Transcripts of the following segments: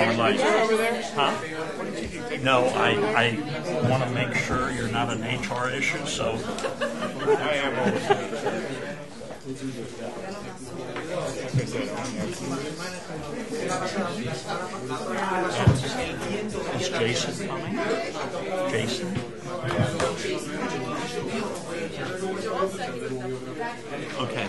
I would like. Huh? No, I, I want to make sure you're not an HR issue, so. I am. Is Jason coming? Jason? Okay.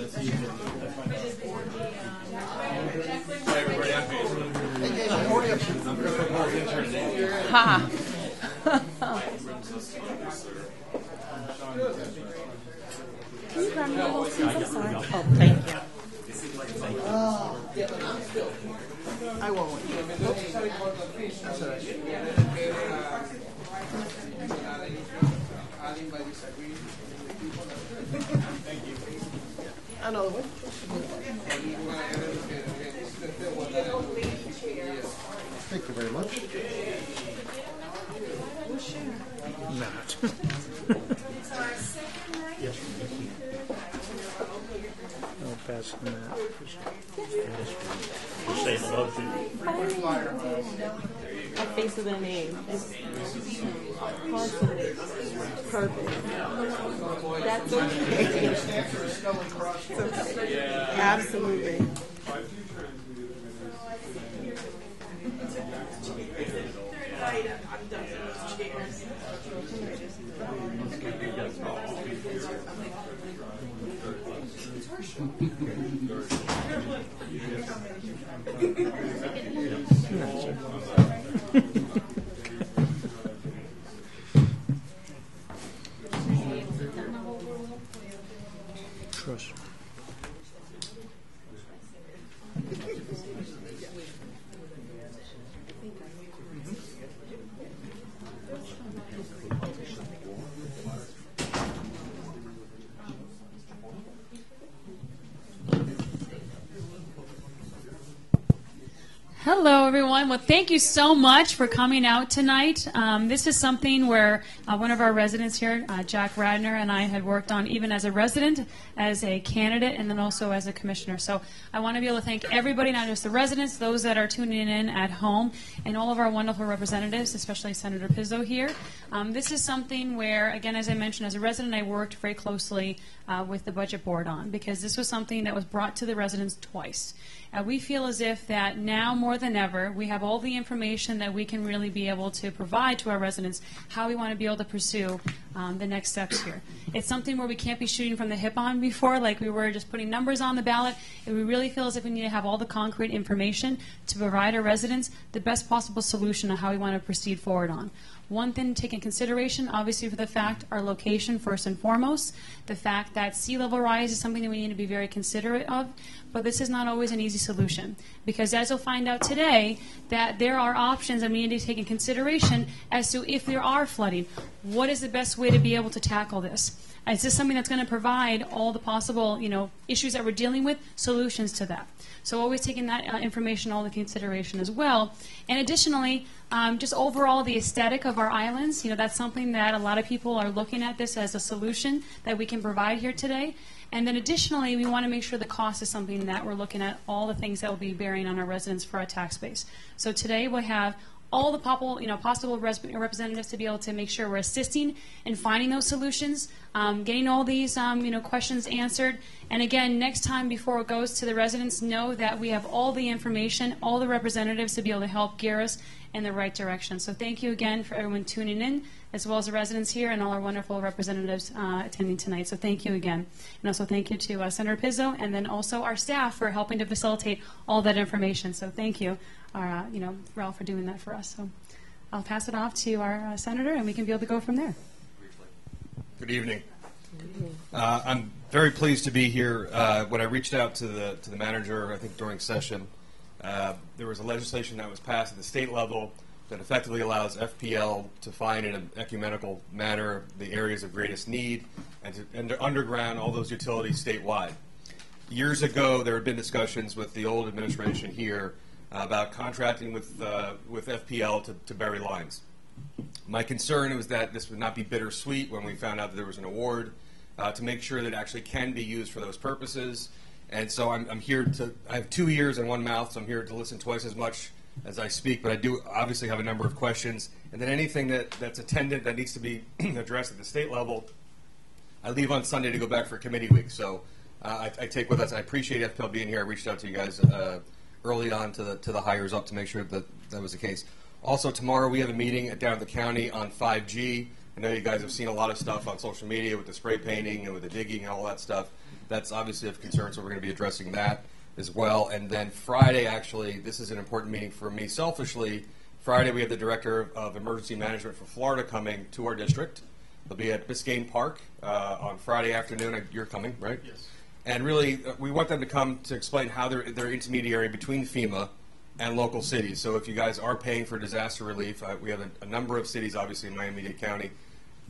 Ha. Can you grab me a little sorry. Oh, thank you. I won't. Another one? You very much. I'll pass him that. Just say hello to A face with a name. It's constantly perfect. That's okay. It's okay. Absolutely. Hello, everyone. Well, thank you so much for coming out tonight. Um, this is something where uh, one of our residents here, uh, Jack Radner, and I had worked on even as a resident, as a candidate, and then also as a commissioner. So I want to be able to thank everybody, not just the residents, those that are tuning in at home, and all of our wonderful representatives, especially Senator Pizzo here. Um, this is something where, again, as I mentioned, as a resident, I worked very closely uh, with the budget board on because this was something that was brought to the residents twice. Uh, we feel as if that now more than ever, we have all the information that we can really be able to provide to our residents how we want to be able to pursue um, the next steps here. It's something where we can't be shooting from the hip on before, like we were just putting numbers on the ballot. And we really feel as if we need to have all the concrete information to provide our residents the best possible solution on how we want to proceed forward on. One thing to take in consideration, obviously, for the fact our location first and foremost, the fact that sea level rise is something that we need to be very considerate of, but this is not always an easy solution because, as you'll find out today, that there are options that we need to take in consideration as to if there are flooding, what is the best way to be able to tackle this? Is this something that's going to provide all the possible, you know, issues that we're dealing with, solutions to that? So always taking that uh, information all into consideration as well. And additionally, um, just overall the aesthetic of our islands, you know, that's something that a lot of people are looking at this as a solution that we can provide here today. And then additionally, we want to make sure the cost is something that we're looking at all the things that will be bearing on our residents for our tax base. So today we'll have all the possible, you know, possible res- representatives to be able to make sure we're assisting in finding those solutions, um, getting all these, um, you know, questions answered. And again, next time before it goes to the residents, know that we have all the information, all the representatives to be able to help gear us in the right direction. So thank you again for everyone tuning in, as well as the residents here and all our wonderful representatives uh, attending tonight. So thank you again. And also thank you to uh, Senator Pizzo and then also our staff for helping to facilitate all that information. So thank you, our, uh, you know, Ralph, for doing that for us. So I'll pass it off to our uh, senator, and we can be able to go from there. Good evening. Uh, I'm very pleased to be here. Uh, when I reached out to the to the manager, I think during session, uh, there was a legislation that was passed at the state level that effectively allows FPL to find in an ecumenical manner the areas of greatest need and to and to underground all those utilities statewide. Years ago, there had been discussions with the old administration here about contracting with uh, with FPL to, to bury lines. My concern was that this would not be bittersweet when we found out that there was an award uh, to make sure that it actually can be used for those purposes. And so I'm, I'm here to, I have two ears and one mouth, so I'm here to listen twice as much as I speak, but I do obviously have a number of questions. And then anything that, that's attendant that needs to be addressed at the state level, I leave on Sunday to go back for committee week. So uh, I, I take with us, I appreciate FPL being here. I reached out to you guys uh, early on to the, to the hires up to make sure that that was the case. Also, tomorrow we have a meeting at down at the county on 5G. I know you guys have seen a lot of stuff on social media with the spray painting and with the digging and all that stuff. That's obviously of concern, so we're going to be addressing that as well. And then Friday, actually, this is an important meeting for me selfishly. Friday, we have the director of emergency management for Florida coming to our district. They'll be at Biscayne Park uh, on Friday afternoon. You're coming, right? Yes. And really, we want them to come to explain how they're, they're intermediary between FEMA and local cities. So if you guys are paying for disaster relief, uh, we have a, a number of cities, obviously in Miami-Dade County,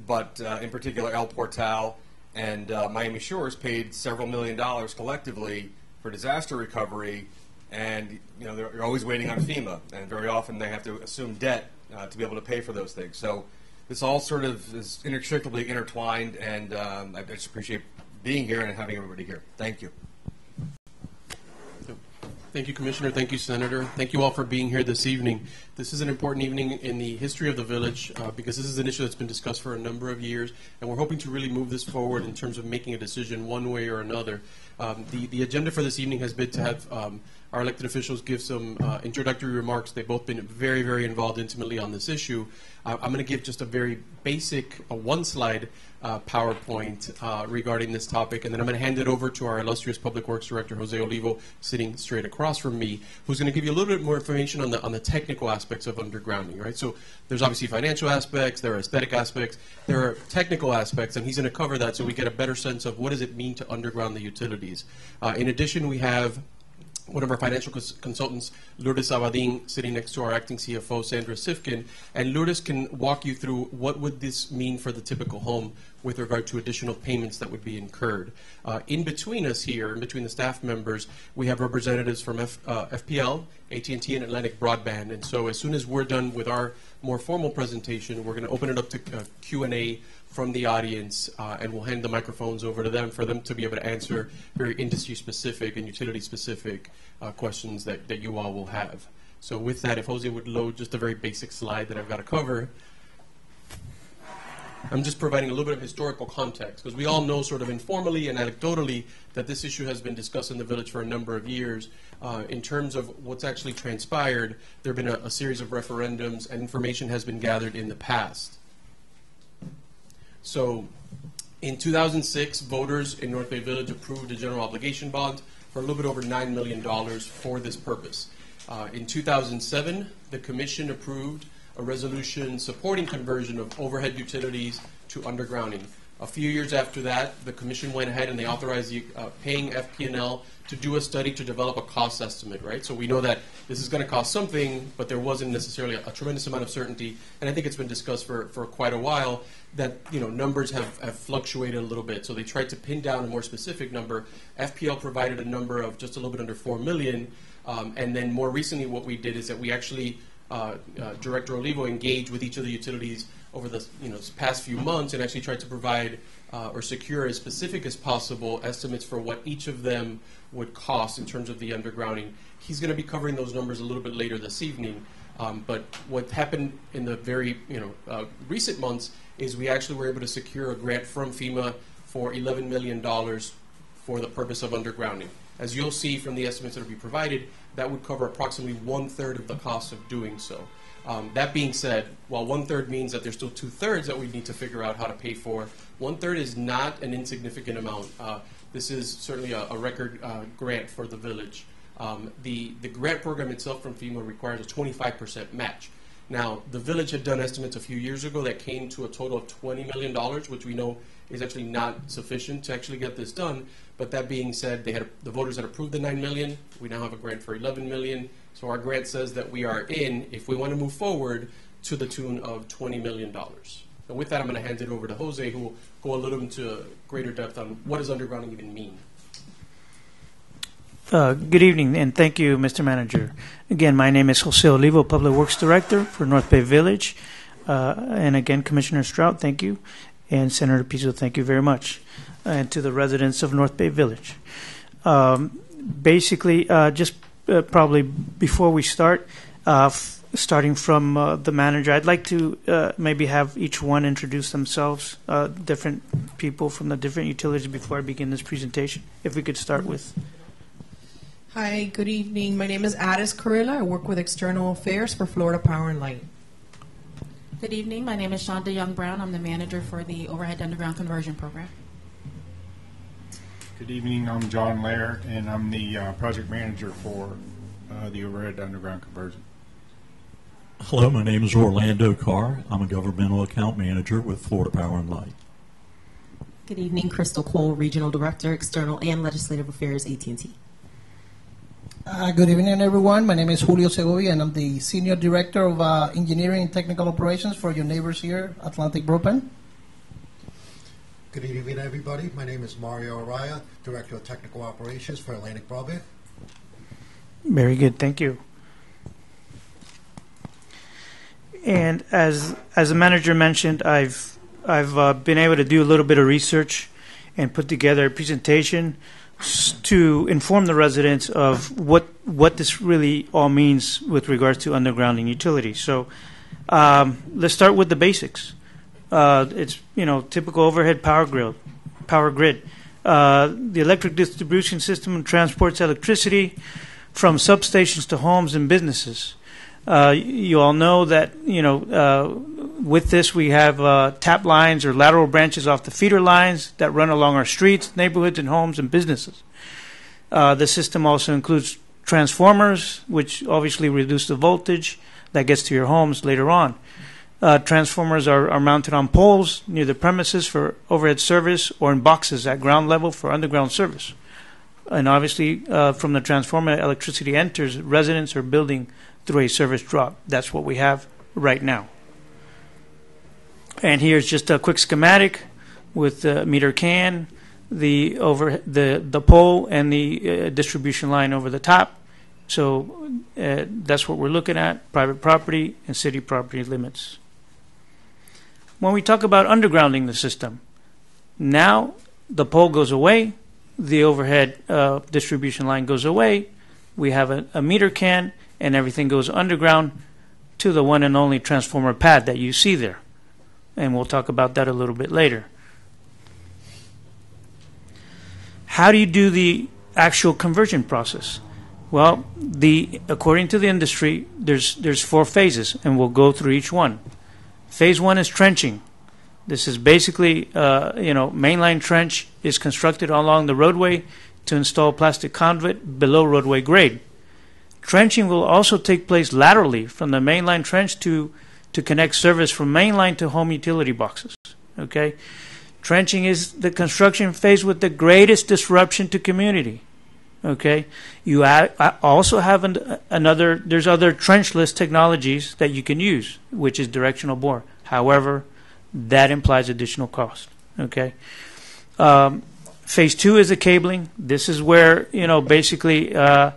but uh, in particular El Portal and uh, Miami Shores paid several million dollars collectively for disaster recovery, and you know they're, always waiting on FEMA, and very often they have to assume debt uh, to be able to pay for those things. So this all sort of is inextricably intertwined, and um, I just appreciate being here and having everybody here. Thank you. Thank you, Commissioner. Thank you, Senator. Thank you all for being here this evening. This is an important evening in the history of the village uh, because this is an issue that's been discussed for a number of years, and we're hoping to really move this forward in terms of making a decision one way or another. Um, the, the agenda for this evening has been to have um, our elected officials give some uh, introductory remarks. They've both been very, very involved intimately on this issue. Uh, I'm going to give just a very basic, a one slide uh, PowerPoint uh, regarding this topic, and then I'm going to hand it over to our illustrious Public Works Director, Jose Olivo, sitting straight across from me, who's going to give you a little bit more information on the on the technical aspects of undergrounding. Right. So there's obviously financial aspects, there are aesthetic aspects, there are technical aspects, and he's going to cover that so we get a better sense of what does it mean to underground the utilities. Uh, in addition, we have one of our financial cons- consultants, Lourdes Abadin, sitting next to our acting CFO, Sandra Sifkin. And Lourdes can walk you through what would this mean for the typical home with regard to additional payments that would be incurred. Uh, in between us here, in between the staff members, we have representatives from F, uh, FPL, AT&T, and Atlantic Broadband. And so as soon as we're done with our more formal presentation, we're going to open it up to uh, Q&A from the audience, uh, and we'll hand the microphones over to them for them to be able to answer very industry-specific and utility-specific uh, questions that, that you all will have. So with that, if Jose would load just a very basic slide that I've got to cover. I'm just providing a little bit of historical context, because we all know sort of informally and anecdotally that this issue has been discussed in the village for a number of years. Uh, in terms of what's actually transpired, there have been a, a series of referendums and information has been gathered in the past. So in 2006, voters in North Bay Village approved a general obligation bond for a little bit over $9 million for this purpose. Uh, in 2007, the Commission approved a resolution supporting conversion of overhead utilities to undergrounding. A few years after that, the Commission went ahead and they authorized the, uh, paying FPNL to do a study to develop a cost estimate, right? So we know that this is going to cost something, but there wasn't necessarily a, a, tremendous amount of certainty. And I think it's been discussed for, for quite a while that you know numbers have, have fluctuated a little bit. So they tried to pin down a more specific number. FPL provided a number of just a little bit under four million. Um, and then more recently, what we did is that we actually uh, uh, Director Olivo engaged with each of the utilities over the you know past few months and actually tried to provide uh, or secure as specific as possible estimates for what each of them would cost in terms of the undergrounding. He's going to be covering those numbers a little bit later this evening. Um, but what happened in the very you know uh, recent months is we actually were able to secure a grant from FEMA for $11 million for the purpose of undergrounding. As you'll see from the estimates that will be provided, that would cover approximately one third of the cost of doing so. Um, that being said, while one third means that there's still two thirds that we need to figure out how to pay for, one third is not an insignificant amount. Uh, this is certainly a, a record uh, grant for the village. Um, the, the grant program itself from FEMA requires a 25% match. Now, the village had done estimates a few years ago that came to a total of $20 million, which we know is actually not sufficient to actually get this done. But that being said, they had, the voters had approved the 9 million. We now have a grant for 11 million. So our grant says that we are in, if we want to move forward, to the tune of $20 million. And with that, I'm going to hand it over to Jose, who will go a little into greater depth on what does undergrounding even mean. Uh, Good evening, and thank you, Mr. Manager. Again, my name is Jose Olivo, Public Works Director for North Bay Village. Uh, And again, Commissioner Strout, thank you, and Senator Pizzo, thank you very much, and to the residents of North Bay Village. Um, Basically, uh, just uh, probably before we start, uh, starting from uh, the manager, I'd like to uh, maybe have each one introduce themselves, uh, different people from the different utilities before I begin this presentation. If we could start with Hi, good evening. My name is Addis Carrilla. I work with External Affairs for Florida Power and Light. Good evening. My name is Shonda Young Brown. I'm the manager for the Overhead Underground Conversion Program. Good evening, I'm John Lair, and I'm the uh, project manager for uh, the overhead underground conversion. Hello, my name is Orlando Carr. I'm a governmental account manager with Florida Power and Light. Good evening, Crystal Cole, Regional Director, External and Legislative Affairs, AT&T. Uh, good evening, everyone. My name is Julio Segovia, and I'm the Senior Director of uh, Engineering and Technical Operations for your neighbors here, Atlantic Broadband. Good evening, everybody. My name is Mario Araya, Director of Technical Operations for Atlantic Broadband. Very good, thank you. And as as the manager mentioned, I've I've uh, been able to do a little bit of research and put together a presentation s- to inform the residents of what what this really all means with regards to undergrounding utilities. So um, let's start with the basics. Uh, it's you know typical overhead power grid, power grid. Uh, the electric distribution system transports electricity from substations to homes and businesses. Uh, you all know that you know uh, with this we have uh, tap lines or lateral branches off the feeder lines that run along our streets, neighborhoods, and homes and businesses. Uh, the system also includes transformers, which obviously reduce the voltage that gets to your homes later on. Uh, transformers are, are mounted on poles near the premises for overhead service or in boxes at ground level for underground service. And obviously, uh, from the transformer, electricity enters residents or building through a service drop. That's what we have right now. And here's just a quick schematic with the meter can, the over the the pole, and the uh, distribution line over the top. So uh, that's what we're looking at: private property and city property limits. When we talk about undergrounding the system, now the pole goes away, the overhead uh, distribution line goes away. We have a, a meter can, and everything goes underground to the one and only transformer pad that you see there. And we'll talk about that a little bit later. How do you do the actual conversion process? Well, the according to the industry, there's there's four phases, and we'll go through each one. Phase one is trenching. This is basically, uh, you know, mainline trench is constructed along the roadway to install plastic conduit below roadway grade. Trenching will also take place laterally from the mainline trench to to connect service from mainline to home utility boxes. Okay, trenching is the construction phase with the greatest disruption to community. Okay, you also have an, another. There's other trenchless technologies that you can use, which is directional bore. However, that implies additional cost. Okay. Um, phase two is the cabling. This is where you know basically uh,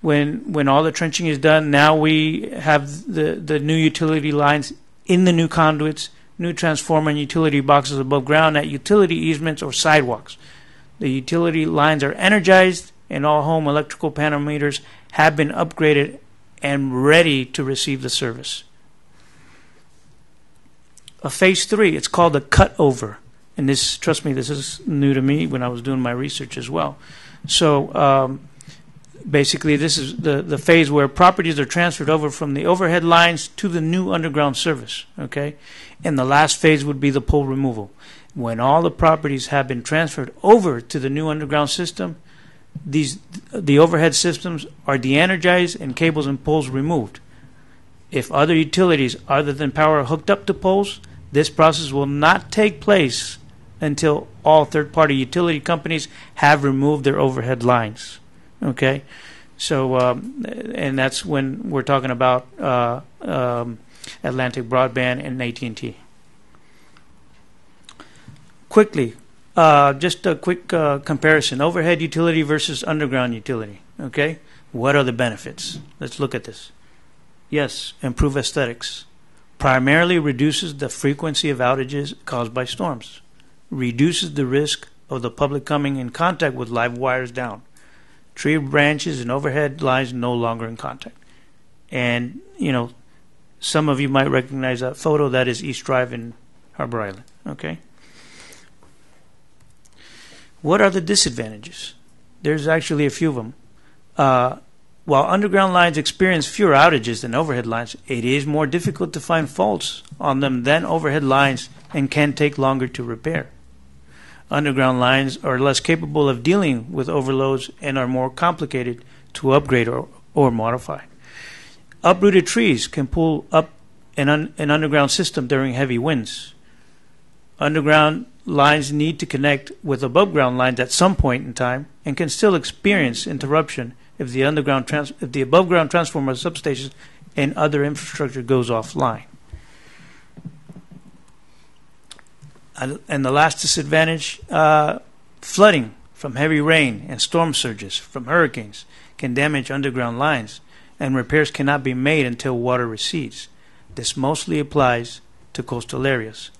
when when all the trenching is done, now we have the the new utility lines in the new conduits, new transformer and utility boxes above ground at utility easements or sidewalks. The utility lines are energized, and all home electrical panel meters have been upgraded and ready to receive the service. A phase three, it's called a cutover. And this, trust me, this is new to me when I was doing my research as well. So um, basically, this is the, the phase where properties are transferred over from the overhead lines to the new underground service. Okay, and the last phase would be the pole removal. When all the properties have been transferred over to the new underground system, these the overhead systems are de-energized and cables and poles removed. If other utilities other than power are hooked up to poles, this process will not take place until all third-party utility companies have removed their overhead lines. Okay? So, um, and that's when we're talking about uh, um, Atlantic Broadband and AT&T. Quickly, uh, just a quick uh, comparison: overhead utility versus underground utility. Okay, what are the benefits? Let's look at this. Yes, improve aesthetics. Primarily reduces the frequency of outages caused by storms. Reduces the risk of the public coming in contact with live wires down. Tree branches and overhead lines no longer in contact. And, you know, some of you might recognize that photo. That is East Drive in Harbor Island. Okay. What are the disadvantages? There's actually a few of them. Uh, while underground lines experience fewer outages than overhead lines, it is more difficult to find faults on them than overhead lines and can take longer to repair. Underground lines are less capable of dealing with overloads and are more complicated to upgrade or, or modify. Uprooted trees can pull up an, un, an underground system during heavy winds. Underground lines need to connect with above ground lines at some point in time and can still experience interruption if the underground trans- if the above ground transformer substations and other infrastructure goes offline. And and the last disadvantage, uh, flooding from heavy rain and storm surges from hurricanes can damage underground lines, and repairs cannot be made until water recedes. This mostly applies to coastal areas.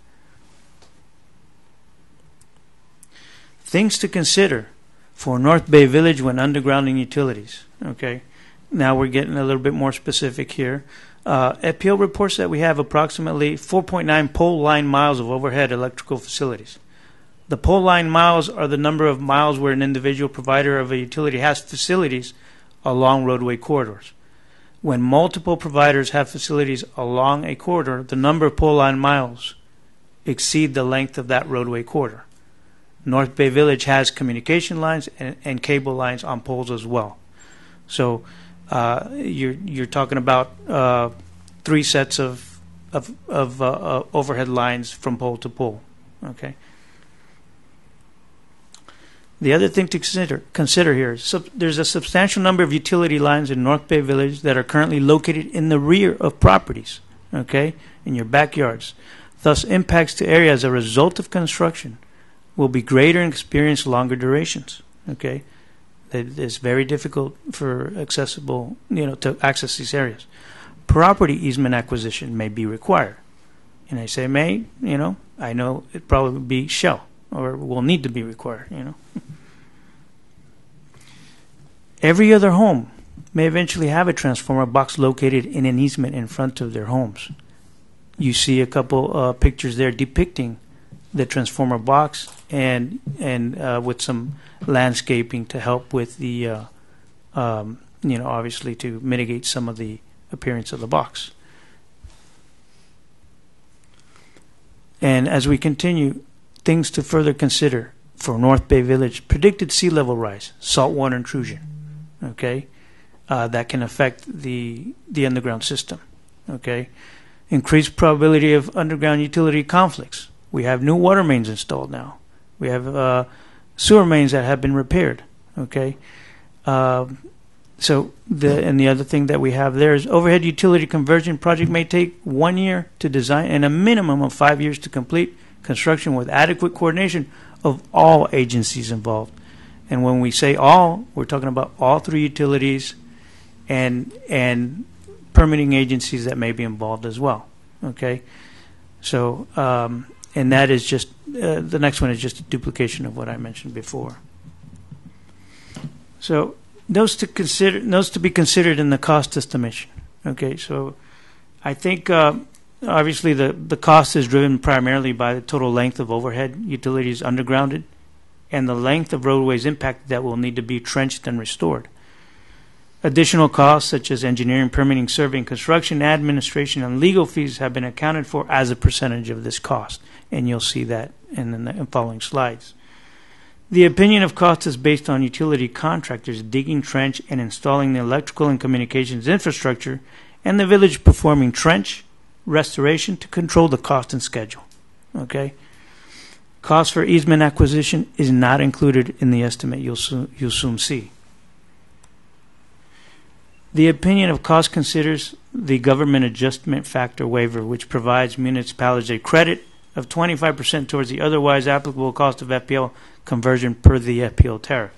Things to consider for North Bay Village when undergrounding utilities. Okay, now we're getting a little bit more specific here. Uh, reports that we have approximately 4.9 pole line miles of overhead electrical facilities. The pole line miles are the number of miles where an individual provider of a utility has facilities along roadway corridors. When multiple providers have facilities along a corridor, the number of pole line miles exceed the length of that roadway corridor. North Bay Village has communication lines and, and cable lines on poles as well. So uh, you're you're talking about uh, three sets of of, of uh, uh, overhead lines from pole to pole. Okay. The other thing to consider consider here is sub, there's a substantial number of utility lines in North Bay Village that are currently located in the rear of properties. Okay, in your backyards. Thus, impacts to area as a result of construction will be greater and experience longer durations. Okay, it is very difficult for accessible, you know, to access these areas. Property easement acquisition may be required, and I say may, you know, I know it probably be shall or will need to be required, you know. Every other home may eventually have a transformer box located in an easement in front of their homes. You see a couple uh, pictures there depicting the transformer box and and uh, with some landscaping to help with the uh, um, you know obviously to mitigate some of the appearance of the box. And as we continue, things to further consider for North Bay Village: predicted sea level rise, saltwater intrusion. Okay, uh, that can affect the the underground system. Okay, increased probability of underground utility conflicts we have new water mains installed now. We have uh, sewer mains that have been repaired. Okay, um, so the and the other thing that we have there is overhead utility conversion project may take one year to design and a minimum of five years to complete construction with adequate coordination of all agencies involved. And when we say all, we're talking about all three utilities and and permitting agencies that may be involved as well. Okay, so um, and that is just uh, the next one is just a duplication of what I mentioned before. So those to consider, those to be considered in the cost estimation. Okay, so I think uh, obviously the the cost is driven primarily by the total length of overhead utilities undergrounded, and the length of roadways impacted that will need to be trenched and restored. Additional costs such as engineering, permitting, surveying, construction, administration, and legal fees have been accounted for as a percentage of this cost, and you'll see that in the following slides. The opinion of cost is based on utility contractors digging trench and installing the electrical and communications infrastructure and the village performing trench restoration to control the cost and schedule. Okay? Cost for easement acquisition is not included in the estimate you'll soon, you'll soon see. The opinion of cost considers the government adjustment factor waiver, which provides municipalities a credit of 25% towards the otherwise applicable cost of FPL conversion per the FPL tariff.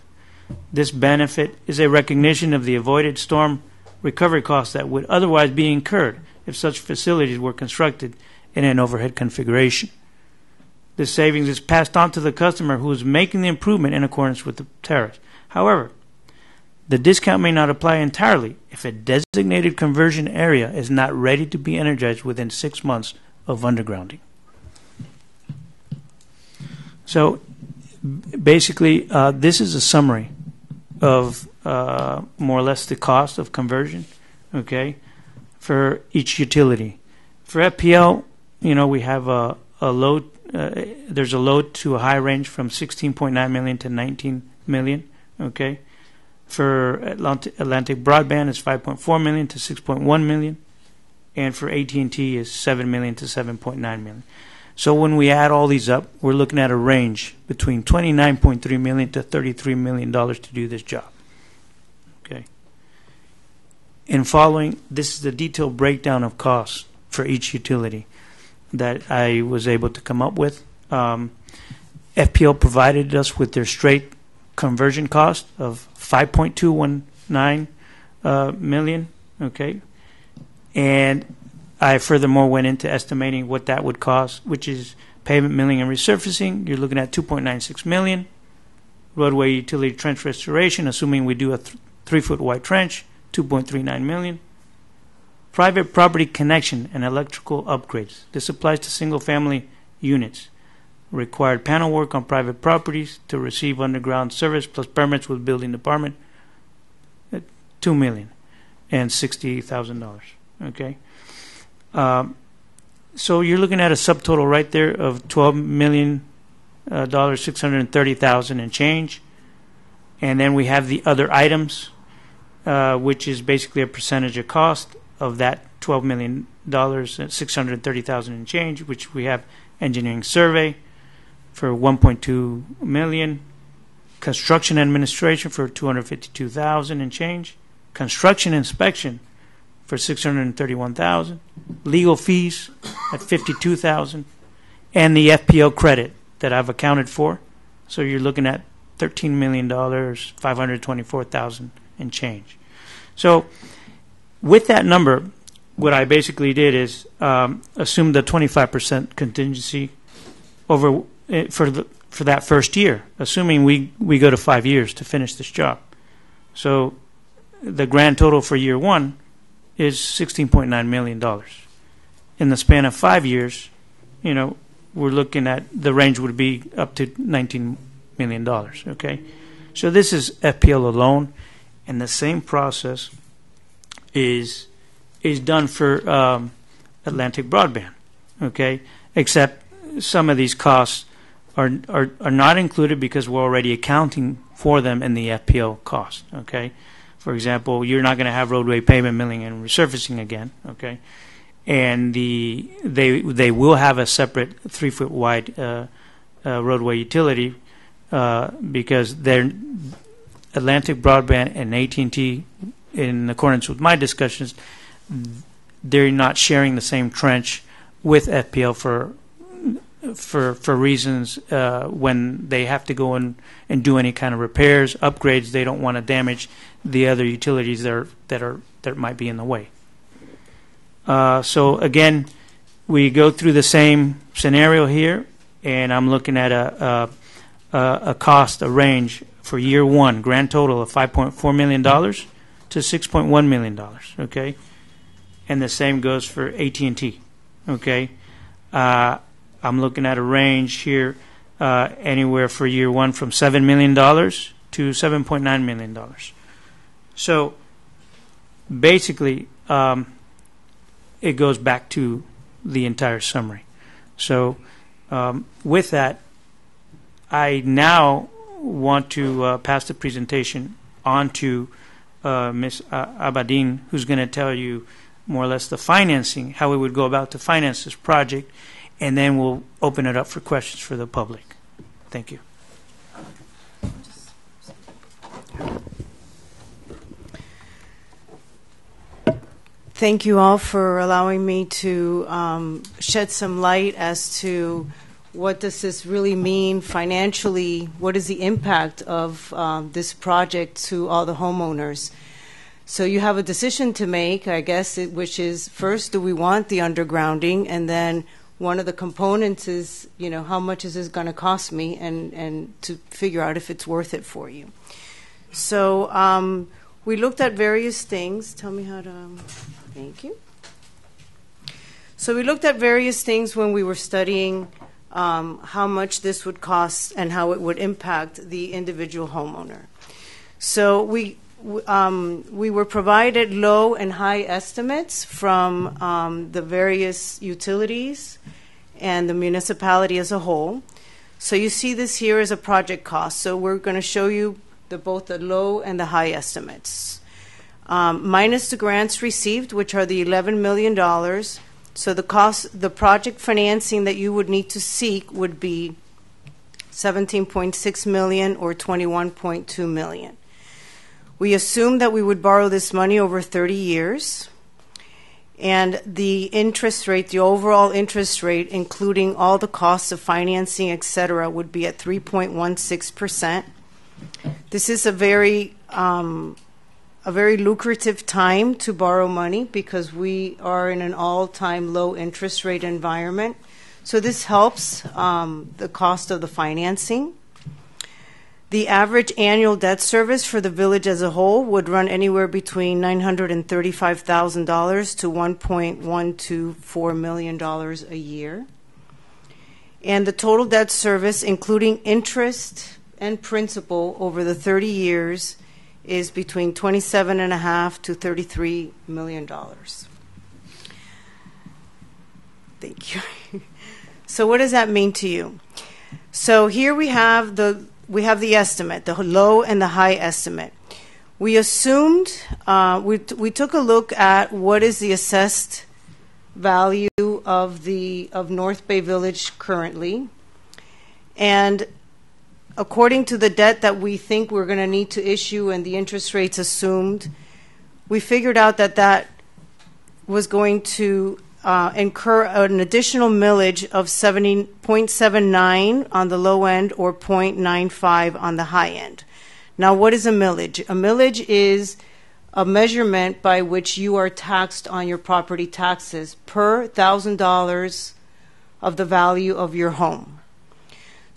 This benefit is a recognition of the avoided storm recovery costs that would otherwise be incurred if such facilities were constructed in an overhead configuration. This savings is passed on to the customer who is making the improvement in accordance with the tariff. However, the discount may not apply entirely if a designated conversion area is not ready to be energized within six months of undergrounding. So, basically, uh, this is a summary of uh, more or less the cost of conversion, okay, for each utility. For FPL, you know, we have a, a load, uh, there's a load to a high range from 16.9 million to 19 million, okay. For Atlantic, Atlantic Broadband, it's 5.4 million to 6.1 million, and for AT&T is 7 million to 7.9 million. So when we add all these up, we're looking at a range between 29.3 million to 33 million dollars to do this job. Okay. In following, this is the detailed breakdown of costs for each utility that I was able to come up with. Um, FPL provided us with their straight conversion cost of 5.219 uh, million. Okay, and I furthermore went into estimating what that would cost, which is pavement milling and resurfacing. You're looking at 2.96 million. Roadway utility trench restoration, assuming we do a th- three foot wide trench, 2.39 million. Private property connection and electrical upgrades. This applies to single family units. Required panel work on private properties to receive underground service plus permits with building department. uh, Two million and sixty thousand dollars. Okay. Um, so you're looking at a subtotal right there of twelve million uh, dollars, six hundred and thirty thousand and change, and then we have the other items, uh, which is basically a percentage of cost of that twelve million dollars, six hundred thirty thousand and change, which we have engineering survey for one point two million, construction administration for two hundred fifty-two thousand and change, construction inspection for six hundred and thirty-one thousand, legal fees at fifty-two thousand, and the FPO credit that I've accounted for. So you're looking at thirteen million dollars, five hundred twenty-four thousand and change. So with that number, what I basically did is um, assume the twenty-five percent contingency over eh, for the for that first year, assuming we we go to five years to finish this job. So the grand total for year one is $16.9 million. In the span of five years, you know, we're looking at the range would be up to $19 million. Okay? So this is FPL alone, and the same process is is done for um, Atlantic Broadband. Okay? Except some of these costs are, are, are not included because we're already accounting for them in the FPL cost. Okay? For example, you're not going to have roadway pavement milling and resurfacing again, okay? And the they they will have a separate three foot wide uh, uh, roadway utility uh, because they're Atlantic Broadband and AT and T, in accordance with my discussions, they're not sharing the same trench with FPL for for for reasons uh, when they have to go in and do any kind of repairs, upgrades. They don't want to damage the other utilities that are that are that might be in the way. Uh, so again, we go through the same scenario here, and I'm looking at a a, a, cost, a range for year one, grand total of 5.4 million dollars to 6.1 million dollars. Okay, and the same goes for AT and T. Okay. Uh, I'm looking at a range here uh, anywhere for year one from $7 million to $7.9 million. So basically, um, it goes back to the entire summary. So um, with that, I now want to uh, pass the presentation on to uh, Ms. Abadin, who's going to tell you more or less the financing, how we would go about to finance this project, and then we'll open it up for questions for the public. Thank you. Thank you all for allowing me to um, shed some light as to what does this really mean financially? What is the impact of um, this project to all the homeowners? So you have a decision to make, I guess, it, which is first, do we want the undergrounding, and then one of the components is, you know, how much is this going to cost me, and and to figure out if it's worth it for you. So um, we looked at various things. Tell me how to. Thank you. So we looked at various things when we were studying um, how much this would cost and how it would impact the individual homeowner. So we um, we were provided low and high estimates from um, the various utilities and the municipality as a whole. So you see this here as a project cost. So we're going to show you the, both the low and the high estimates. Um, minus the grants received, which are the $11 million. So the cost, the project financing that you would need to seek would be 17.6 million or 21.2 million. We assumed that we would borrow this money over 30 years. And the interest rate, the overall interest rate, including all the costs of financing, et cetera, would be at 3.16%. This is a very um, a very lucrative time to borrow money because we are in an all-time low interest rate environment. So this helps um, the cost of the financing. The average annual debt service for the village as a whole would run anywhere between $935,000 to $1.124 million a year. And the total debt service, including interest and principal over the 30 years, is between 27 and a half to 33 million dollars. Thank you. so what does that mean to you? So here we have the we have the estimate, the low and the high estimate. We assumed uh, we we took a look at what is the assessed value of the of North Bay Village currently, and according to the debt that we think we're going to need to issue and the interest rates assumed, we figured out that that was going to uh, incur an additional millage of 70.79 on the low end or 0.95 on the high end. Now, what is a millage? A millage is a measurement by which you are taxed on your property taxes per thousand dollars of the value of your home.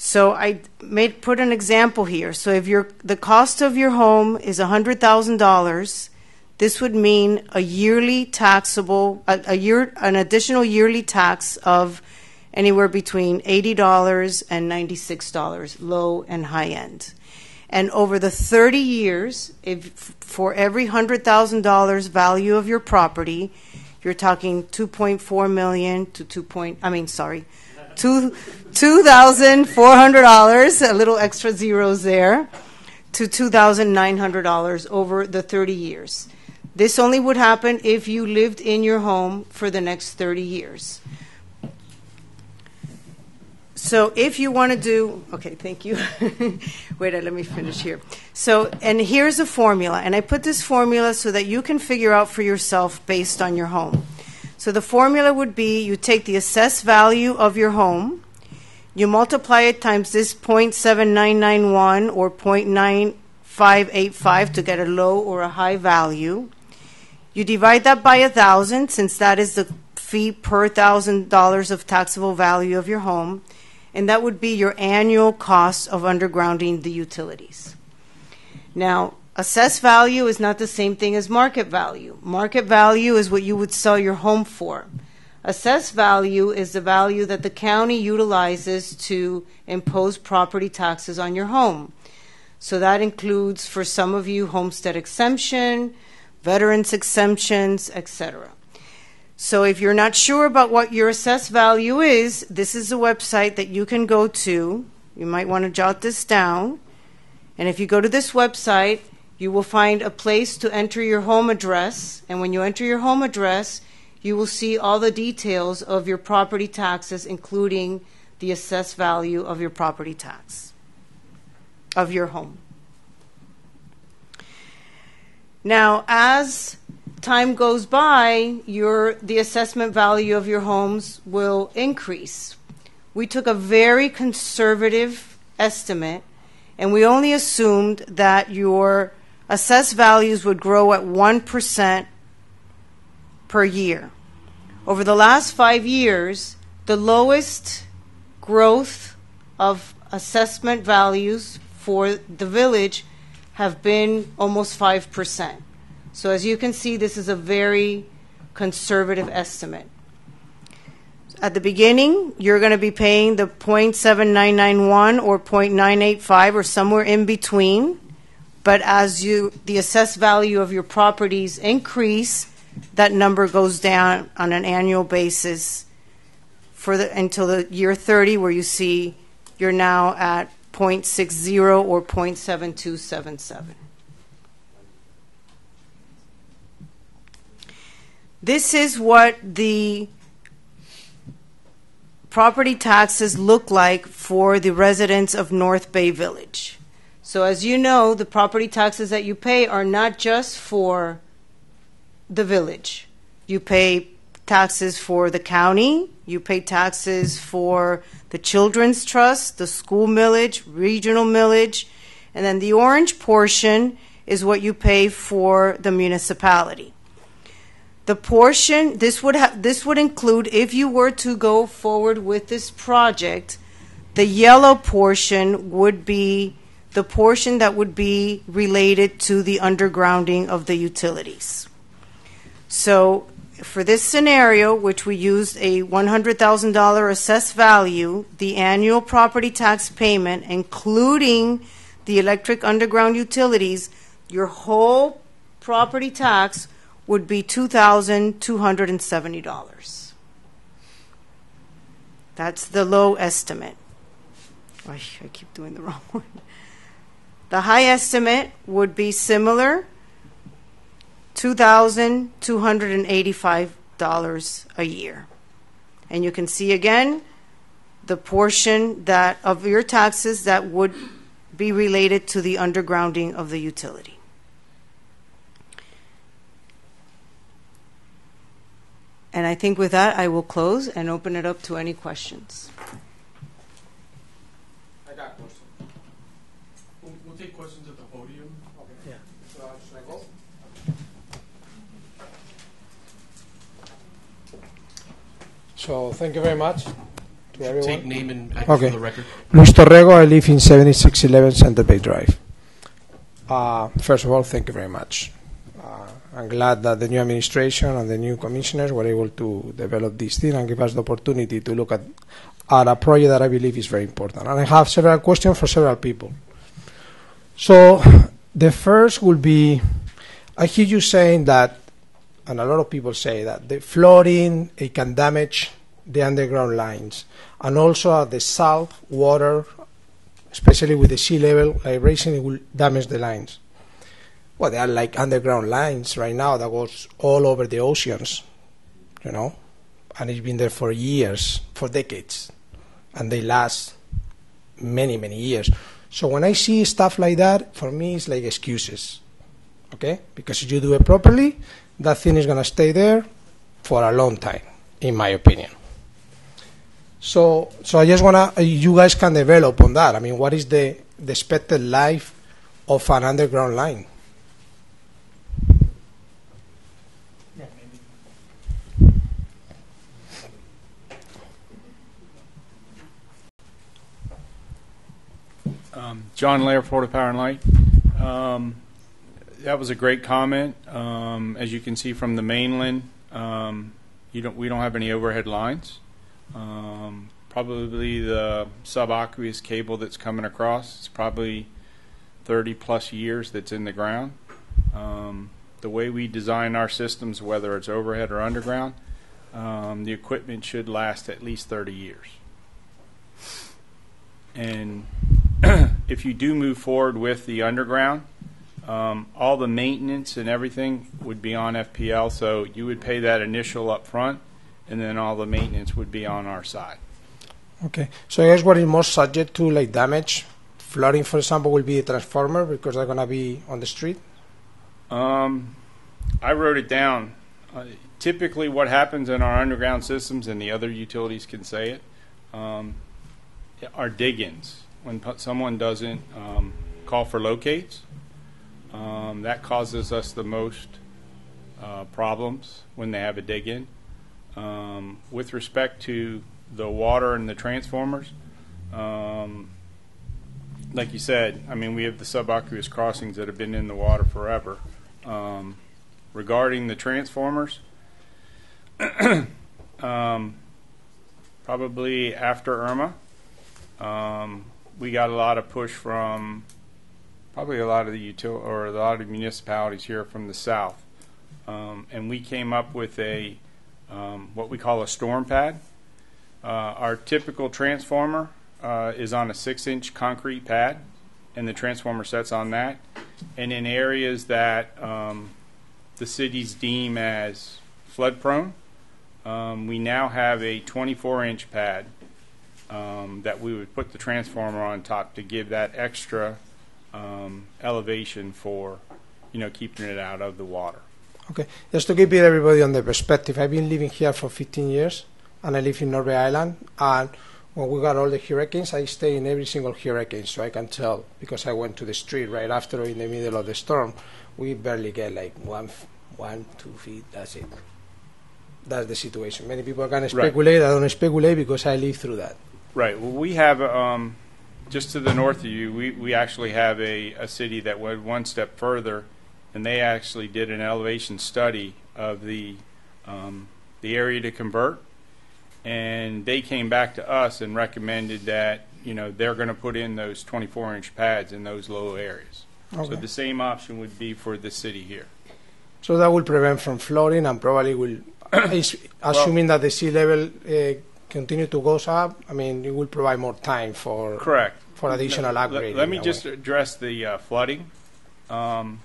So I made put an example here. So if your the cost of your home is hundred thousand dollars, this would mean a yearly taxable a, a year an additional yearly tax of anywhere between eighty dollars and ninety six dollars, low and high end. And over the 30 years, if for every $100,000 value of your property, you're talking 2.4 million to 2. Point, I mean, sorry, two two thousand four hundred dollars, a little extra zeros there, to two thousand nine hundred dollars over the thirty years. This only would happen if you lived in your home for the next thirty years. So if you want to do, okay, thank you. Wait, let me finish here. So, and here's a formula, and I put this formula so that you can figure out for yourself based on your home. So the formula would be you take the assessed value of your home, you multiply it times this 0.7991 or 0.9585 to get a low or a high value. You divide that by a thousand, since that is the fee per thousand dollars of taxable value of your home, and that would be your annual cost of undergrounding the utilities. Now, Assessed value is not the same thing as market value. Market value is what you would sell your home for. Assessed value is the value that the county utilizes to impose property taxes on your home. So that includes, for some of you, homestead exemption, veterans exemptions, etc. So if you're not sure about what your assessed value is, this is a website that you can go to. You might want to jot this down. And if you go to this website, you will find a place to enter your home address. And when you enter your home address, you will see all the details of your property taxes, including the assessed value of your property tax, of your home. Now, as time goes by, your, the assessment value of your homes will increase. We took a very conservative estimate, and we only assumed that your assessed values would grow at 1% per year. Over the last five years, the lowest growth of assessment values for the village have been almost 5%. So as you can see, this is a very conservative estimate. At the beginning, you're going to be paying the 0.7991 or 0.985 or somewhere in between. But as you the assessed value of your properties increase, that number goes down on an annual basis for the until the year 30 where you see you're now at 0.60 or 0.7277. This is what the property taxes look like for the residents of North Bay Village. So, as you know, the property taxes that you pay are not just for the village. You pay taxes for the county, you pay taxes for the children's trust, the school millage, regional millage, and then the orange portion is what you pay for the municipality. The portion this would ha- this would include if you were to go forward with this project, the yellow portion would be the portion that would be related to the undergrounding of the utilities. So, for this scenario, which we used a $100,000 assessed value, the annual property tax payment, including the electric underground utilities, your whole property tax would be $2,270. That's the low estimate. I keep doing the wrong one. The high estimate would be similar, $2,285 a year. And you can see again the portion that of your taxes that would be related to the undergrounding of the utility. And I think with that, I will close and open it up to any questions. I got questions. We'll, we'll take questions at the podium. Yeah. So, should I go? So thank you very much to everyone. Take name and address okay. for the record. Luis Torrego, I live in 7611 Santa Bay Drive. Uh, first of all, thank you very much. Uh, I'm glad that the new administration and the new commissioners were able to develop this thing and give us the opportunity to look at, at a project that I believe is very important. And I have several questions for several people. So the first will be, I hear you saying that, and a lot of people say that the flooding it can damage the underground lines, and also the salt water, especially with the sea level rising, it will damage the lines. Well, they are like underground lines right now that goes all over the oceans, you know, and it's been there for years, for decades, and they last many, many years. So when I see stuff like that, for me, it's like excuses, okay? Because if you do it properly, that thing is going to stay there for a long time, in my opinion. So, so I just want to, you guys can develop on that. I mean, what is the, the expected life of an underground line? Um, John Lair, Florida Power and Light. Um, that was a great comment. Um, as you can see from the mainland, um, you don't, we don't have any overhead lines. Um, probably the subaqueous cable that's coming across is probably 30 plus years that's in the ground. Um, the way we design our systems, whether it's overhead or underground, um, the equipment should last at least 30 years. And if you do move forward with the underground, Um, all the maintenance and everything would be on FPL, so you would pay that initial up front, and then all the maintenance would be on our side. Okay. So I guess what is most subject to like damage, flooding, for example, will be the transformer because they're gonna be on the street. Um, I wrote it down. Uh, typically, what happens in our underground systems, and the other utilities can say it, um, are dig-ins. When someone doesn't um, call for locates, um, that causes us the most uh, problems when they have a dig-in. Um, with respect to the water and the transformers, um, like you said, I mean, we have the subaqueous crossings that have been in the water forever. Um, regarding the transformers, um, probably after Irma, um, we got a lot of push from probably a lot of the util or a lot of municipalities here from the south, um, and we came up with a um, what we call a storm pad. Uh, our typical transformer uh, is on a six-inch concrete pad, and the transformer sets on that. And in areas that um, the cities deem as flood-prone, um, we now have a 24-inch pad um, that we would put the transformer on top to give that extra um, elevation for, you know, keeping it out of the water. Okay, just to give it everybody on the perspective, I've been living here for 15 years, and I live in Norway Island. And when we got all the hurricanes, I stay in every single hurricane, so I can tell because I went to the street right after in the middle of the storm. We barely get like one, one, two feet. That's it. That's the situation. Many people can Right. speculate. I don't speculate because I live through that. Right. Well, we have um, just to the north of you. We, we actually have a, a city that went one step further, and they actually did an elevation study of the um, the area to convert, and they came back to us and recommended that you know they're going to put in those 24 inch pads in those low areas. So the same option would be for the city here. So that will prevent from flooding and probably will, assuming that the sea level uh, continue to goes up. I mean, it will provide more time for Correct. for additional upgrading. Let me just way. address the uh, flooding. Um,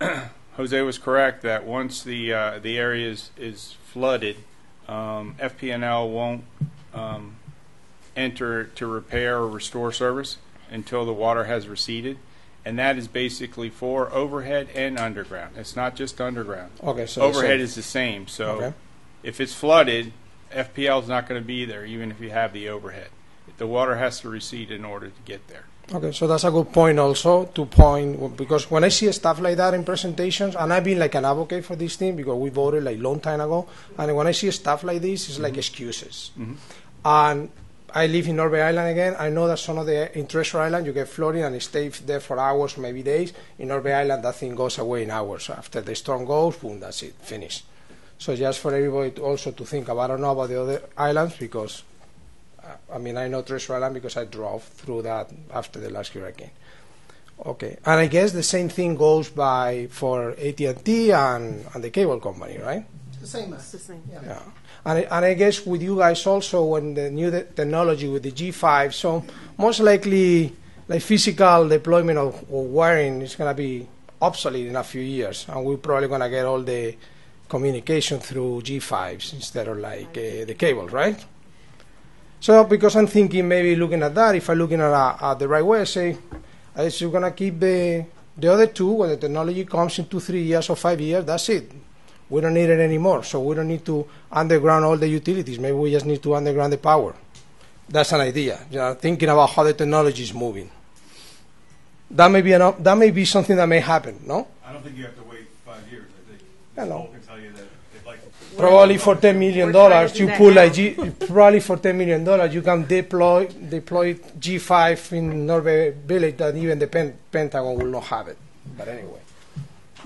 Jose was correct that once the uh, the area is, is flooded, um, FP&L won't um, enter to repair or restore service until the water has receded, and that is basically for overhead and underground. It's not just underground. Okay, so overhead is the same. So Okay. If it's flooded, FPL is not going to be there, even if you have the overhead. The water has to recede in order to get there. Okay, so that's a good point also to point because when I see stuff like that in presentations, and I've been like an advocate for this thing because we voted like long time ago, and when I see stuff like this, it's like mm-hmm. excuses. Mm-hmm. And I live in Norway Island again. I know that some of the in Treasure Island you get flooding and stay there for hours, maybe days. In Norway Island, that thing goes away in hours. After the storm goes, boom, that's it, finished. So just for everybody to also to think about. I don't know about the other islands because uh, I mean, I know Treasure Island because I drove through that after the last hurricane. Okay, and I guess the same thing goes by for AT and T and and the cable company, right? The same. It's the same. Yeah. And I, and I guess with you guys also when the new technology with the G5, so most likely like physical deployment of, of wiring is going to be obsolete in a few years, and we're probably going to get all the communication through G5s instead of like uh, the cable, right? So because I'm thinking maybe looking at that, if I'm looking at, uh, at the right way, I say, I just going to keep the the other two when the technology comes in two, three years or five years. That's it. We don't need it anymore. So we don't need to underground all the utilities. Maybe we just need to underground the power. That's an idea. You know, thinking about how the technology is moving. That may be an, that may be something that may happen. No, I don't think you have to wait five years. I think I know. Nicole can tell you that they'd like to. Probably for ten million dollars you now. like G, probably for ten million dollars you can deploy deploy G5 in Norway village that even the pen, Pentagon will not have it. But anyway,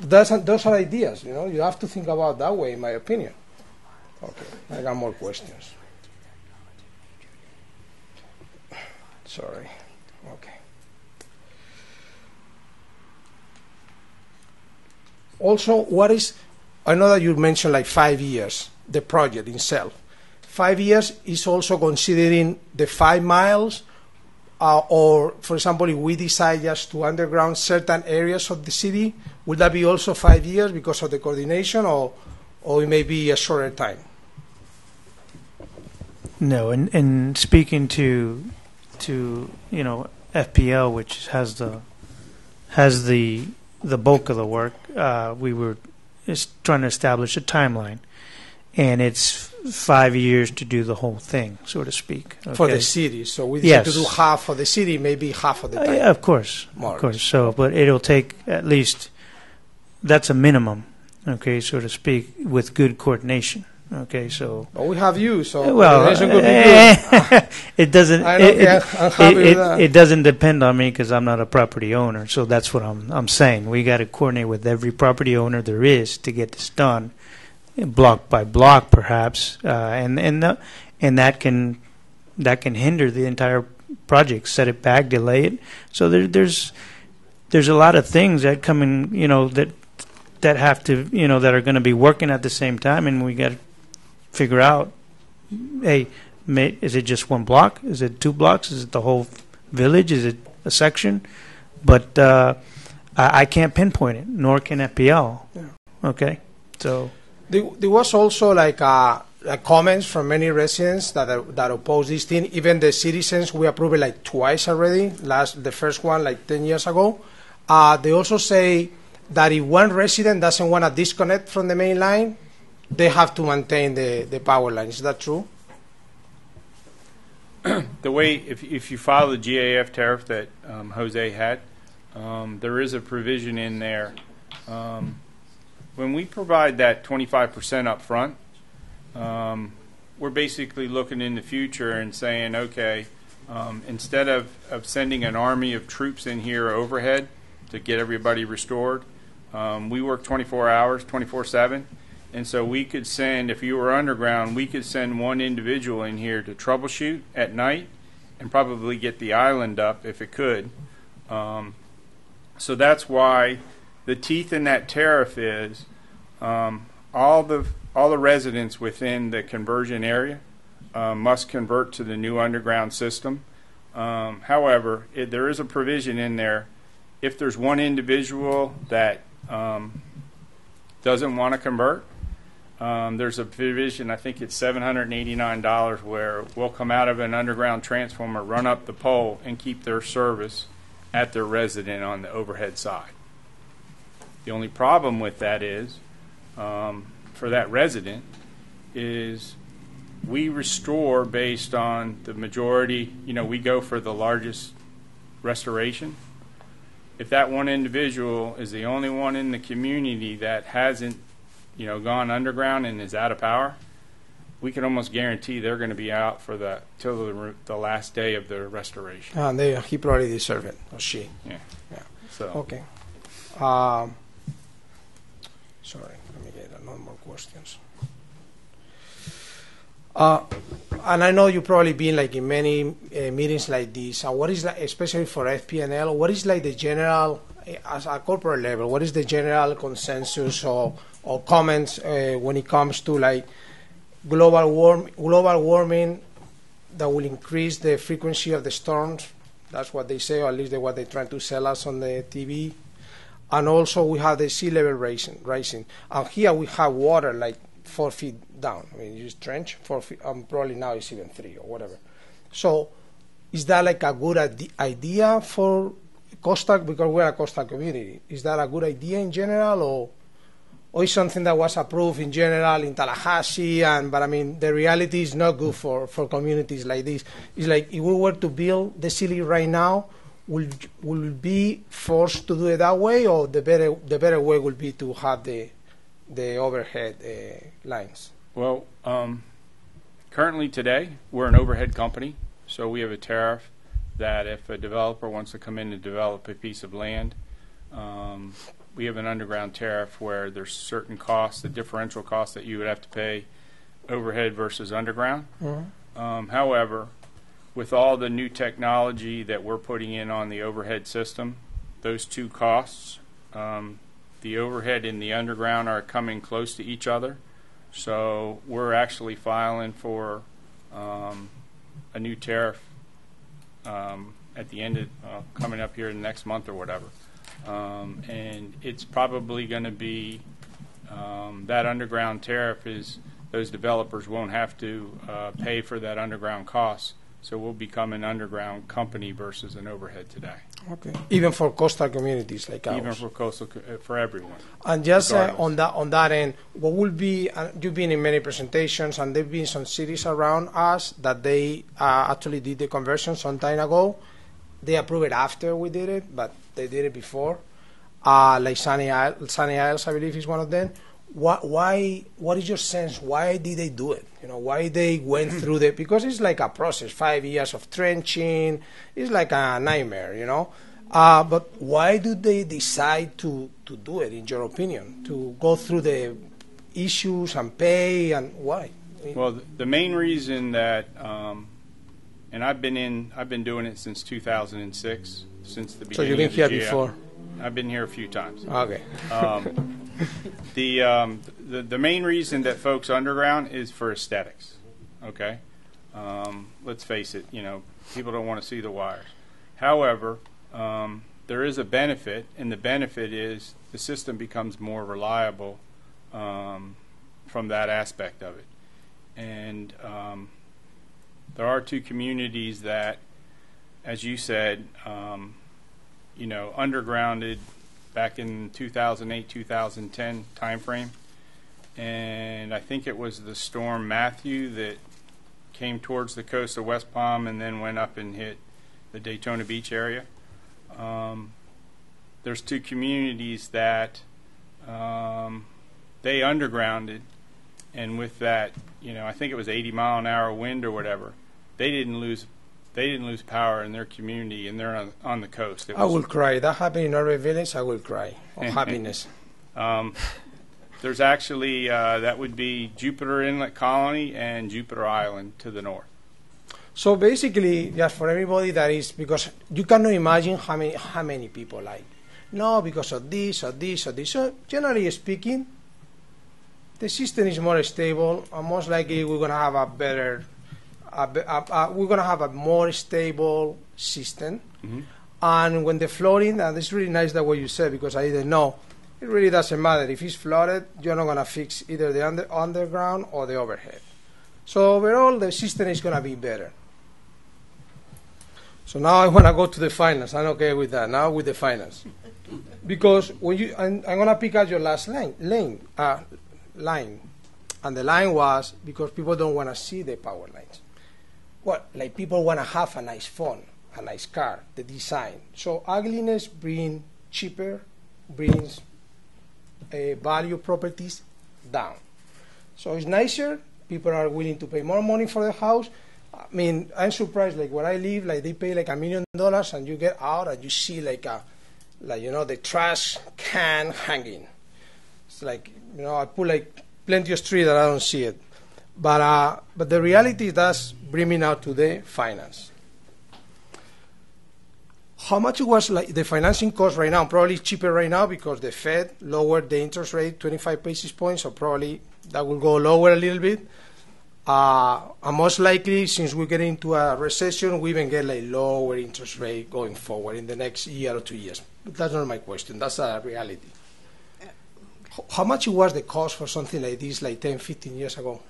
that's, those are ideas. You know, you have to think about that way, in my opinion. Okay, I got more questions. Sorry. Okay. Also, what is I know that you mentioned like five years, the project itself. Five years is also considering the five miles Uh, or, for example, if we decide just to underground certain areas of the city, will that be also five years because of the coordination, or, or it may be a shorter time? No, and, and speaking to to you know FPL, which has the has the the bulk of the work, uh, we were just trying to establish a timeline, and it's five years to do the whole thing, so to speak. For the city, so we Yes. to do half for the city, maybe half of the Uh, time. yeah, of course, More of course. So, but it'll take at least that's a minimum, okay, so to speak, with good coordination. Okay, so But we have you, so well, could be eh, it doesn't. I it, don't- it, yeah, I'm happy it, with that. it doesn't depend on me because I'm not a property owner. So that's what I'm I'm saying. We got to coordinate with every property owner there is to get this done, block by block, perhaps, uh, and and the, and that can that can hinder the entire project. Set it back, delay it. So there, there's there's a lot of things that come in, you know, that that have to, you know, that are going to be working at the same time, and we got to figure out, hey, may, is it just one block? Is it two blocks? Is it the whole village? Is it a section? But uh, I, I can't pinpoint it, nor can FPL. Okay, so There, there was also like uh, like comments from many residents that uh, that oppose this thing. Even the citizens, we approved it like twice already. Last the first one like ten years ago. Uh, they also say that if one resident doesn't want to disconnect from the main line, they have to maintain the, the power line. Is that true? the way, if, if you follow the GAF tariff that um, Jose had, um, there is a provision in there. Um, when we provide that 25% up front, um, we're basically looking in the future and saying, okay, um, instead of, of sending an army of troops in here overhead to get everybody restored, um, we work 24 hours, 24 7. And so we could send, if you were underground, we could send one individual in here to troubleshoot at night and probably get the island up if it could. Um, so that's why the teeth in that tariff is um, all the all the residents within the conversion area uh, must convert to the new underground system. Um, however, it, there is a provision in there if there's one individual that um, doesn't want to convert. Um, there's a provision, I think it's $789, where we'll come out of an underground transformer, run up the pole, and keep their service at their resident on the overhead side. The only problem with that is, um, for that resident, is we restore based on the majority, you know, we go for the largest restoration. If that one individual is the only one in the community that hasn't, you know, gone underground and is out of power, we can almost guarantee they're going to be out for the till the, the last day of the restoration. And they, he probably deserve it, or she. Yeah. Yeah. So Okay. Um, sorry, let me get no more questions. Uh, and I know you've probably been like in many uh, meetings like this. And what is like, especially for FP&L, what is like the general, uh, as a corporate level, what is the general consensus or or comments uh, when it comes to like global warm global warming that will increase the frequency of the storms? That's what they say, or at least what they're trying to sell us on the TV. And also we have the sea level rising. rising. And here we have water like four feet down. I mean, you just trench four feet. Um, probably now it's even three or whatever. So, is that like a good ide- idea for coastal? Because we're a coastal community. Is that a good idea in general, or is something that was approved in general in Tallahassee? And but I mean, the reality is not good for for communities like this. It's like if we were to build the city right now. Will will be forced to do it that way, or the better the better way would be to have the the overhead uh, lines? Well, um, currently today, we're an overhead company, so we have a tariff that if a developer wants to come in and develop a piece of land, um, we have an underground tariff where there's certain costs, the differential costs that you would have to pay overhead versus underground. Um, however, with all the new technology that we're putting in on the overhead system, those two costs, um, the overhead and the underground are coming close to each other. So we're actually filing for um, a new tariff um, at the end of, uh, coming up here in the next month or whatever. Um, and it's probably going to be, um, that underground tariff is, those developers won't have to uh, pay for that underground cost. So we'll become an underground company versus an overhead today, Okay. Even for coastal communities like ours. even for coastal, uh, for everyone. And just uh, on that on that end, what will be? Uh, you've been in many presentations, and there've been some cities around us that they uh, actually did the conversion some time ago. They approved it after we did it, but they did it before. Uh, like Sunny Isles, Sunny Isles, I believe, is one of them. Why, why? What is your sense? Why did they do it? You know, why they went through the? Because it's like a process. Five years of trenching. It's like a nightmare. You know. Uh, but why do they decide to, to do it, in your opinion? To go through the issues and pay and why? Well, the main reason that, um, and I've been in, I've been doing it since 2006, since the beginning. So you've been here GF. before? I've been here a few times. Okay. Um, the, um, the the main reason that folks underground is for aesthetics. Okay, um, let's face it. You know, people don't want to see the wires. However, um, there is a benefit, and the benefit is the system becomes more reliable um, from that aspect of it. And um, there are two communities that, as you said, um, you know, undergrounded back in 2008, 2010 timeframe. And I think it was the storm Matthew that came towards the coast of West Palm and then went up and hit the Daytona Beach area. Um, there's two communities that um, they undergrounded, and with that, you know, I think it was 80 mile an hour wind or whatever. They didn't lose, they didn't lose power in their community, and they're on, on the coast. I will cry. That happened in Norway Village. I will cry of happiness. Um, there's actually uh, that would be Jupiter Inlet Colony and Jupiter Island to the north. So basically, just for everybody that is because you cannot imagine how many how many people like no because of this or this or this. So generally speaking, the system is more stable and most likely we're gonna have a better, a, a, we're gonna have a more stable system. And when the flooding, and it's really nice that what you said because I didn't know. It really doesn't matter if it's flooded. You're not gonna fix either the under, underground or the overhead. So overall, the system is gonna be better. So now I want to go to the finance. I'm okay with that. Now with the finance, because when you, I'm, I'm going to pick out your last line, lane, uh, line, and the line was because people don't want to see the power lines. Well, like people want to have a nice phone, a nice car, the design. So ugliness brings cheaper, brings uh, value properties down. So it's nicer. People are willing to pay more money for the house. I mean, I'm surprised. Like where I live, like they pay like a million dollars, and you get out and you see like a, like you know, the trash can hanging. It's like you know, I put like plenty of street that I don't see it. But uh, but the reality does bring me now to the finance. How much was like the financing cost right now? Probably cheaper right now because the Fed lowered the interest rate 25 basis points, so probably that will go lower a little bit. Uh, and most likely, since we get into a recession, we even get like lower interest rate going forward in the next year or two years. But that's not my question. That's a reality. How much was the cost for something like this, like 10, 15 years ago?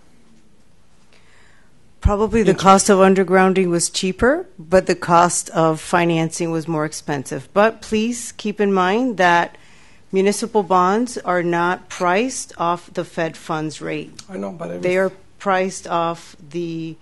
Probably the cost of undergrounding was cheaper, but the cost of financing was more expensive. But please keep in mind that municipal bonds are not priced off the Fed funds rate. I know, but They are priced off the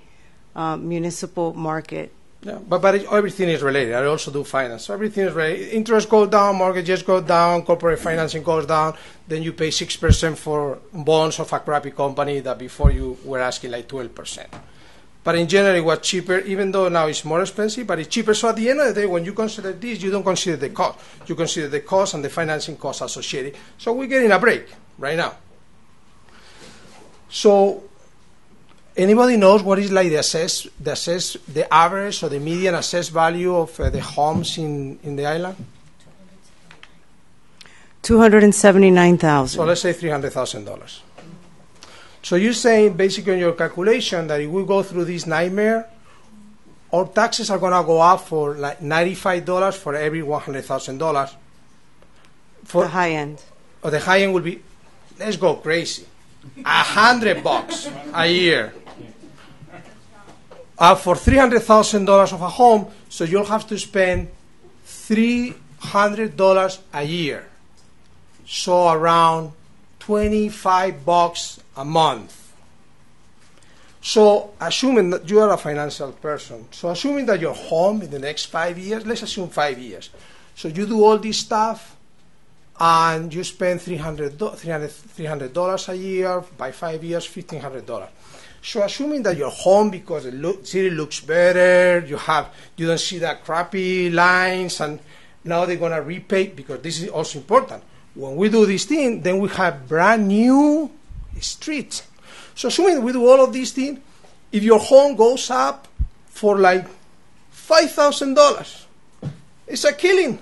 uh, municipal market. Yeah, but, but it, everything is related. I also do finance. So everything is related. Interest goes down, mortgages go down, corporate financing goes down. Then you pay 6% for bonds of a crappy company that before you were asking like 12%. But in general, it was cheaper, even though now it's more expensive, but it's cheaper. So at the end of the day, when you consider this, you don't consider the cost. You consider the cost and the financing costs associated. So we're getting a break right now. So anybody knows what is like the assess, the assess, the average or the median assessed value of uh, the homes in, in the island? Two hundred and seventy-nine thousand. So let's say three hundred thousand dollars. So you're saying basically on your calculation that if we go through this nightmare, our taxes are going to go up for like $95 for every $100,000. For The high end. or the high end will be, let's go crazy, a hundred bucks a year. Uh, for three hundred thousand dollars of a home, so you'll have to spend three hundred dollars a year. So around twenty-five bucks a month. So assuming that you are a financial person, so assuming that your home in the next five years, let's assume five years. So you do all this stuff, and you spend $300, $300, $300 a year by five years, $1,500. So assuming that your home, because the look, city looks better, you have you don't see that crappy lines, and now they're gonna repay because this is also important. When we do this thing, then we have brand new streets. So assuming we do all of these things, if your home goes up for like five thousand dollars, it's a killing.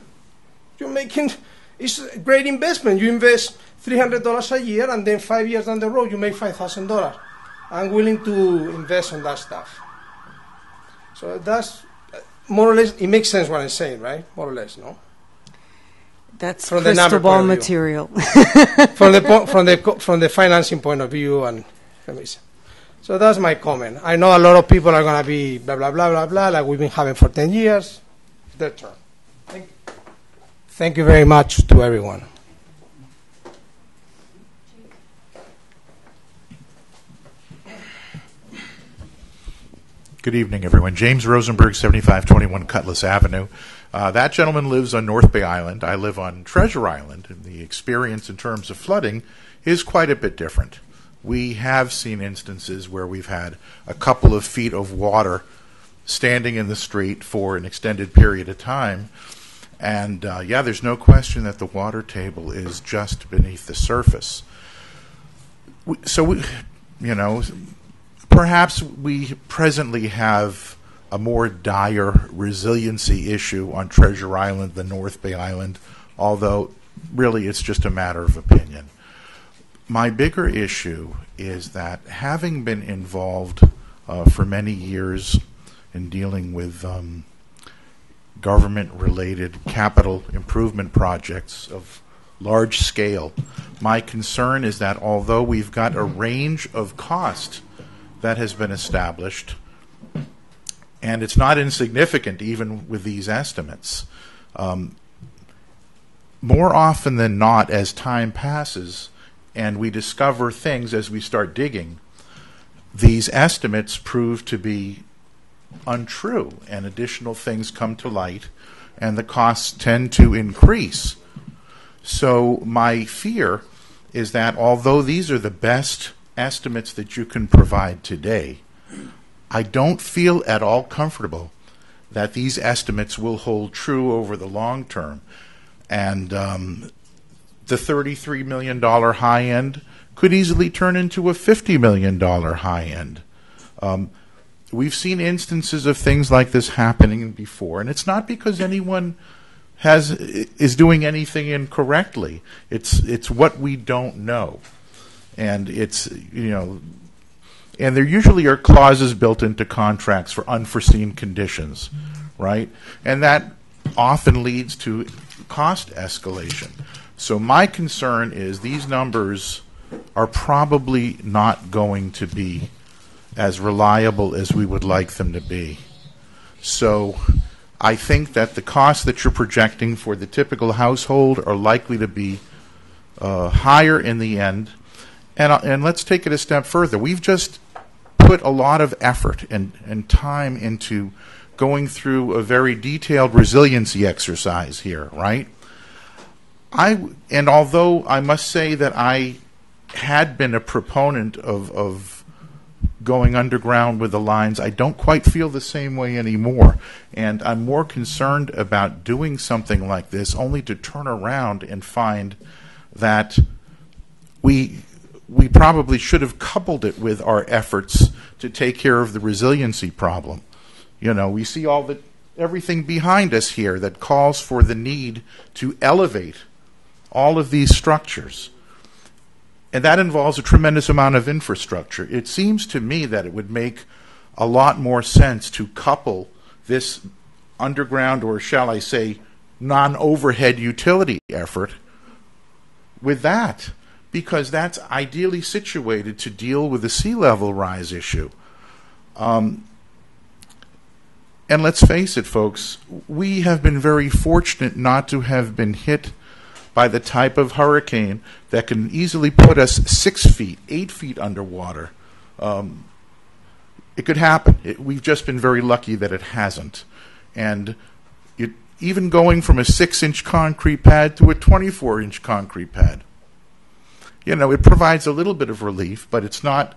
You're making it's a great investment. You invest three hundred dollars a year, and then five years down the road, you make five thousand dollars. I'm willing to invest on that stuff. So that's uh, more or less. It makes sense what I'm saying, right? More or less, no. That's From the crystal number ball point of view. material. from the po- from the co- from the financing point of view, and let me see. so that's my comment. I know a lot of people are going to be blah blah blah blah blah, like we've been having for ten years. Their turn. Thank, thank you very much to everyone. Good evening, everyone. James Rosenberg, 7521 Cutlass Avenue. Uh, that gentleman lives on North Bay Island. I live on Treasure Island, and the experience in terms of flooding is quite a bit different. We have seen instances where we've had a couple of feet of water standing in the street for an extended period of time. And uh, yeah, there's no question that the water table is just beneath the surface. We, so, we, you know, perhaps we presently have a more dire resiliency issue on Treasure Island than North Bay Island, although really it's just a matter of opinion. My bigger issue is that having been involved uh, for many years in dealing with um, government related capital improvement projects of large scale, my concern is that although we've got a range of cost that has been established, and it's not insignificant even with these estimates. Um, more often than not, as time passes and we discover things as we start digging, these estimates prove to be untrue, and additional things come to light, and the costs tend to increase. So, my fear is that although these are the best estimates that you can provide today, I don't feel at all comfortable that these estimates will hold true over the long term. And um, the $33 million high end could easily turn into a $50 million high end. Um, we've seen instances of things like this happening before, and it's not because anyone has is doing anything incorrectly. It's it's what we don't know, and it's you know, and there usually are clauses built into contracts for unforeseen conditions, right? And that often leads to cost escalation. So my concern is these numbers are probably not going to be as reliable as we would like them to be. So I think that the costs that you're projecting for the typical household are likely to be uh, higher in the end. And, uh, and let's take it a step further. We've just put a lot of effort and, and time into going through a very detailed resiliency exercise here, right? I and although I must say that I had been a proponent of, of going underground with the lines, I don't quite feel the same way anymore. And I'm more concerned about doing something like this only to turn around and find that we we probably should have coupled it with our efforts to take care of the resiliency problem. You know, we see all the everything behind us here that calls for the need to elevate all of these structures. And that involves a tremendous amount of infrastructure. It seems to me that it would make a lot more sense to couple this underground, or shall I say, non overhead utility effort with that because that's ideally situated to deal with the sea level rise issue. Um, and let's face it, folks, we have been very fortunate not to have been hit by the type of hurricane that can easily put us six feet, eight feet underwater. Um, it could happen. It, we've just been very lucky that it hasn't. And it, even going from a six inch concrete pad to a 24 inch concrete pad, you know, it provides a little bit of relief, but it's not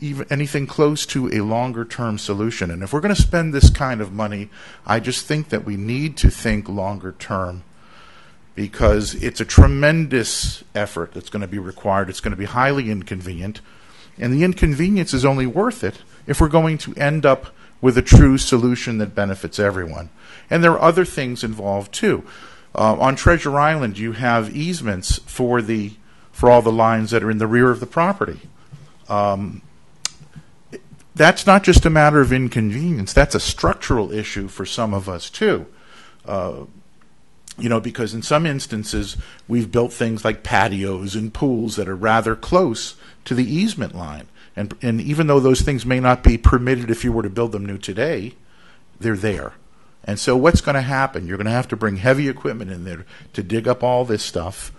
even anything close to a longer term solution. And if we're going to spend this kind of money, I just think that we need to think longer term because it's a tremendous effort that's going to be required. It's going to be highly inconvenient. And the inconvenience is only worth it if we're going to end up with a true solution that benefits everyone. And there are other things involved too. Uh, on Treasure Island, you have easements for the for all the lines that are in the rear of the property. Um, that's not just a matter of inconvenience. That's a structural issue for some of us too. Uh, you know, because in some instances we've built things like patios and pools that are rather close to the easement line. And, and even though those things may not be permitted if you were to build them new today, they're there. And so what's going to happen? You're going to have to bring heavy equipment in there to dig up all this stuff.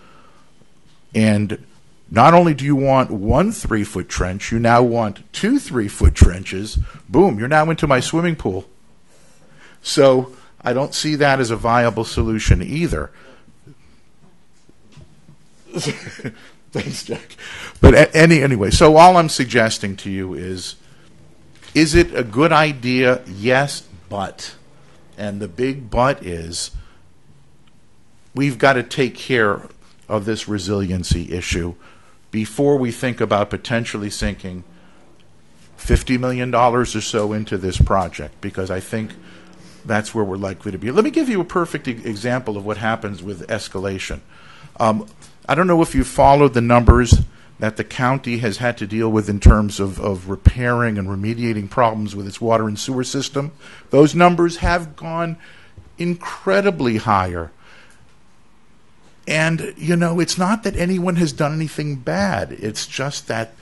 And not only do you want one three foot trench, you now want two three foot trenches. Boom, you're now into my swimming pool. So I don't see that as a viable solution either. Thanks, Jack. But any anyway, so all I'm suggesting to you is is it a good idea? Yes, but. And the big but is we've got to take care of this resiliency issue before we think about potentially sinking $50 million or so into this project because I think that's where we're likely to be. Let me give you a perfect e- example of what happens with escalation. Um, I don't know if you followed the numbers that the county has had to deal with in terms of, of repairing and remediating problems with its water and sewer system. Those numbers have gone incredibly higher. And, you know, it's not that anyone has done anything bad. It's just that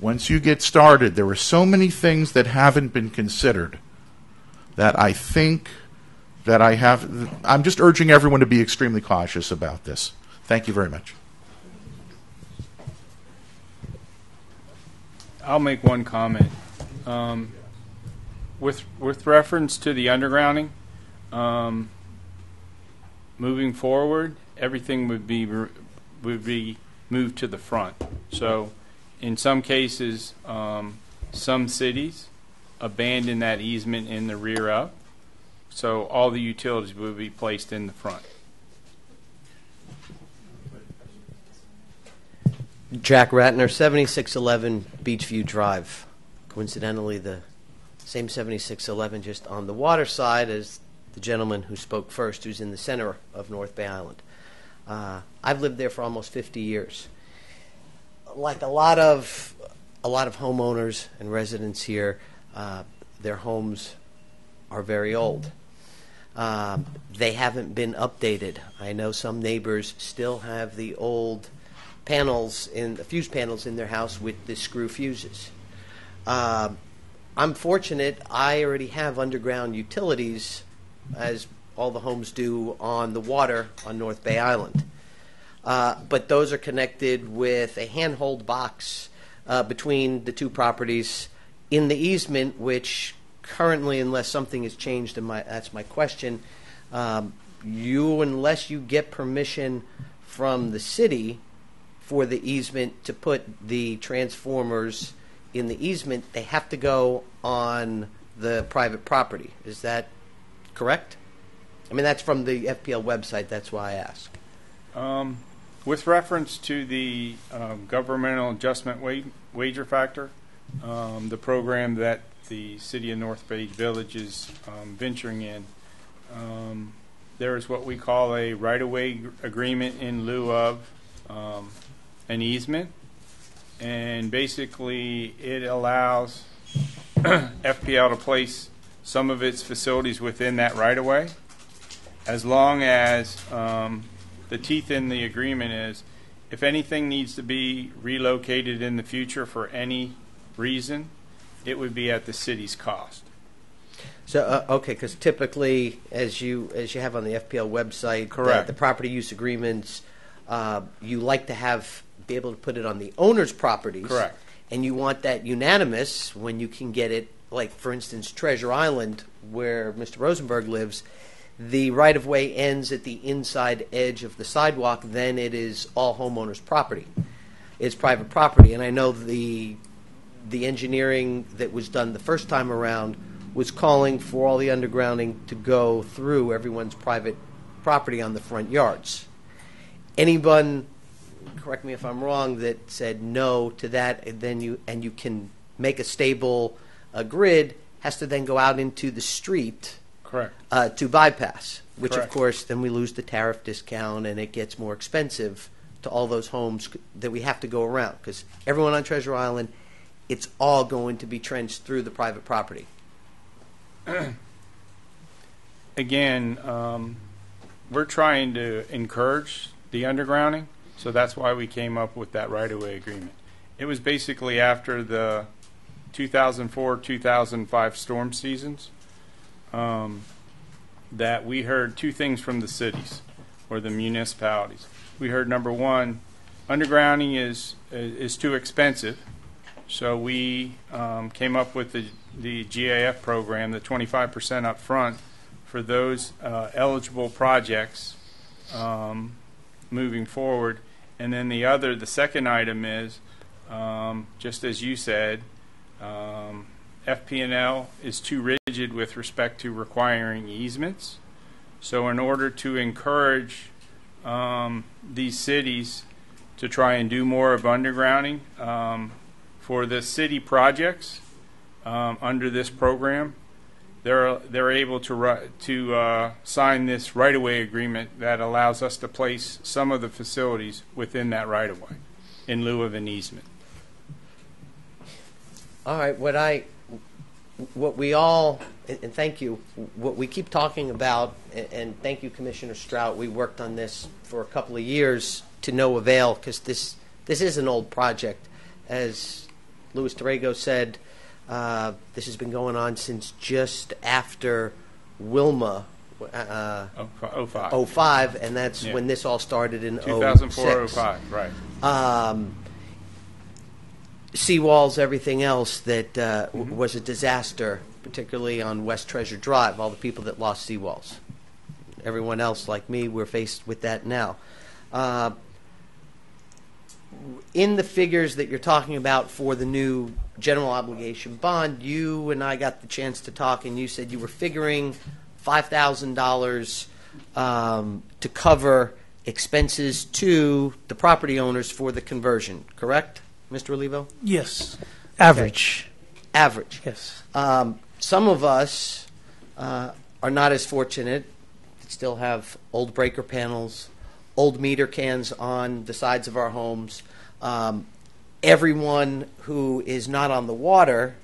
once you get started, there are so many things that haven't been considered that I think that I have. I'm just urging everyone to be extremely cautious about this. Thank you very much. I'll make one comment. Um, with with reference to the undergrounding, um, moving forward, everything would be would be moved to the front. So, in some cases, um, some cities abandon that easement in the rear up. So all the utilities would be placed in the front. Jack Ratner, 7611 Beachview Drive. Coincidentally, the same 7611 just on the water side as the gentleman who spoke first, who's in the center of North Bay Island. Uh, I've lived there for almost 50 years. Like a lot of a lot of homeowners and residents here, uh, their homes are very old. Um, they haven't been updated. I know some neighbors still have the old panels in the fuse panels in their house with the screw fuses. Um, I'm fortunate. I already have underground utilities, as all the homes do on the water on North Bay Island. Uh, but those are connected with a handhole box uh, between the two properties in the easement, which currently, unless something has changed, and my, that's my question, um, you, unless you get permission from the city for the easement to put the transformers in the easement, they have to go on the private property. Is that correct? I mean, that's from the FPL website. That's why I ask. Um, with reference to the um, governmental adjustment wa- wager factor, um, the program that the city of North Bay Village is um, venturing in, um, there is what we call a right-of-way gr- agreement in lieu of an easement, and basically it allows FPL to place some of its facilities within that right of way, as long as um, the teeth in the agreement is if anything needs to be relocated in the future for any reason, it would be at the city's cost. So, uh, okay, because typically, as you, as you have on the FPL website. the- Correct. The property use agreements, uh, you like to have, be able to put it on the owner's properties. Correct. And you want that unanimous when you can get it, like, for instance, Treasure Island, where Mr. Rosenberg lives, the right-of-way ends at the inside edge of the sidewalk, then it is all homeowners' property. It's private property, and I know the, the engineering that was done the first time around was calling for all the undergrounding to go through everyone's private property on the front yards. Anyone, correct me if I'm wrong, that said no to that, and then you, and you can make a stable uh, grid, has to then go out into the street Correct. uh, to bypass, which of Correct. course then we lose the tariff discount and it gets more expensive to all those homes c- that we have to go around because everyone on Treasure Island, it's all going to be trenched through the private property. Again, um, we're trying to encourage the undergrounding, so that's why we came up with that right-of-way agreement. It was basically after the 2004, 2005 storm seasons um, that we heard two things from the cities or the municipalities. We heard number one, undergrounding is is too expensive, so we um, came up with the the GAF program, the 25% up front for those uh, eligible projects um, moving forward. And then the other, the second item is, um, just as you said, um, FP&L is too rigid with respect to requiring easements. So in order to encourage um, these cities to try and do more of undergrounding um, for the city projects um, under this program, they're they're able to to uh, sign this right of way agreement that allows us to place some of the facilities within that right of way in lieu of an easement. All right, what I, what we all, and thank you, what we keep talking about, and thank you, Commissioner Strout, we worked on this for a couple of years to no avail, because this, this is an old project. As Luis Torrego said, uh, this has been going on since just after Wilma, uh, Oh, 05. 05, and that's Yeah. when this all started in 2004, 06. 05, right. Um, seawalls, everything else that uh, w- Mm-hmm. was a disaster, particularly on West Treasure Drive, all the people that lost seawalls. Everyone else, like me, we're faced with that now. Uh, in the figures that you're talking about for the new general obligation bond, you and I got the chance to talk, and you said you were figuring five thousand dollars um, to cover expenses to the property owners for the conversion. Correct, Mr. Olivo? Yes. Average. Average. Yes. Um, some of us uh, are not as fortunate. Still have old breaker panels, old meter cans on the sides of our homes. Um, everyone who is not on the water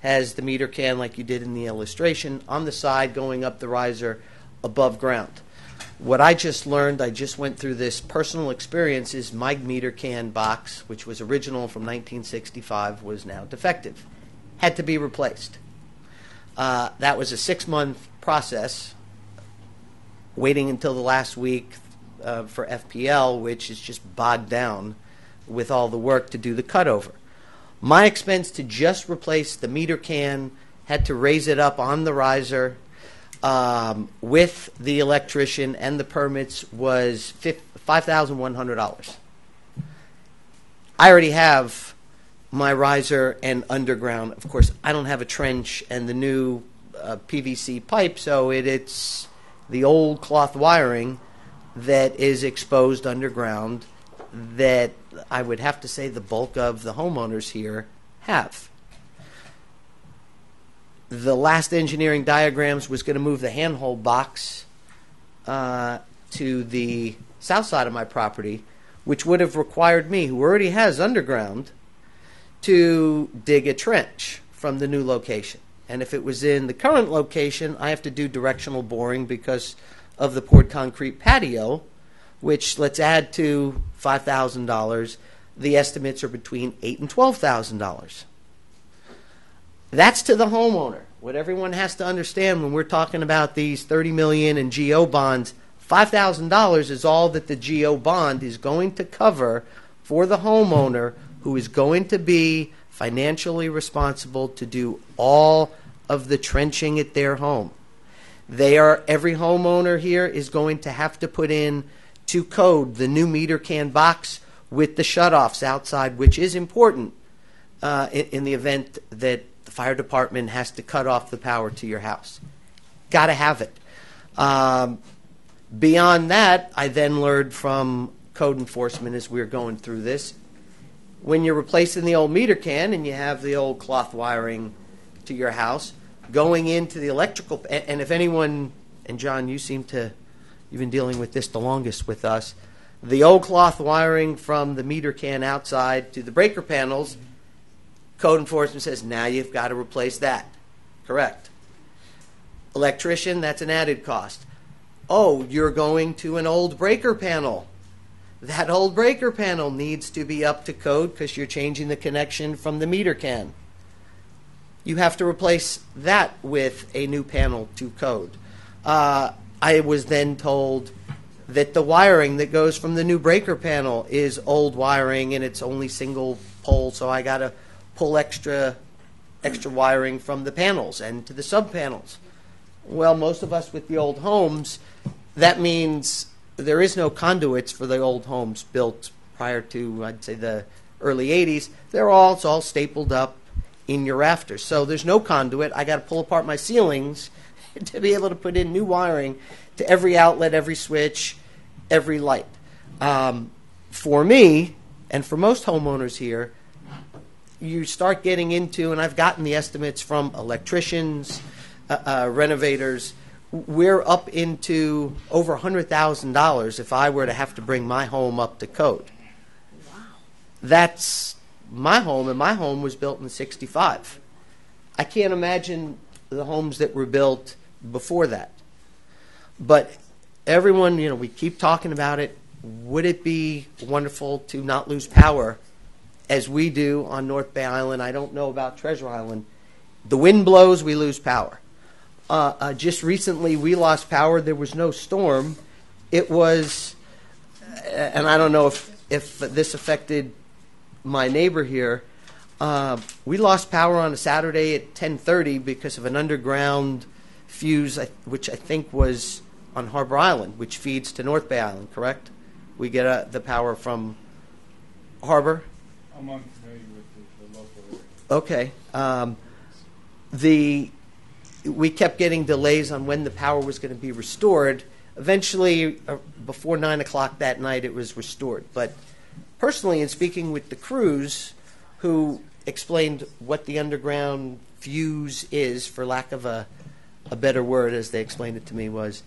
has the meter can, like you did in the illustration, on the side going up the riser above ground. What I just learned, I just went through this personal experience, is my meter can box, which was original from 1965, was now defective. Had to be replaced. Uh, that was a six month process, waiting until the last week uh, for FPL, which is just bogged down with all the work to do the cutover. My expense to just replace the meter can, had to raise it up on the riser um, with the electrician and the permits was $5,100. I already have my riser and underground. Of course, I don't have a trench and the new uh, PVC pipe, so it, it's the old cloth wiring that is exposed underground that I would have to say the bulk of the homeowners here have. The last engineering diagrams was going to move the handhole box uh, to the south side of my property, which would have required me, who already has underground, to dig a trench from the new location. And if it was in the current location, I have to do directional boring because of the poured concrete patio, which let's add to $5,000. The estimates are between eight and $12,000. That's to the homeowner. What everyone has to understand when we're talking about these 30 million and GO bonds, $5,000 is all that the GO bond is going to cover for the homeowner who is going to be financially responsible to do all of the trenching at their home. They are every homeowner here is going to have to put in to code the new meter can box with the shutoffs outside, which is important uh, in, in the event that fire department has to cut off the power to your house. Got to have it. Um, beyond that, I then learned from code enforcement as we were going through this. When you're replacing the old meter can and you have the old cloth wiring to your house, going into the electrical, and if anyone, and John, you seem to, you've been dealing with this the longest with us, the old cloth wiring from the meter can outside to the breaker panels, code enforcement says now you've got to replace that. Correct. Electrician, that's an added cost. Oh, you're going to an old breaker panel. That old breaker panel needs to be up to code because you're changing the connection from the meter can. You have to replace that with a new panel to code. Uh, I was then told that the wiring that goes from the new breaker panel is old wiring and it's only single pole, so I got to pull extra extra wiring from the panels and to the sub panels. Well, most of us with the old homes, that means there is no conduits for the old homes built prior to, I'd say, the early 80s. They're all, it's all stapled up in your rafters. So there's no conduit. I got to pull apart my ceilings to be able to put in new wiring to every outlet, every switch, every light. Um, for me, and for most homeowners here, you start getting into, and I've gotten the estimates from electricians, uh, uh, renovators. We're up into over $100,000 if I were to have to bring my home up to code. Wow. That's my home, and my home was built in 65. I can't imagine the homes that were built before that. But everyone, you know, we keep talking about it. Would it be wonderful to not lose power as we do on North Bay Island? I don't know about Treasure Island. The wind blows, we lose power. Uh, uh, just recently, we lost power. There was no storm. It was, and I don't know if, if this affected my neighbor here. Uh, we lost power on a Saturday at 10:30 because of an underground fuse, which I think was on Harbor Island, which feeds to North Bay Island. Correct? We get uh, the power from Harbor. I'm unfamiliar with the, the local area. Okay. Um, the we kept getting delays on when the power was going to be restored. Eventually, uh, before nine o'clock that night, it was restored. But personally, in speaking with the crews, who explained what the underground fuse is, for lack of a a better word, as they explained it to me, was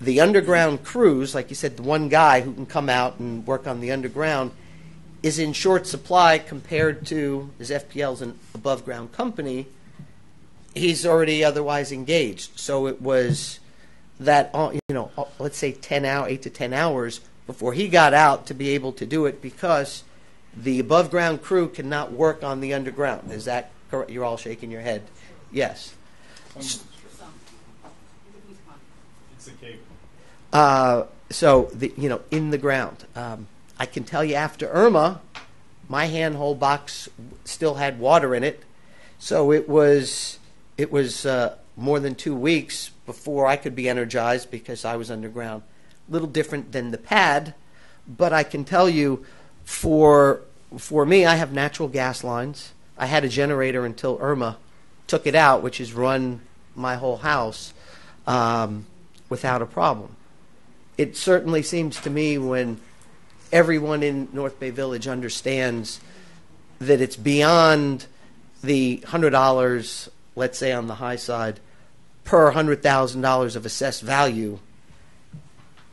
the underground crews, like you said, the one guy who can come out and work on the underground is in short supply compared to, as FPL's an above ground company, he's already otherwise engaged. So it was that, uh, you know, uh, let's say 10 hour, 8 to 10 hours before he got out to be able to do it because the above ground crew cannot work on the underground. Is that correct? You're all shaking your head. Yes. It's a cable. Uh, so the, you know, in the ground. Um, I can tell you after Irma, my handhole box still had water in it, so it was it was uh, more than two weeks before I could be energized because I was underground. A little different than the pad, but I can tell you, for for me, I have natural gas lines. I had a generator until Irma took it out, which has run my whole house um, without a problem. It certainly seems to me when everyone in North Bay Village understands that it's beyond the hundred dollars, let's say on the high side, per hundred thousand dollars of assessed value.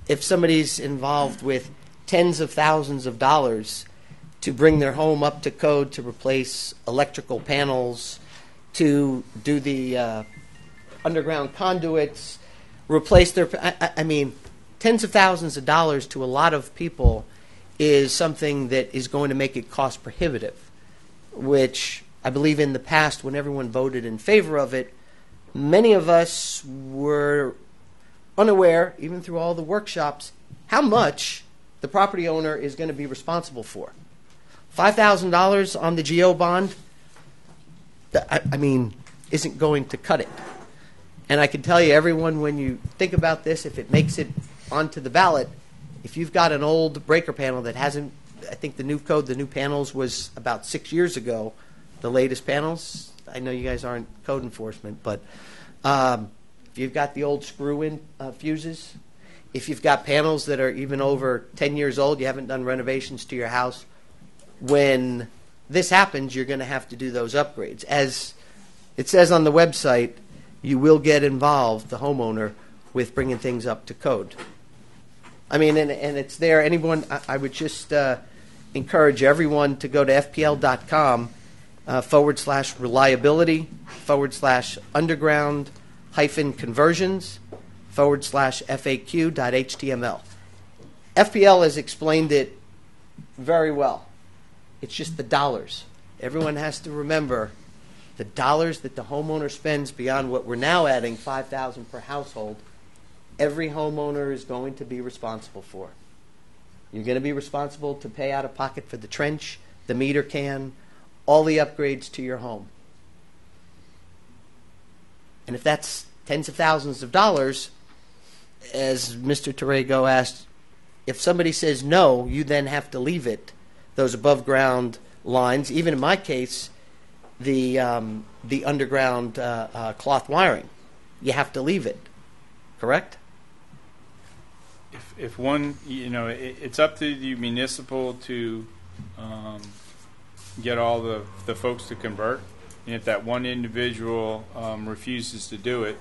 If somebody's involved with tens of thousands of dollars to bring their home up to code to replace electrical panels, to do the uh, underground conduits, replace their. I- I mean, tens of thousands of dollars to a lot of people is something that is going to make it cost prohibitive, which I believe in the past, when everyone voted in favor of it, many of us were unaware, even through all the workshops, how much the property owner is going to be responsible for. $5,000 on the GO bond, I, I mean, isn't going to cut it. And I can tell you, everyone, when you think about this, if it makes it onto the ballot, if you've got an old breaker panel that hasn't, I think the new code, the new panels was about six years ago, the latest panels. I know you guys aren't code enforcement, but um, if you've got the old screw-in uh, fuses, if you've got panels that are even over 10 years old, you haven't done renovations to your house, when this happens, you're going to have to do those upgrades. As it says on the website, you will get involved, the homeowner, with bringing things up to code. I mean, and, and it's there. Anyone, I, I would just uh, encourage everyone to go to fpl.com uh, forward slash reliability forward slash underground hyphen conversions forward slash faq.html. FPL has explained it very well. It's just the dollars. Everyone has to remember the dollars that the homeowner spends beyond what we're now adding 5000 per household every homeowner is going to be responsible for. You're going to be responsible to pay out of pocket for the trench, the meter can, all the upgrades to your home. And if that's tens of thousands of dollars, as Mr. Torrego asked, if somebody says no, you then have to leave it, those above ground lines. Even in my case, the, um, the underground uh, uh, cloth wiring, you have to leave it, correct? If, if one, you know, it, it's up to the municipal to um, get all the, the folks to convert. And if that one individual um, refuses to do it,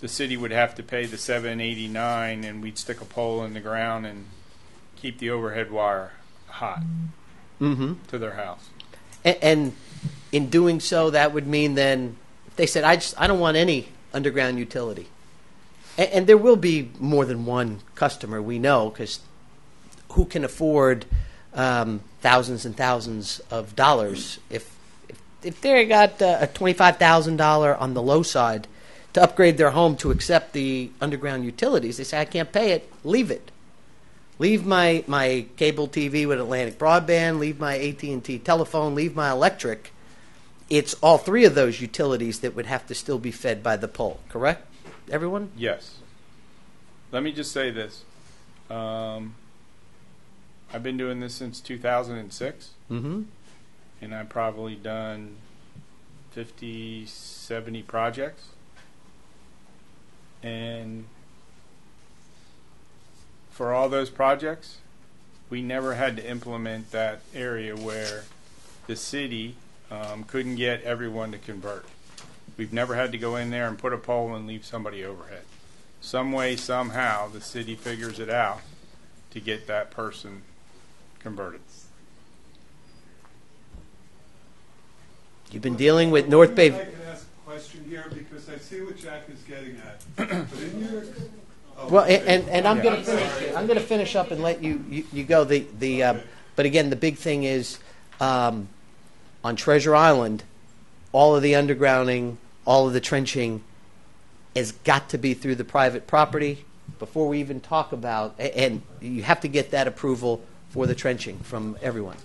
the city would have to pay the seven eighty nine, and we'd stick a pole in the ground and keep the overhead wire hot Mm-hmm. to their house. And, and in doing so, that would mean then, if they said, I just, I don't want any underground utility. And, and there will be more than one customer, we know, because who can afford um, thousands and thousands of dollars if, if, if they got uh, a $25,000 on the low side to upgrade their home to accept the underground utilities, they say, I can't pay it, leave it leave my, my cable TV with Atlantic Broadband, leave my AT&T telephone, leave my electric. It's all three of those utilities that would have to still be fed by the pole, correct? Everyone? Yes. Let me just say this. Um, I've been doing this since 2006, Mm-hmm. and I've probably done 50, 70 projects. And for all those projects, we never had to implement that area where the city um, couldn't get everyone to convert. We've never had to go in there and put a pole and leave somebody overhead. Some way, somehow, the city figures it out to get that person converted. You've been dealing with North Bay. I can ask a question here because I see what Jack is getting at. But in your, oh, Well, okay. and, and I'm Yeah. going to finish. I'm going to finish up and let you you, you go. The the um, but again, the big thing is um, on Treasure Island, all of the undergrounding, all of the trenching, has got to be through the private property before we even talk about. And you have to get that approval for the trenching from everyone.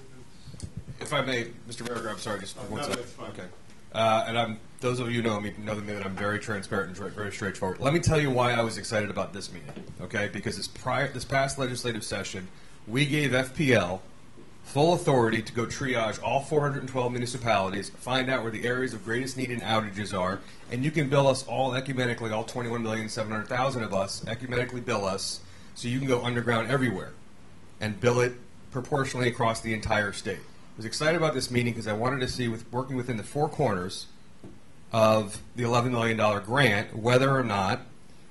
If I may, Mr. Berger, I'm sorry, just one No, second. that's fine. Okay. Uh, and I'm, those of you who know me know me that I'm very transparent and very straightforward. Let me tell you why I was excited about this meeting. Okay, because this prior this past legislative session, we gave FPL full authority to go triage all 412 municipalities, find out where the areas of greatest need and outages are, and you can bill us all ecumenically, all 21,700,000 of us ecumenically bill us, so you can go underground everywhere and bill it proportionally across the entire state. I was excited about this meeting because I wanted to see, with working within the four corners of the $11 million grant, whether or not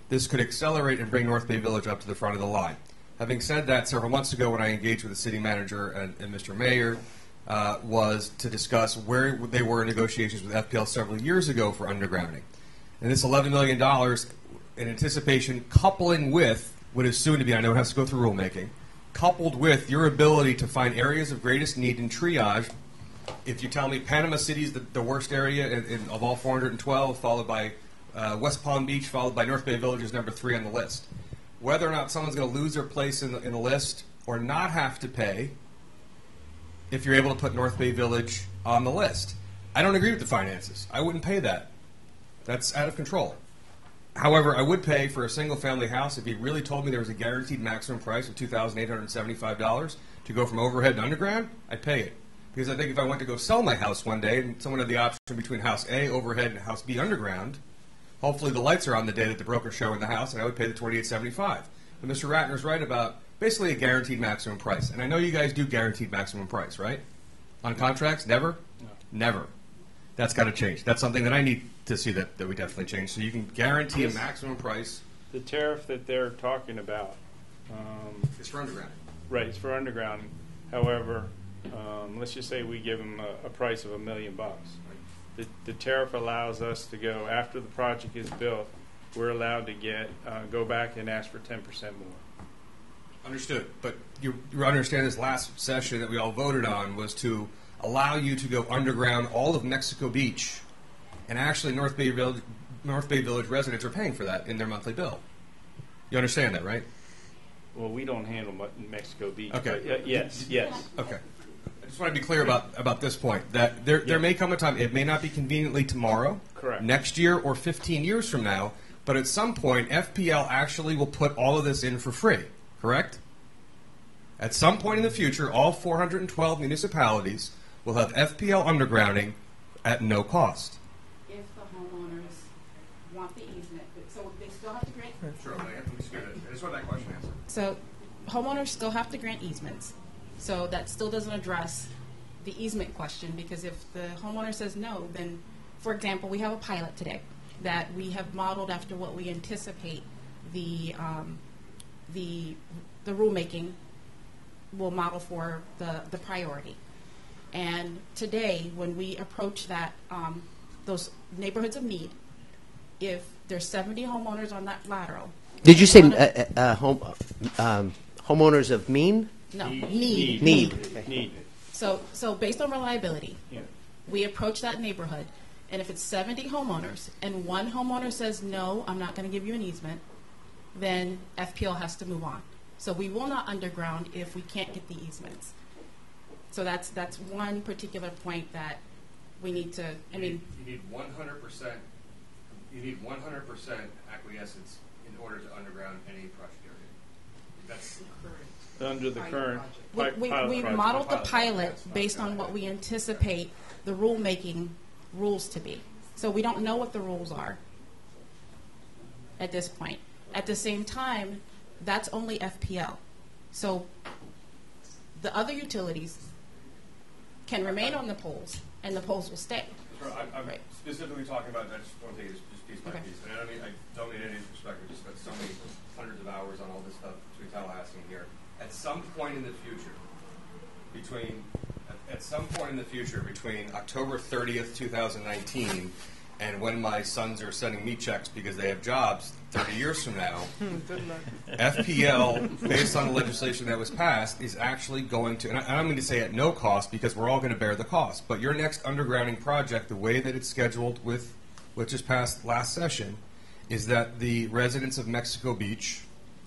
this could accelerate and bring North Bay Village up to the front of the line. Having said that, several months ago when I engaged with the city manager and, and Mr. Mayor, uh, was to discuss where they were in negotiations with FPL several years ago for undergrounding. And this $11 million in anticipation, coupling with what is soon to be, I know it has to go through rulemaking, coupled with your ability to find areas of greatest need and triage. If you tell me Panama City is the, the worst area in, in, of all 412, followed by uh, West Palm Beach, followed by North Bay Village is number three on the list. Whether or not someone's going to lose their place in the, in the list or not have to pay if you're able to put North Bay Village on the list. I don't agree with the finances. I wouldn't pay that. That's out of control. However, I would pay for a single family house if he really told me there was a guaranteed maximum price of $2,875 to go from overhead to underground, I'd pay it. Because I think if I went to go sell my house one day and someone had the option between house A overhead and house B underground, hopefully the lights are on the day that the broker's showing the house and I would pay the 2,875. But Mr. Ratner's right about basically a guaranteed maximum price. And I know you guys do guaranteed maximum price, right? On contracts? Never? Never. That's got to change. That's something that I need to see that, that we definitely change. So you can guarantee a maximum price. The tariff that they're talking about. Um, It's for underground. Right, it's for underground. However, um, let's just say we give them a, a price of a million bucks. The, the tariff allows us to go, after the project is built, we're allowed to get, uh, go back and ask for ten percent more. Understood. But you, you understand this last session that we all voted on was to allow you to go underground all of Mexico Beach, and actually North Bay Village, North Bay Village residents are paying for that in their monthly bill. You understand that, right? Well, we don't handle Mexico Beach. Okay. but, uh, yes, yes. Okay. I just want to be clear about, about this point that there, there may come a time, it may not be conveniently tomorrow, Correct. next year, or 15 years from now, but at some point, FPL actually will put all of this in for free, correct? At some point in the future, all 412 municipalities will have FPL undergrounding at no cost. If the homeowners want the easement, so they still have to grant. Sure, I just want that question answered. So homeowners still have to grant easements. So that still doesn't address the easement question because if the homeowner says no, then, for example, we have a pilot today that we have modeled after what we anticipate the, um, the, the rulemaking will model for the, the priority. And today, when we approach that, um, those neighborhoods of need, if there's 70 homeowners on that lateral. Did you say uh, uh, uh, home, um, homeowners of mean? No, Need. need. Need. Need. So, so based on reliability, Yeah. we approach that neighborhood, and if it's 70 homeowners, and one homeowner says, no, I'm not going to give you an easement, then FPL has to move on. So we will not underground if we can't get the easements. So that's, that's one particular point that we need to, I mean, You need 100%, you need 100% acquiescence in order to underground any project area. That's Under the current we, pi- we, pilot we project. modeled the pilot based on what we anticipate the rulemaking rules to be. So we don't know what the rules are at this point. At the same time, that's only FPL. So the other utilities can remain on the poles, and the poles will stay. Sure, I'm, I'm Right. specifically talking about, I just want to take this just piece by Okay. piece. And I don't mean, I don't need any disrespect, I just spent so many hundreds of hours on all this stuff between Tallahassee and here. At some point in the future, between, at, some point in the future, between October 30th, 2019, and when my sons are sending me checks because they have jobs 30 years from now, FPL, based on the legislation that was passed, is actually going to, and I, I don't mean to say at no cost because we're all going to bear the cost, but your next undergrounding project, the way that it's scheduled with what just passed last session, is that the residents of Mexico Beach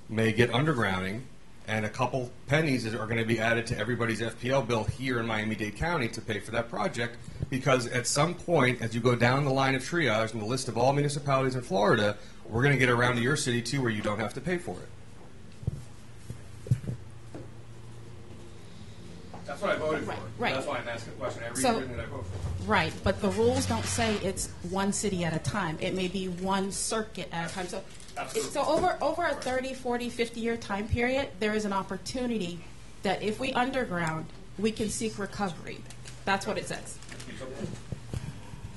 may get undergrounding, and a couple pennies are going to be added to everybody's FPL bill here in Miami-Dade County to pay for that project, because at some point, as you go down the line of triage and the list of all municipalities in Florida, we're going to get around to your city too, where you don't have to pay for it. That's what I voted Right, for. right. That's why I'm asking the question every So- year that I vote for. Right, but the rules don't say it's one city at a time. It may be one circuit at a time. So, it, so over over a 30, 40, 50 year time period, there is an opportunity that if we underground, we can seek recovery. That's what it says.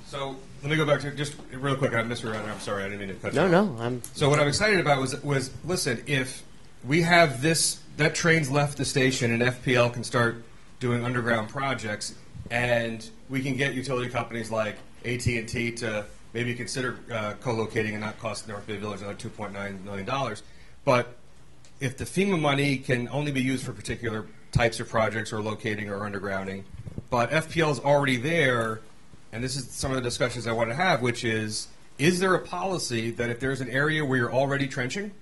So let me go back to just real quick. I Mr. Renner, I'm sorry, I didn't mean to cut you No, off. no, I'm- So what I'm excited about was was listen, if we have this, that train's left the station and FPL can start doing underground projects, and we can get utility companies like AT and T to maybe consider uh, co-locating and not cost North Bay Village another two point nine million dollars. But if the FEMA money can only be used for particular types of projects or locating or undergrounding, but FPL is already there, and this is some of the discussions I want to have, which is, is there a policy that if there's an area where you're already trenching,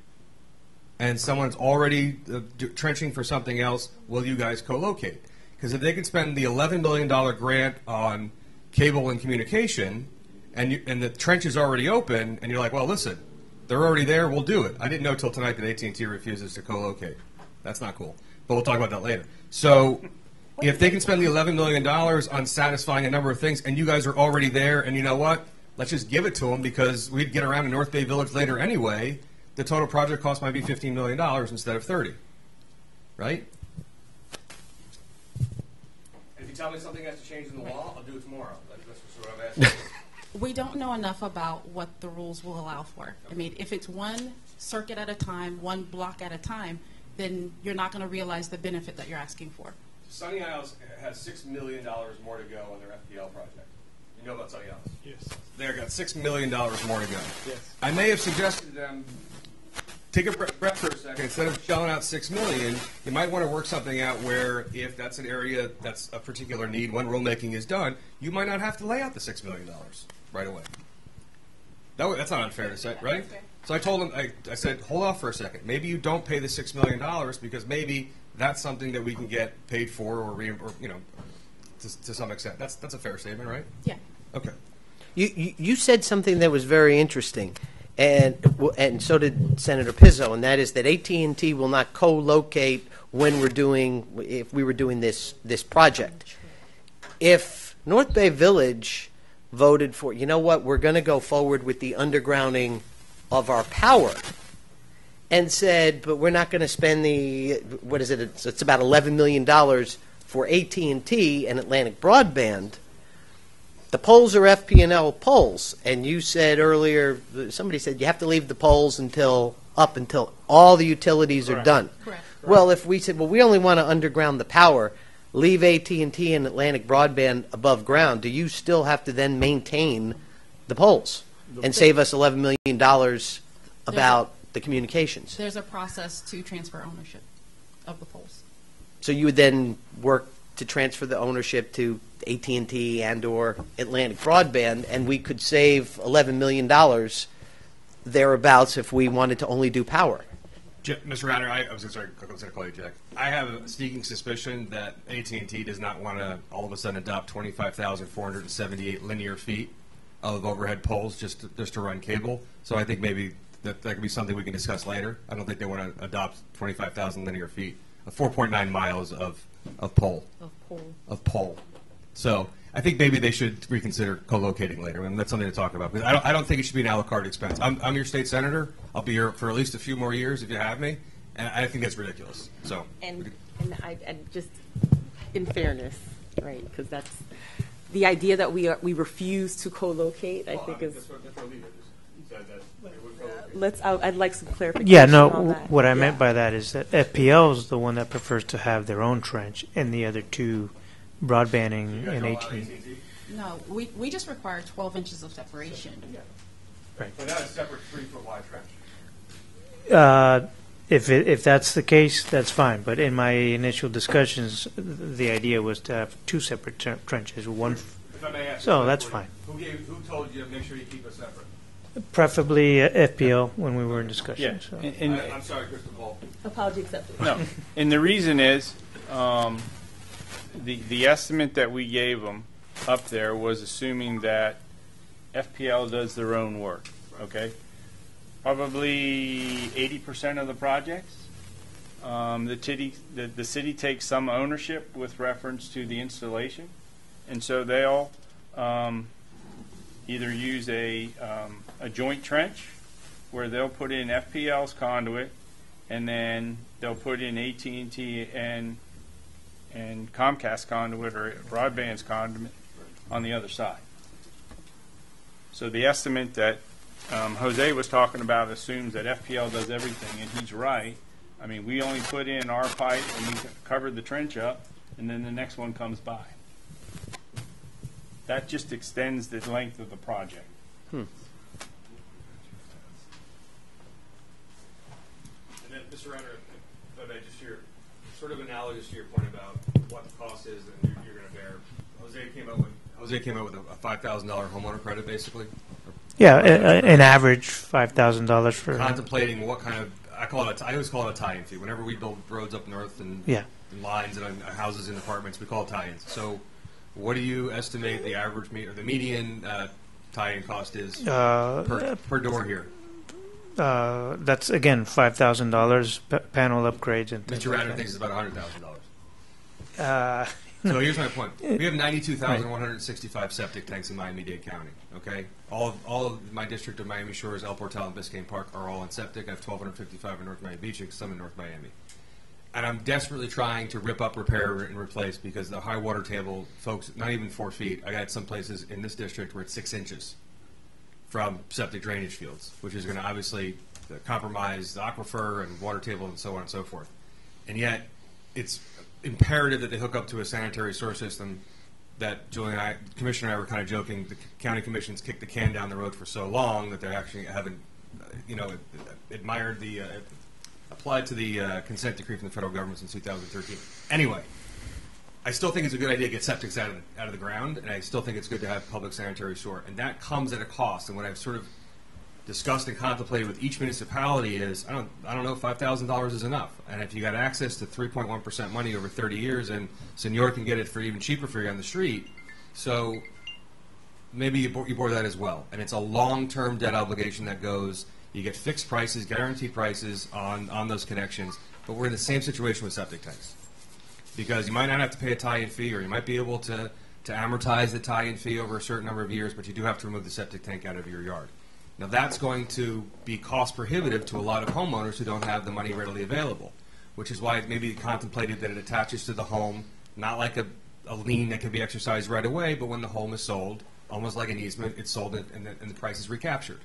and someone's already uh, trenching for something else, will you guys co-locate? Because if they could spend the $11 million grant on cable and communication, and you, and the trench is already open, and you're like, well, listen, they're already there, we'll do it. I didn't know till tonight that AT&T refuses to co-locate. That's not cool. But we'll talk about that later. So if they can spend the $11 million on satisfying a number of things, and you guys are already there, and you know what? Let's just give it to them because we'd get around to North Bay Village later anyway. The total project cost might be $15 million instead of 30 Right? If you tell me something has to change in the law, I'll do it tomorrow. That's what I'm asking. We don't know enough about what the rules will allow for. I mean, if it's one circuit at a time, one block at a time, then you're not going to realize the benefit that you're asking for. Sunny Isles has six million dollars more to go on their FPL project. You know about Sunny Isles? Yes. They've got six million dollars more to go. Yes. I may have suggested to them take a bre- breath for a second. Instead of shelling out six million, you might want to work something out where, if that's an area that's a particular need, when rulemaking is done, you might not have to lay out the six million dollars right away. That, wa- that's not unfair to say, right? So I told him, I, I said, hold off for a second. Maybe you don't pay the six million dollars because maybe that's something that we can get paid for or, re- or you know, to, to some extent. That's that's a fair statement, right? Yeah. Okay. You, you, you said something that was very interesting, and and so did Senator Pizzo, and that is that AT and T will not co-locate when we're doing if we were doing this this project. If North Bay Village voted for, you know what, we're going to go forward with the undergrounding of our power, and said, but we're not going to spend the what is it? It's, it's about eleven million dollars for AT and T and Atlantic Broadband the poles are FP&L poles, and you said earlier, somebody said you have to leave the poles until up until all the utilities are done. Correct. Well, if we said, well, we only want to underground the power, leave AT&T and Atlantic Broadband above ground, do you still have to then maintain the poles and save us $11 million about the communications? There's a process to transfer ownership of the poles. So you would then work to transfer the ownership to AT&T and or Atlantic Broadband, and we could save $11 million thereabouts if we wanted to only do power. Mr. Ratner, I, I was sorry, I was going to call you Jack. I have a sneaking suspicion that AT and T does not want to all of a sudden adopt twenty five thousand four hundred and seventy eight linear feet of overhead poles just to, just to run cable. So I think maybe that that could be something we can discuss later. I don't think they want to adopt twenty five thousand linear feet, uh, four point nine miles of of pole Of pole. of pole. So I think maybe they should reconsider co-locating later, and that's something to talk about. Because I don't, I don't think it should be an a la carte expense. I'm, I'm your state senator. I'll be here for at least a few more years if you have me, and I think that's ridiculous. So And, and I, and just in fairness, right, because that's, the idea that we are, we refuse to co-locate, I think is, let's, I- I'd like some clarification Yeah, no, on that. what I Yeah. meant by that is that FPL is the one that prefers to have their own trench, and the other two, broadbanding and AT. No, we, we just require 12 inches of separation. yeah. Right. But not a separate three foot wide trench. Uh, If, it- if that's the case, that's fine, but in my initial discussions, the idea was to have two separate tren- trenches, one, If I may ask. so that's fine. Who gave, who told you to make sure you keep it separate? Preferably uh, FPL when we were in discussion, so. And- and- I, I'm sorry, Crystal Ball. Apology accepted. No, and the reason is, um, the, the estimate that we gave them up there was assuming that FPL does their own work, okay? Probably eighty percent of the projects. Um, the city, the, the city takes some ownership with reference to the installation, and so they'll, um, either use a, um, a joint trench, where they'll put in FPL's conduit, and then they'll put in AT&T and and Comcast conduit or broadband's conduit on the other side. So the estimate that um, Jose was talking about assumes that FPL does everything, and he's right. I mean, we only put in our pipe and we covered the trench up, and then the next one comes by. That just extends the length of the project. Hmm. And then, Mr. Renner, if I may, just your, sort of analogous to your point about what the cost is that you're, you're gonna bear. Jose came out with, Jose came out with a, a five thousand dollar homeowner credit, basically. Yeah, a- a- an average five thousand dollars for. Contemplating what kind of, I call it, a- I always call it a tie-in fee. Whenever we build roads up north and. Yeah. and Lines and uh, houses and apartments, we call it tie-ins. So what do you estimate the average me, or the median, uh, tie-in cost is Uh, per, per door here? Uh, that's again five thousand dollars panel upgrades and things Mr. like thinks it's about hundred thousand dollars. So here's my point. We have 92,165 septic tanks in Miami-Dade County, okay? All of, all of my district of Miami Shores, El Portal, and Biscayne Park are all on septic. I have 1,255 in North Miami Beach and some in North Miami. And I'm desperately trying to rip up, repair, and replace because the high water table, folks, not even four feet. I got some places in this district where it's six inches from septic drainage fields, which is going to obviously compromise the aquifer and water table and so on and so forth. And yet, it's imperative that they hook up to a sanitary sewer system that Julian and I, Commissioner and I were kind of joking, the county commissions kicked the can down the road for so long that they actually haven't, uh, you know, admired the, uh, applied to the uh, consent decree from the federal government since 2013. Anyway, I still think it's a good idea to get septics out of the, out of the ground, and I still think it's good to have public sanitary sewer, and that comes at a cost. And what I've sort of discussed and contemplated with each municipality is I don't I don't know five thousand dollars is enough, and if you got access to three point one percent money over thirty years, and Senor can get it for even cheaper for you on the street, so maybe you bore, you that as well. And it's a long term debt obligation that goes. You get fixed prices, guaranteed prices on on those connections, but we're in the same situation with septic tanks because you might not have to pay a tie-in fee, or you might be able to to amortize the tie-in fee over a certain number of years, but you do have to remove the septic tank out of your yard. Now that's going to be cost prohibitive to a lot of homeowners who don't have the money readily available, which is why it may be contemplated that it attaches to the home, not like a, a lien that can be exercised right away, but when the home is sold, almost like an easement, it's sold and, the, and the price is recaptured.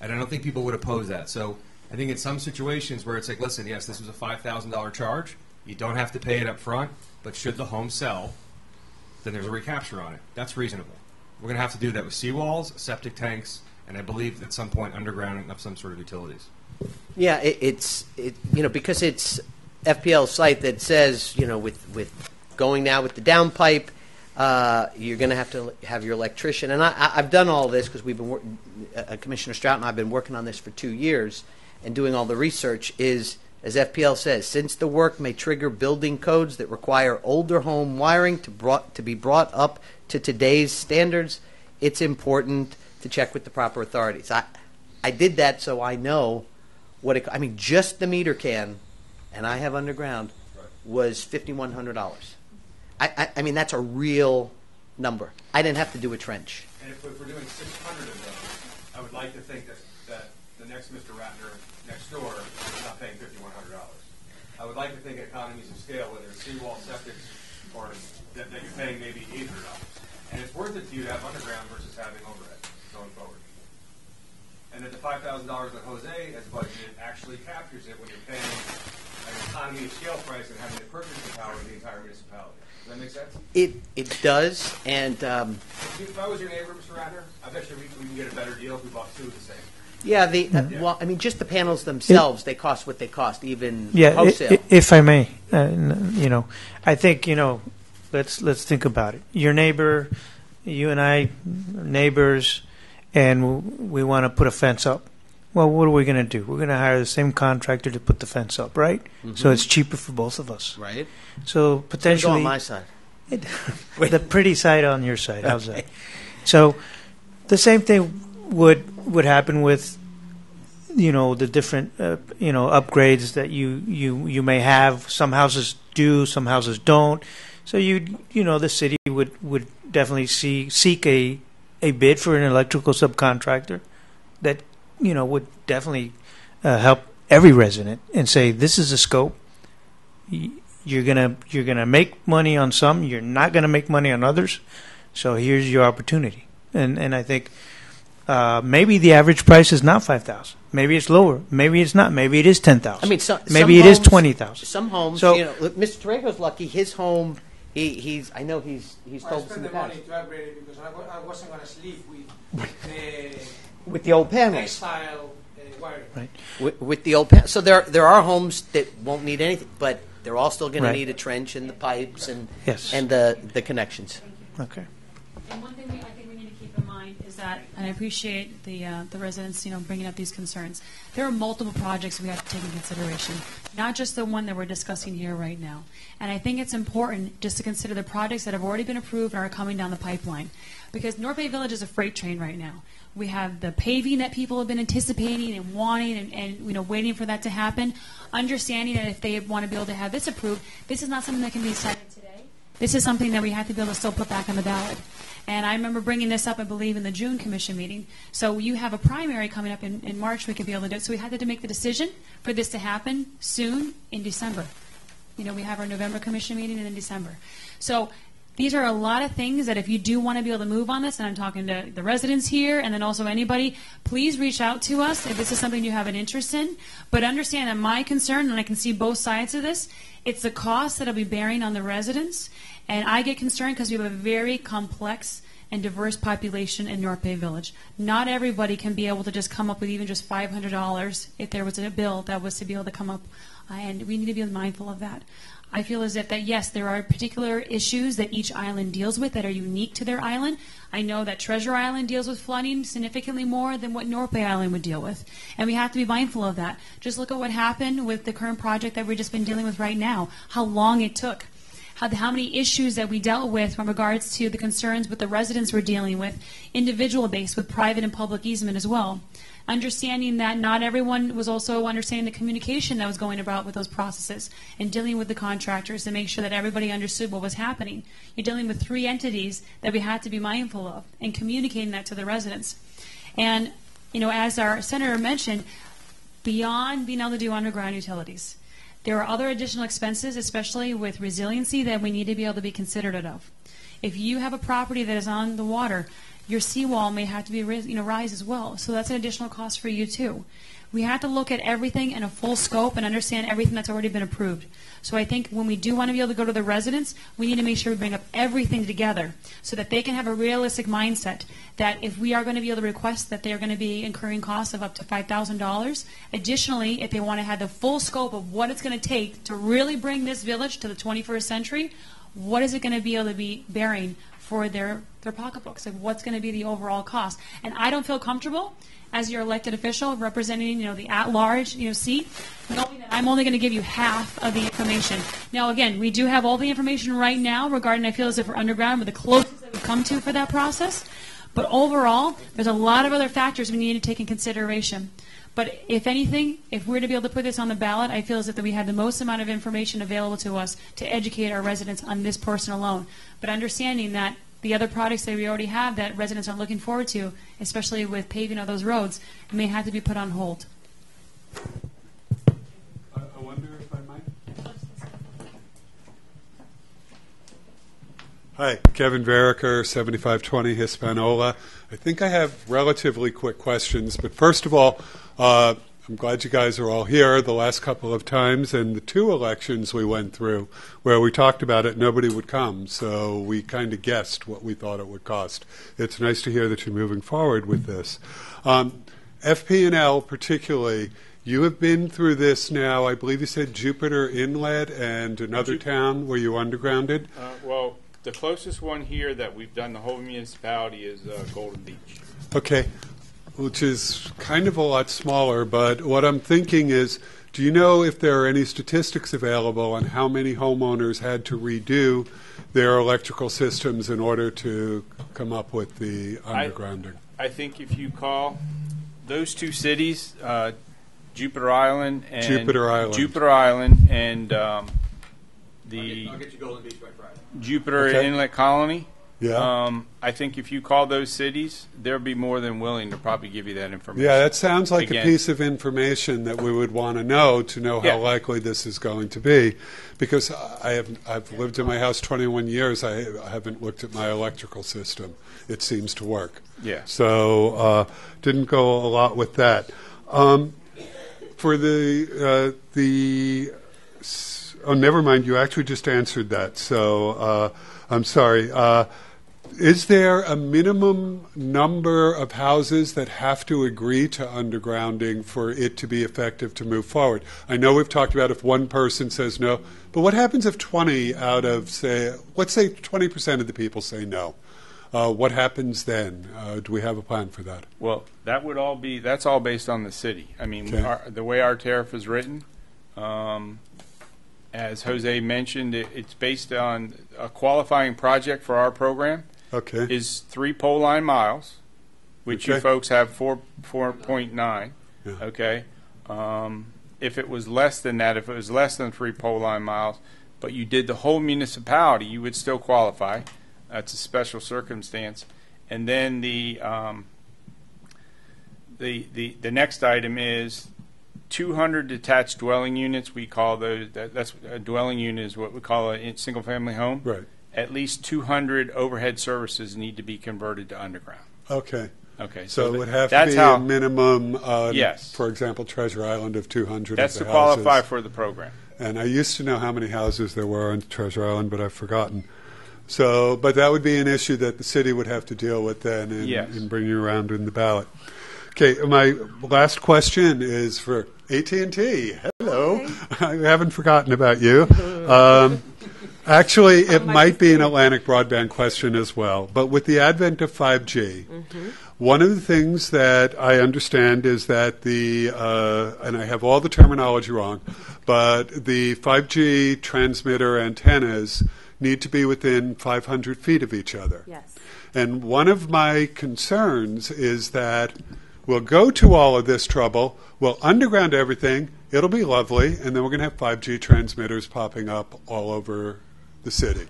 And I don't think people would oppose that. So I think in some situations where it's like, listen, yes, this was a $5,000 charge, you don't have to pay it up front, but should the home sell, then there's a recapture on it. That's reasonable. We're going to have to do that with seawalls, septic tanks, and I believe at some point undergrounding of some sort of utilities. Yeah, it, it's it, you know because it's FPL site that says you know with with going now with the downpipe, uh, you're going to have to have your electrician. And I, I've done all this because we've been uh, Commissioner Strout and I've been working on this for two years and doing all the research. Is as FPL says, since the work may trigger building codes that require older home wiring to brought to be brought up to today's standards, it's important to check with the proper authorities. I, I did that so I know what it. I mean, just the meter can, and I have underground, was fifty one hundred dollars. I, I, I mean, that's a real number. I didn't have to do a trench. And if, we're doing 600 of those, I would like to think that, that the next Mr. Ratner next door is not paying $5,100. I would like to think economies of scale, whether it's seawall septics or that, that you're paying maybe $800. And it's worth it to you to have underground versus having overhead going forward. And that the $5,000 that Jose has budgeted actually captures it when you're paying an economy of scale price and having the purchasing power of the entire municipality. Does that make sense? It it does, and um, If I was your neighbor, Mr. Ratner, I bet you we, we can get a better deal if we bought two of the same. yeah, the uh, well, I mean, just the panels themselves, they cost what they cost, even Yeah, i- wholesale. i- if I may, uh, n- you know, I think you know, let's let's think about it. Your neighbor, you and I, neighbors, and we want to put a fence up. Well, what are we going to do? We're going to hire the same contractor to put the fence up, right? So Mhm. it's cheaper for both of us, Right. So It's gonna go potentially on my side. It- the pretty side on your side. How's Okay. that? So the same thing would would happen with you know the different uh, you know upgrades that you you you may have. Some houses do, some houses don't. So you you know the city would would definitely see seek a a bid for an electrical subcontractor that you know would definitely uh, help every resident and say this is the scope. You're gonna you're gonna make money on some. You're not gonna make money on others. So here's your opportunity. And and I think uh, maybe the average price is not five thousand. Maybe it's lower. Maybe it's not. Maybe it is ten thousand. I mean, so, maybe it is homes- twenty thousand. Some homes, So- you know, Mr. Torrejo's lucky. His home He, he's, I know he's, he's I told us in spent the the past. money to upgrade it because I, I wasn't going to sleep with the With the old panels. textile uh, wiring. Right. With, with the old, pa- so there, there are homes that won't need anything, but they're all still going Right. to need a trench and the pipes and, Yes. and the, the connections. Okay. That, and I appreciate the uh, the residents, you know, bringing up these concerns. There are multiple projects we have to take in consideration, not just the one that we're discussing here right now. And I think it's important just to consider the projects that have already been approved and are coming down the pipeline, because North Bay Village is a freight train right now. We have the paving that people have been anticipating and wanting, and, and you know, waiting for that to happen. Understanding that if they want to be able to have this approved, this is not something that can be decided today. This is something that we have to be able to still put back on the ballot. And I remember bringing this up, I believe, in the June commission meeting. So you have a primary coming up in, in March, we could be able to do it. So we had to make the decision for this to happen soon in December. You know, we have our November commission meeting and in December. So these are a lot of things that if you do want to be able to move on this, and I'm talking to the residents here and then also anybody, please reach out to us if this is something you have an interest in. But understand that my concern, and I can see both sides of this, it's the cost that I'll be bearing on the residents. And I get concerned because we have a very complex and diverse population in North Bay Village. Not everybody can be able to just come up with even just $500 if there was a bill that was to be able to come up, and we need to be mindful of that. I feel as if that yes, there are particular issues that each island deals with that are unique to their island. I know that Treasure Island deals with flooding significantly more than what North Bay Island would deal with, and we have to be mindful of that. Just look at what happened with the current project that we've just been dealing with right now. How long it took how, how many issues that we dealt with in regards to the concerns with the residents we're dealing with, individual based with private and public easement as well. Understanding that not everyone was also understanding the communication that was going about with those processes and dealing with the contractors to make sure that everybody understood what was happening. You're dealing with three entities that we had to be mindful of and communicating that to the residents. And, you know, as our senator mentioned, beyond being able to do underground utilities, there are other additional expenses, especially with resiliency, that we need to be able to be considerate of. If you have a property that is on the water, your seawall may have to be you know, rise as well. So that's an additional cost for you too. We have to look at everything in a full scope and understand everything that's already been approved. So I think when we do want to be able to go to the residents, we need to make sure we bring up everything together so that they can have a realistic mindset that if we are going to be able to request that they're going to be incurring costs of up to $5,000, additionally, if they want to have the full scope of what it's going to take to really bring this village to the 21st century, what is it going to be able to be bearing for their, their pocketbooks? Like what's going to be the overall cost? And I don't feel comfortable as your elected official representing, you know, the at-large, you know, seat, knowing that I'm only going to give you half of the information. Now, again, we do have all the information right now regarding, I feel as if we're underground, we're the closest that we've come to for that process. But overall, there's a lot of other factors we need to take in consideration. But if anything, if we're to be able to put this on the ballot, I feel as if that we have the most amount of information available to us to educate our residents on this person alone. But understanding that the other products that we already have that residents are looking forward to, especially with paving of those roads, may have to be put on hold. I, I wonder if I might. Hi, Kevin Veriker, 7520 Hispaniola. I think I have relatively quick questions, but first of all, uh, I'm glad you guys are all here the last couple of times, and the two elections we went through where we talked about it, nobody would come, so we kind of guessed what we thought it would cost. It's nice to hear that you're moving forward with this. Um, FP&L particularly, you have been through this now, I believe you said Jupiter Inlet and another town where you undergrounded. Uh, well, the closest one here that we've done the whole municipality is uh, Golden Beach. Okay, which is kind of a lot smaller, but what I'm thinking is do you know if there are any statistics available on how many homeowners had to redo their electrical systems in order to come up with the I- undergrounding? I think if you call those two cities, uh, Jupiter Island and Jupiter Island. Jupiter Island and um, the I'll get you Golden Beach by Friday. Jupiter Okay. Inlet Colony. Yeah. Um, I think if you call those cities, they'll be more than willing to probably give you that information. Yeah, that sounds like Again, a piece of information that we would want to know to know how Yeah. likely this is going to be. Because I have I've lived in my house 21 years. I, I haven't looked at my electrical system. It seems to work. Yeah. So uh, didn't go a lot with that. Um, for the uh, the oh, never mind. You actually just answered that. So uh, I'm sorry. Uh, is there a minimum number of houses that have to agree to undergrounding for it to be effective to move forward? I know we've talked about if one person says no, but what happens if 20 out of, say, let's say 20% of the people say no? Uh, what happens then? Uh, do we have a plan for that? Well, that would all be, that's all based on the city. I mean, Okay. our, the way our tariff is written, um, as Jose mentioned, it, it's based on a qualifying project for our program. Okay. Is three pole line miles, which you Okay. folks have four, four point nine. Yeah. Okay. Um, if it was less than that, if it was less than three pole line miles, but you did the whole municipality, you would still qualify. That's a special circumstance. And then the, um, the, the, the next item is 200 detached dwelling units. We call those, that, that's, a dwelling unit is what we call a single-family home. Right. At least 200 overhead services need to be converted to underground. Okay. Okay, So, so it that- would have to be how- a minimum, uh, Yes. for example, Treasure Island of 200 That's of to the qualify houses. for the program. And I used to know how many houses there were on Treasure Island, but I've forgotten. So, but that would be an issue that the city would have to deal with then and, Yes. and bring you around in the ballot. Okay, my last question is for AT&T. Hello. I haven't forgotten about you. Um, actually, it might be an Atlantic broadband question as well. But with the advent of 5G, one of the things that I understand is that the, uh, and I have all the terminology wrong, but the 5G transmitter antennas need to be within 500 feet of each other. Yes. And one of my concerns is that we'll go to all of this trouble, we'll underground everything, it'll be lovely, and then we're going to have 5G transmitters popping up all over the city.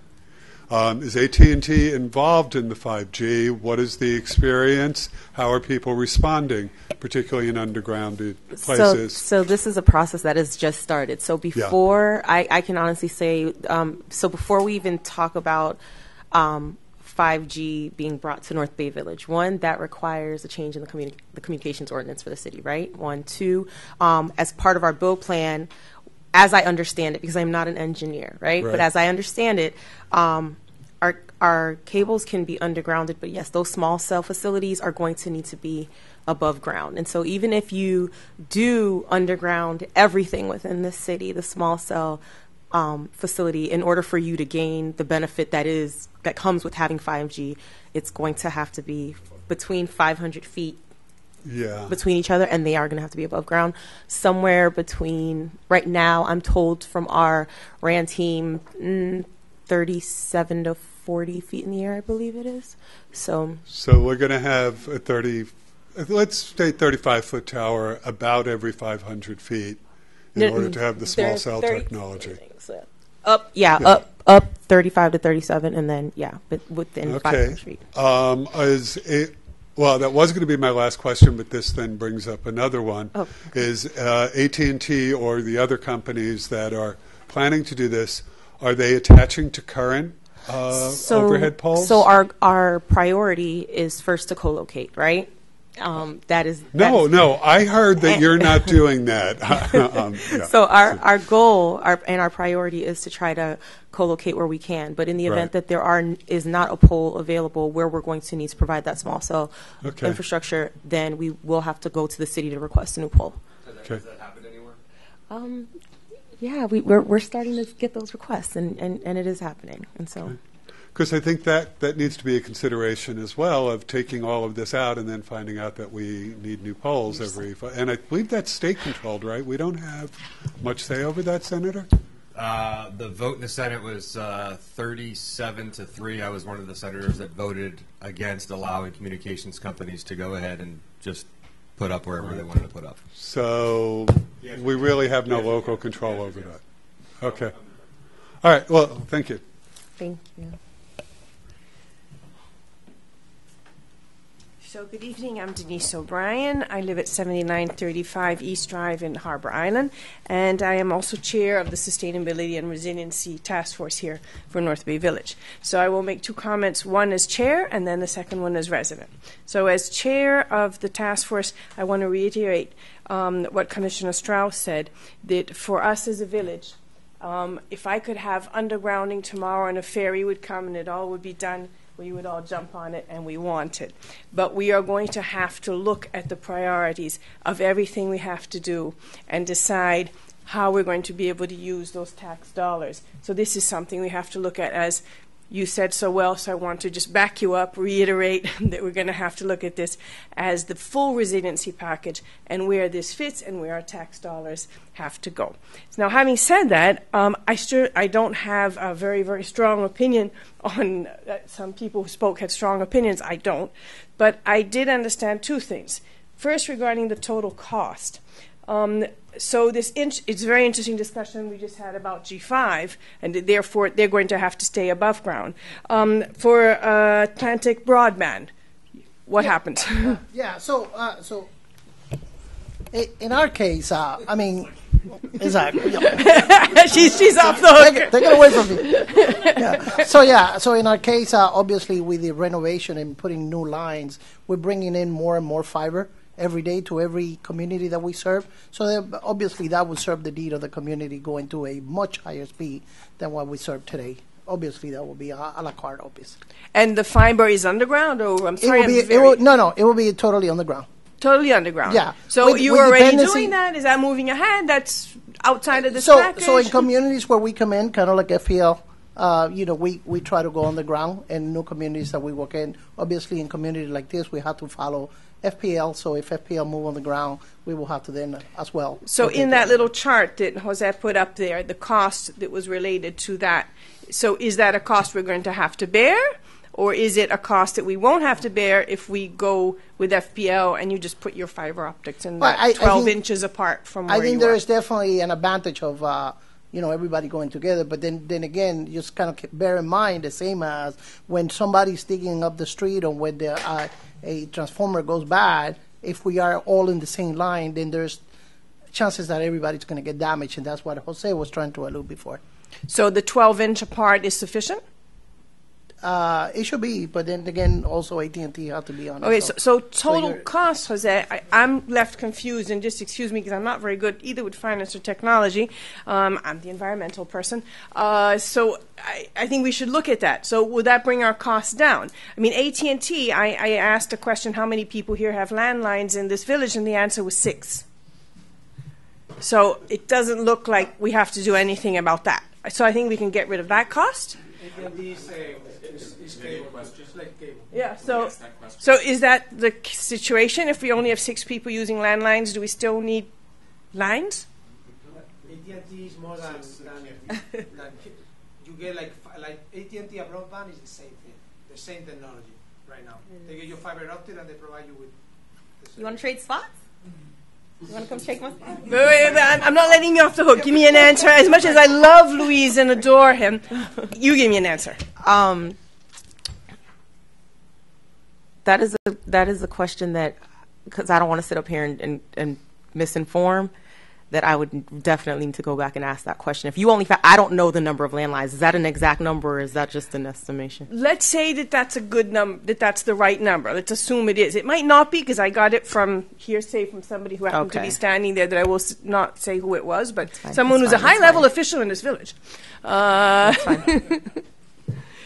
Um, is AT&T involved in the 5G? What is the experience? How are people responding, particularly in undergrounded places? so so this is a process that has just started. So before, I, I can honestly say, um, so before we even talk about um, 5G being brought to North Bay Village, one, that requires a change in the, communi- the communications ordinance for the city, right? One, two, um, as part of our bill plan, as I understand it, because I'm not an engineer, right? Right. But as I understand it, um, our our cables can be undergrounded, but yes, those small cell facilities are going to need to be above ground. And so even if you do underground everything within the city, the small cell um, facility, in order for you to gain the benefit that is that comes with having 5G, it's going to have to be between 500 feet yeah. between each other, and they are going to have to be above ground. Somewhere between, right now, I'm told from our RAN team, mm, 37 to 40 feet in the air, I believe it is. So, So we're going to have a 30, let's say 35 foot tower about every 500 feet in No, order to have the small there's cell 30 technology. up, yeah, Yeah. up, up 35 to 37, and then, yeah, but within Okay. 500 feet. Um, is it, well, that was going to be my last question, but this then brings up another one. Oh, Is uh, AT&T or the other companies that are planning to do this, are they attaching to current uh, overhead poles? So our our priority is first to co-locate, right? Um, that is no, is- no. I heard that you're not doing that. Um, yeah. So our, our goal our, and our priority is to try to co-locate where we can. But in the event Right. that there are is not a pole available where we're going to need to provide that small cell Okay. infrastructure, then we will have to go to the city to request a new pole. Okay. Does that happen anywhere? Um, yeah, we, we're, we're starting to get those requests, and, and, and it is happening. And so, Because I think that, that needs to be a consideration as well of taking all of this out and then finding out that we need new poles every. fi- And I believe that's state controlled, right? We don't have much say over that, Senator. Uh, the vote in the Senate was uh, 37 to 3. I was one of the senators that voted against allowing communications companies to go ahead and just put up wherever they wanted to put up. So we really have no local control over that. Okay. All right. Well, thank you. thank you. So, good evening. I'm Denise O'Brien. I live at 7935 East Drive in Harbor Island, and I am also chair of the Sustainability and Resiliency Task Force here for North Bay Village. So, I will make two comments one as chair, and then the second one as resident. So, as chair of the task force, I want to reiterate um, what Commissioner Strauss said that for us as a village, Um, if I could have undergrounding tomorrow and a ferry would come and it all would be done, we would all jump on it and we want it. But we are going to have to look at the priorities of everything we have to do and decide how we're going to be able to use those tax dollars. So this is something we have to look at as you said so well, so I want to just back you up, reiterate that we're going to have to look at this as the full resiliency package and where this fits and where our tax dollars have to go. Now, having said that, um, I, I don't have a very, very strong opinion on uh, some people who spoke had strong opinions. I don't. But I did understand two things. First, regarding the total cost. Um, so this it's a very interesting discussion we just had about G5, and therefore they're going to have to stay above ground. Um, for uh, Atlantic broadband, what yeah. happens? yeah. So uh, so in our case, uh, I mean. Exactly. she's she's off the hook. Take, take it away from me. Yeah. So yeah. So in our case, uh, obviously with the renovation and putting new lines, we're bringing in more and more fiber every day to every community that we serve. So that, obviously that would serve the need of the community going to a much higher speed than what we serve today. Obviously, that will be a, a la carte, obviously. And the fiber is underground, or I'm sorry, It will be, I'm it very- will, no, no, it will be totally on the ground. totally underground. Yeah. So With- you're with already doing that? Is that moving ahead? That's outside of this so, package. so in communities where we come in, kind of like FPL, uh, you know, we, we try to go on the ground. And new communities that we work in, obviously, in communities like this, we have to follow FPL. So if FPL move on the ground, we will have to then as well. So in that little chart that Jose put up there, the cost that was related to that. So is that a cost we're going to have to bear? Or is it a cost that we won't have to bear if we go with FPL and you just put your fiber optics in Well, that I- I 12 think- inches apart from where I think there are? is definitely an advantage of uh, you know everybody going together. But then then again, just kind of bear in mind the same as when somebody's digging up the street or when the, uh, a transformer goes bad. If we are all in the same line, then there's chances that everybody's going to get damaged, and that's what Jose was trying to allude before. So the 12 inch apart is sufficient? Uh, it should be, but then again, also AT and T have to be on. Okay, so, so total you're- cost, Jose, I, I'm left confused, and just excuse me because I'm not very good either with finance or technology. Um, I'm the environmental person. Uh, so I, I think we should look at that. So would that bring our costs down? I mean, AT&T, I, I asked a question, how many people here have landlines in this village, and the answer was six. So it doesn't look like we have to do anything about that. So I think we can get rid of that cost. Cable, just like cable. Yeah, so so is that the situation? If we only have six people using landlines, do we still need lines? AT&T is more than, than, than you get like like AT&T and broadband is the same thing, the same technology right now. They get you fiber optic and they provide you with. You want to trade spots? You want to come shake my spot? Wait, wait, wait, I'm, I'm not letting you off the hook. Give me an answer. As much as I love Luis and adore him, you give me an answer. Um, that is a that is a question that because I don't want to sit up here and, and, and misinform. That I would definitely need to go back and ask that question. If you only, fa- I don't know the number of landlines. Is that an exact number, or is that just an estimation? Let's say that that's a good number, that that's the right number. Let's assume it is. It might not be because I got it from hearsay from somebody who happened to be standing there that I will s- not say who it was, but someone who's a high level official in this village. Uh,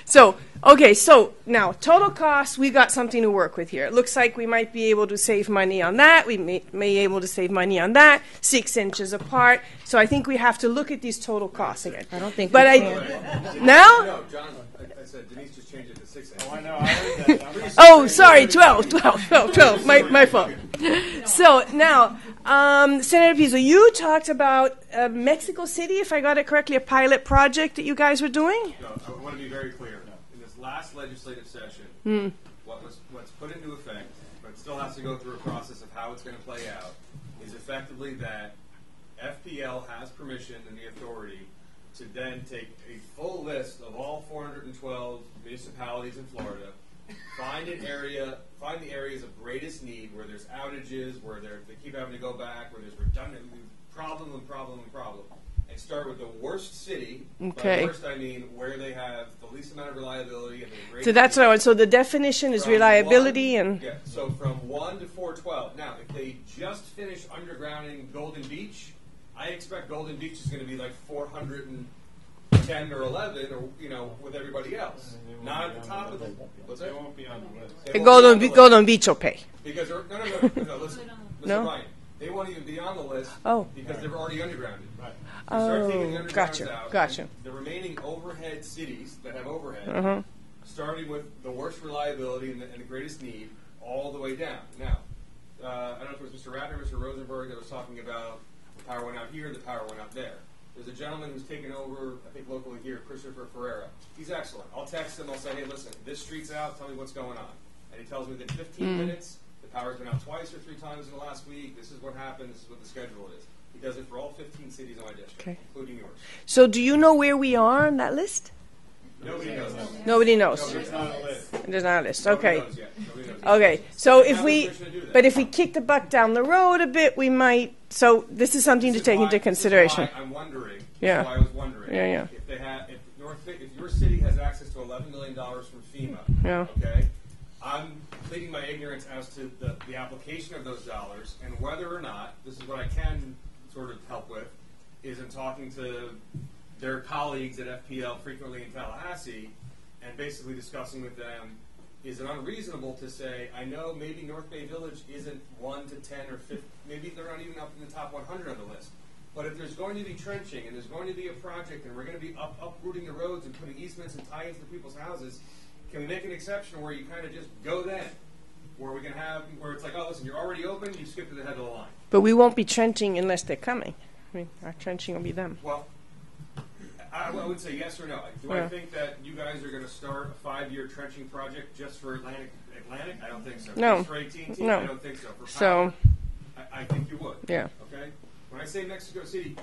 so, okay, so now total cost, we got something to work with here. It looks like we might be able to save money on that. We may, may be able to save money on that, six inches apart. So I think we have to look at these total costs again. I don't think But we I can. now. No, John, I, I said Denise just changed it to six inches. Oh, I know. Oh, sorry, 12, 12, 12, 12. My, my fault. So now, um, Senator Pizzo, you talked about uh, Mexico City, if I got it correctly, a pilot project that you guys were doing? No, I want to be very clear. In this last legislative session, Hmm. what was what's put into effect, but still has to go through a process of how it's going to play out, is effectively that FPL has permission and the authority to then take a full list of all 412 municipalities in Florida, find an area, find the areas of greatest need where there's outages, where they keep having to go back, where there's redundant problem and problem and problem, and start with the worst city. Okay. By worst, I mean where they have the least amount of reliability and the greatest. So that's what I want. So the definition is reliability one- and. yeah. So from one to four twelve. Now, if they just finish undergrounding Golden Beach, I expect Golden Beach is going to be like 410 or 11, or you know, with everybody else. Not at the top of the. What's that? They won't be on the list. Hey, Golden, Be- Golden Beach will pay. Because they're, no, no, no, no, no listen, Mr. No? Ryan, they won't even be on the list. Oh. Because they're already undergrounded. Oh, gotcha, out, gotcha. The remaining overhead cities that have overhead, Uh-huh. starting with the worst reliability and the, and the greatest need, all the way down. Now, uh, I don't know if it was Mr. Ratner, or Mr. Rosenberg that was talking about the power went out here, the power went out there. There's a gentleman who's taken over, I think locally here, Christopher Ferreira. He's excellent. I'll text him. I'll say, hey, listen, this street's out. Tell me what's going on. And he tells me that in 15 Mm. minutes, the power's been out twice or three times in the last week. This is what happened. This is what the schedule is. He does it for all 15 cities in my district, Okay. including yours. So, do you know where we are on that list? Nobody knows. Nobody knows. Nobody's on the list. There's not a list. Nobody Okay. knows yet. Nobody knows. Okay. So if we, permission to do that. but if we kick the buck down the road a bit, we might. So this is something to This is take why- into this is consideration. why I'm wondering. is Yeah. why I was wondering. Yeah, yeah. If they have, if North, if your city has access to 11 million dollars from FEMA. Yeah. Okay. I'm pleading my ignorance as to the, the application of those dollars and whether or not this is what I can sort of help with is in talking to their colleagues at FPL frequently in Tallahassee and basically discussing with them is it unreasonable to say I know maybe North Bay Village isn't one to ten or 50, maybe they're not even up in the top 100 on the list. But if there's going to be trenching and there's going to be a project and we're going to be up, uprooting the roads and putting easements and tie-ins to people's houses, can we make an exception where you kind of just go then? Where we can have, where it's like, oh, listen, you're already open, you skip to the head of the line. But we won't be trenching unless they're coming. I mean, our trenching will be them. Well, I, I would say yes or no. Do Yeah. I think that you guys are going to start a five-year trenching project just for Atlantic? Atlantic? I don't think so. No. Just for AT&T? No. I don't think so. For So- power, I, I think you would. Yeah. Okay. When I say Mexico City,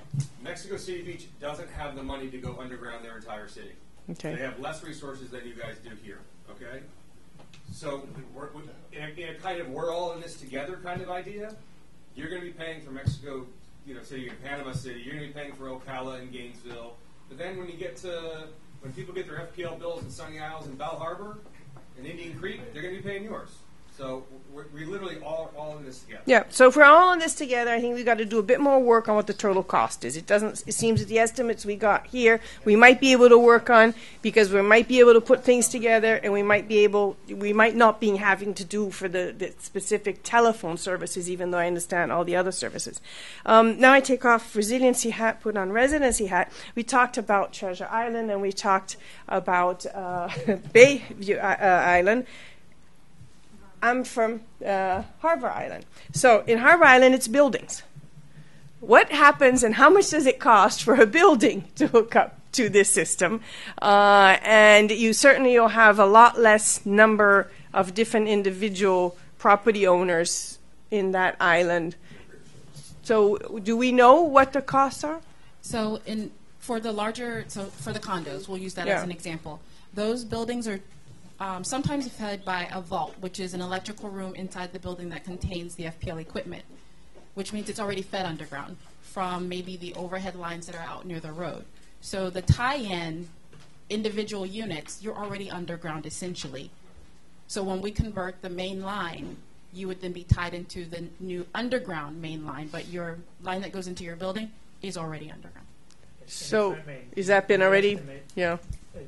Mexico City Beach doesn't have the money to go underground their entire city. Okay. They have less resources than you guys do here. Okay. So we're, we- in, a, in a kind of we're all in this together kind of idea, you're going to be paying for Mexico, you know, City and Panama City. You're going to be paying for Ocala and Gainesville. But then when you get to when people get their FPL bills in Sunny Isles and Bal Harbour and Indian Creek, they're going to be paying yours. So we're, we literally all all in this together. Yeah. So if we're all in this together, I think we've got to do a bit more work on what the total cost is. It doesn't. It seems that the estimates we got here, we might be able to work on because we might be able to put things together, and we might be able. We might not be having to do for the, the specific telephone services, even though I understand all the other services. Um, now I take off resiliency hat, put on residency hat. We talked about Treasure Island, and we talked about uh, Bayview uh, uh, Island. I'm from uh, Harbor Island. So in Harbor Island, it's buildings. What happens and how much does it cost for a building to hook up to this system? Uh, and you certainly will have a lot less number of different individual property owners in that island. So do we know what the costs are? So in for the larger, so for the condos, we'll use that Yeah. as an example. Those buildings are um, sometimes fed by a vault, which is an electrical room inside the building that contains the FPL equipment, which means it's already fed underground from maybe the overhead lines that are out near the road. So the tie-in individual units, you're already underground essentially. So when we convert the main line, you would then be tied into the new underground main line, but your line that goes into your building is already underground. So is that been already? Yeah.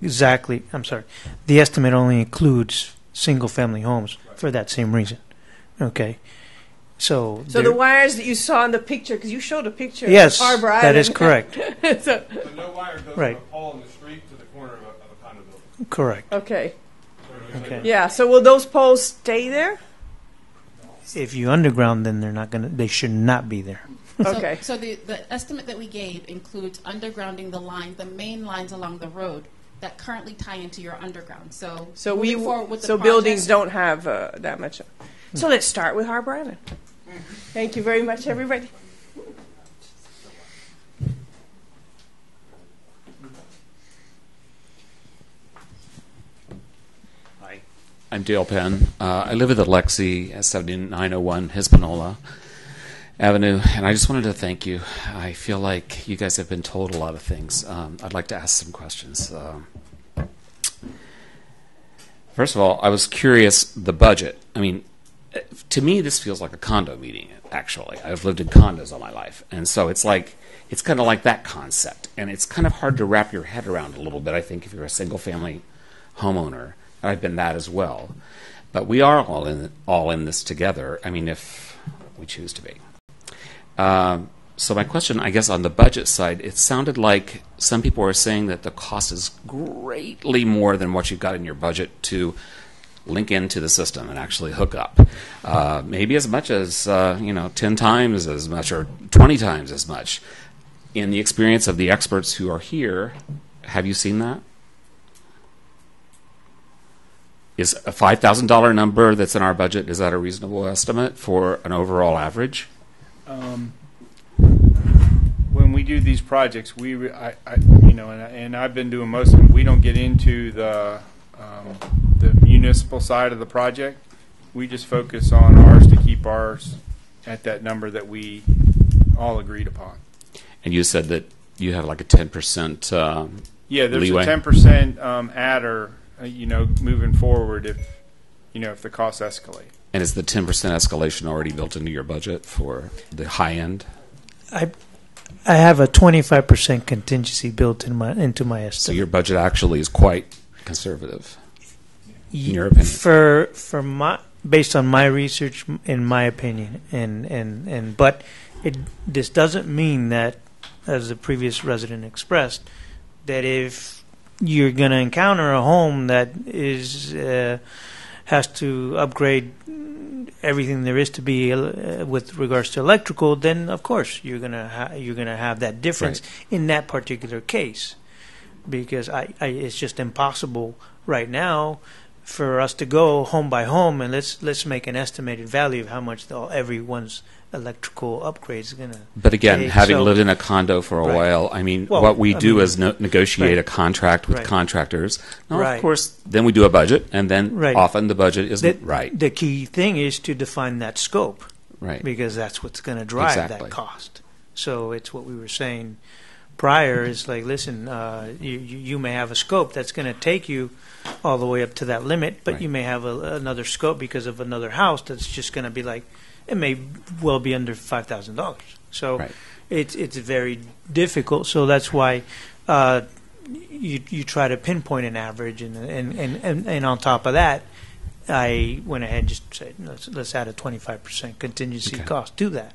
Exactly. I'm sorry. The estimate only includes single-family homes for that same reason. Okay. So, So there- the wires that you saw in the picture, because you showed a picture Yes, of Harbor Island. that is correct. so, But no wire goes Right. from a pole in the street to the corner of a, of a condo building. correct. okay. Okay. Yeah. So will those poles stay there? If you underground, then they're not gonna. They should not be there. Okay. So, so the, the estimate that we gave includes undergrounding the line, the main lines along the road that currently tie into your underground. So, So we moving forward with the so buildings project- don't have uh, that much. So let's start with Harbor Island. Thank you very much, everybody. Hi, I'm Dale Penn. Uh, I live at the Lexi at 7901 Hispaniola Avenue, and I just wanted to thank you. I feel like you guys have been told a lot of things. Um, I'd like to ask some questions. Um, first of all, I was curious the budget. I mean, to me, this feels like a condo meeting. Actually, I've lived in condos all my life, and so it's like It's kind of like that concept, and it's kind of hard to wrap your head around a little bit. I think if you're a single family homeowner, and I've been that as well. But we are all in all in this together. I mean, if we choose to be. Um, so my question, I guess, on the budget side, it sounded like some people are saying that the cost is greatly more than what you've got in your budget to link into the system and actually hook up. Uh, maybe as much as uh, you know, ten times as much or twenty times as much. In the experience of the experts who are here, have you seen that? Is a five thousand dollar number that's in our budget is that a reasonable estimate for an overall average? Um, when we do these projects, we, re- I, I, you know, and, I, and I've been doing most of them. We don't get into the um, the municipal side of the project. We just focus on ours to keep ours at that number that we all agreed upon. And you said that you have like a ten percent um, Yeah, there's leeway. a ten percent um, adder, uh, you know, moving forward if you know if the costs escalate. And is the ten percent escalation already built into your budget for the high end? I I have a 25% contingency built in my into my estimate. So your budget actually is quite conservative, in your opinion. For for my based on my research, in my opinion, and and and but it this doesn't mean that, as the previous resident expressed, that if you're going to encounter a home that is uh, has to upgrade everything there is to be uh, with regards to electrical, then of course you're gonna ha- you're gonna have that difference in that particular case, because I, I it's just impossible right now for us to go home by home and let's let's make an estimated value of how much the, everyone's electrical upgrade is gonna. But again, having So- lived in a condo for a Right. while, I mean, Well, what we I do mean- is no- negotiate Right. a contract with Right. contractors. Now, Right. of course, then we do a budget, and then Right. often the budget isn't The- right. The key thing is to define that scope. Right. Because that's what's going to drive Exactly. that cost. So it's what we were saying prior is like, listen, uh, you, you may have a scope that's going to take you all the way up to that limit, but Right. you may have a, another scope because of another house that's just going to be like, it may well be under five thousand dollars. So it's it's very difficult. So that's why uh, you you try to pinpoint an average, and and, and, and and on top of that, I went ahead and just said let's let's add a twenty five percent contingency Okay. cost to that.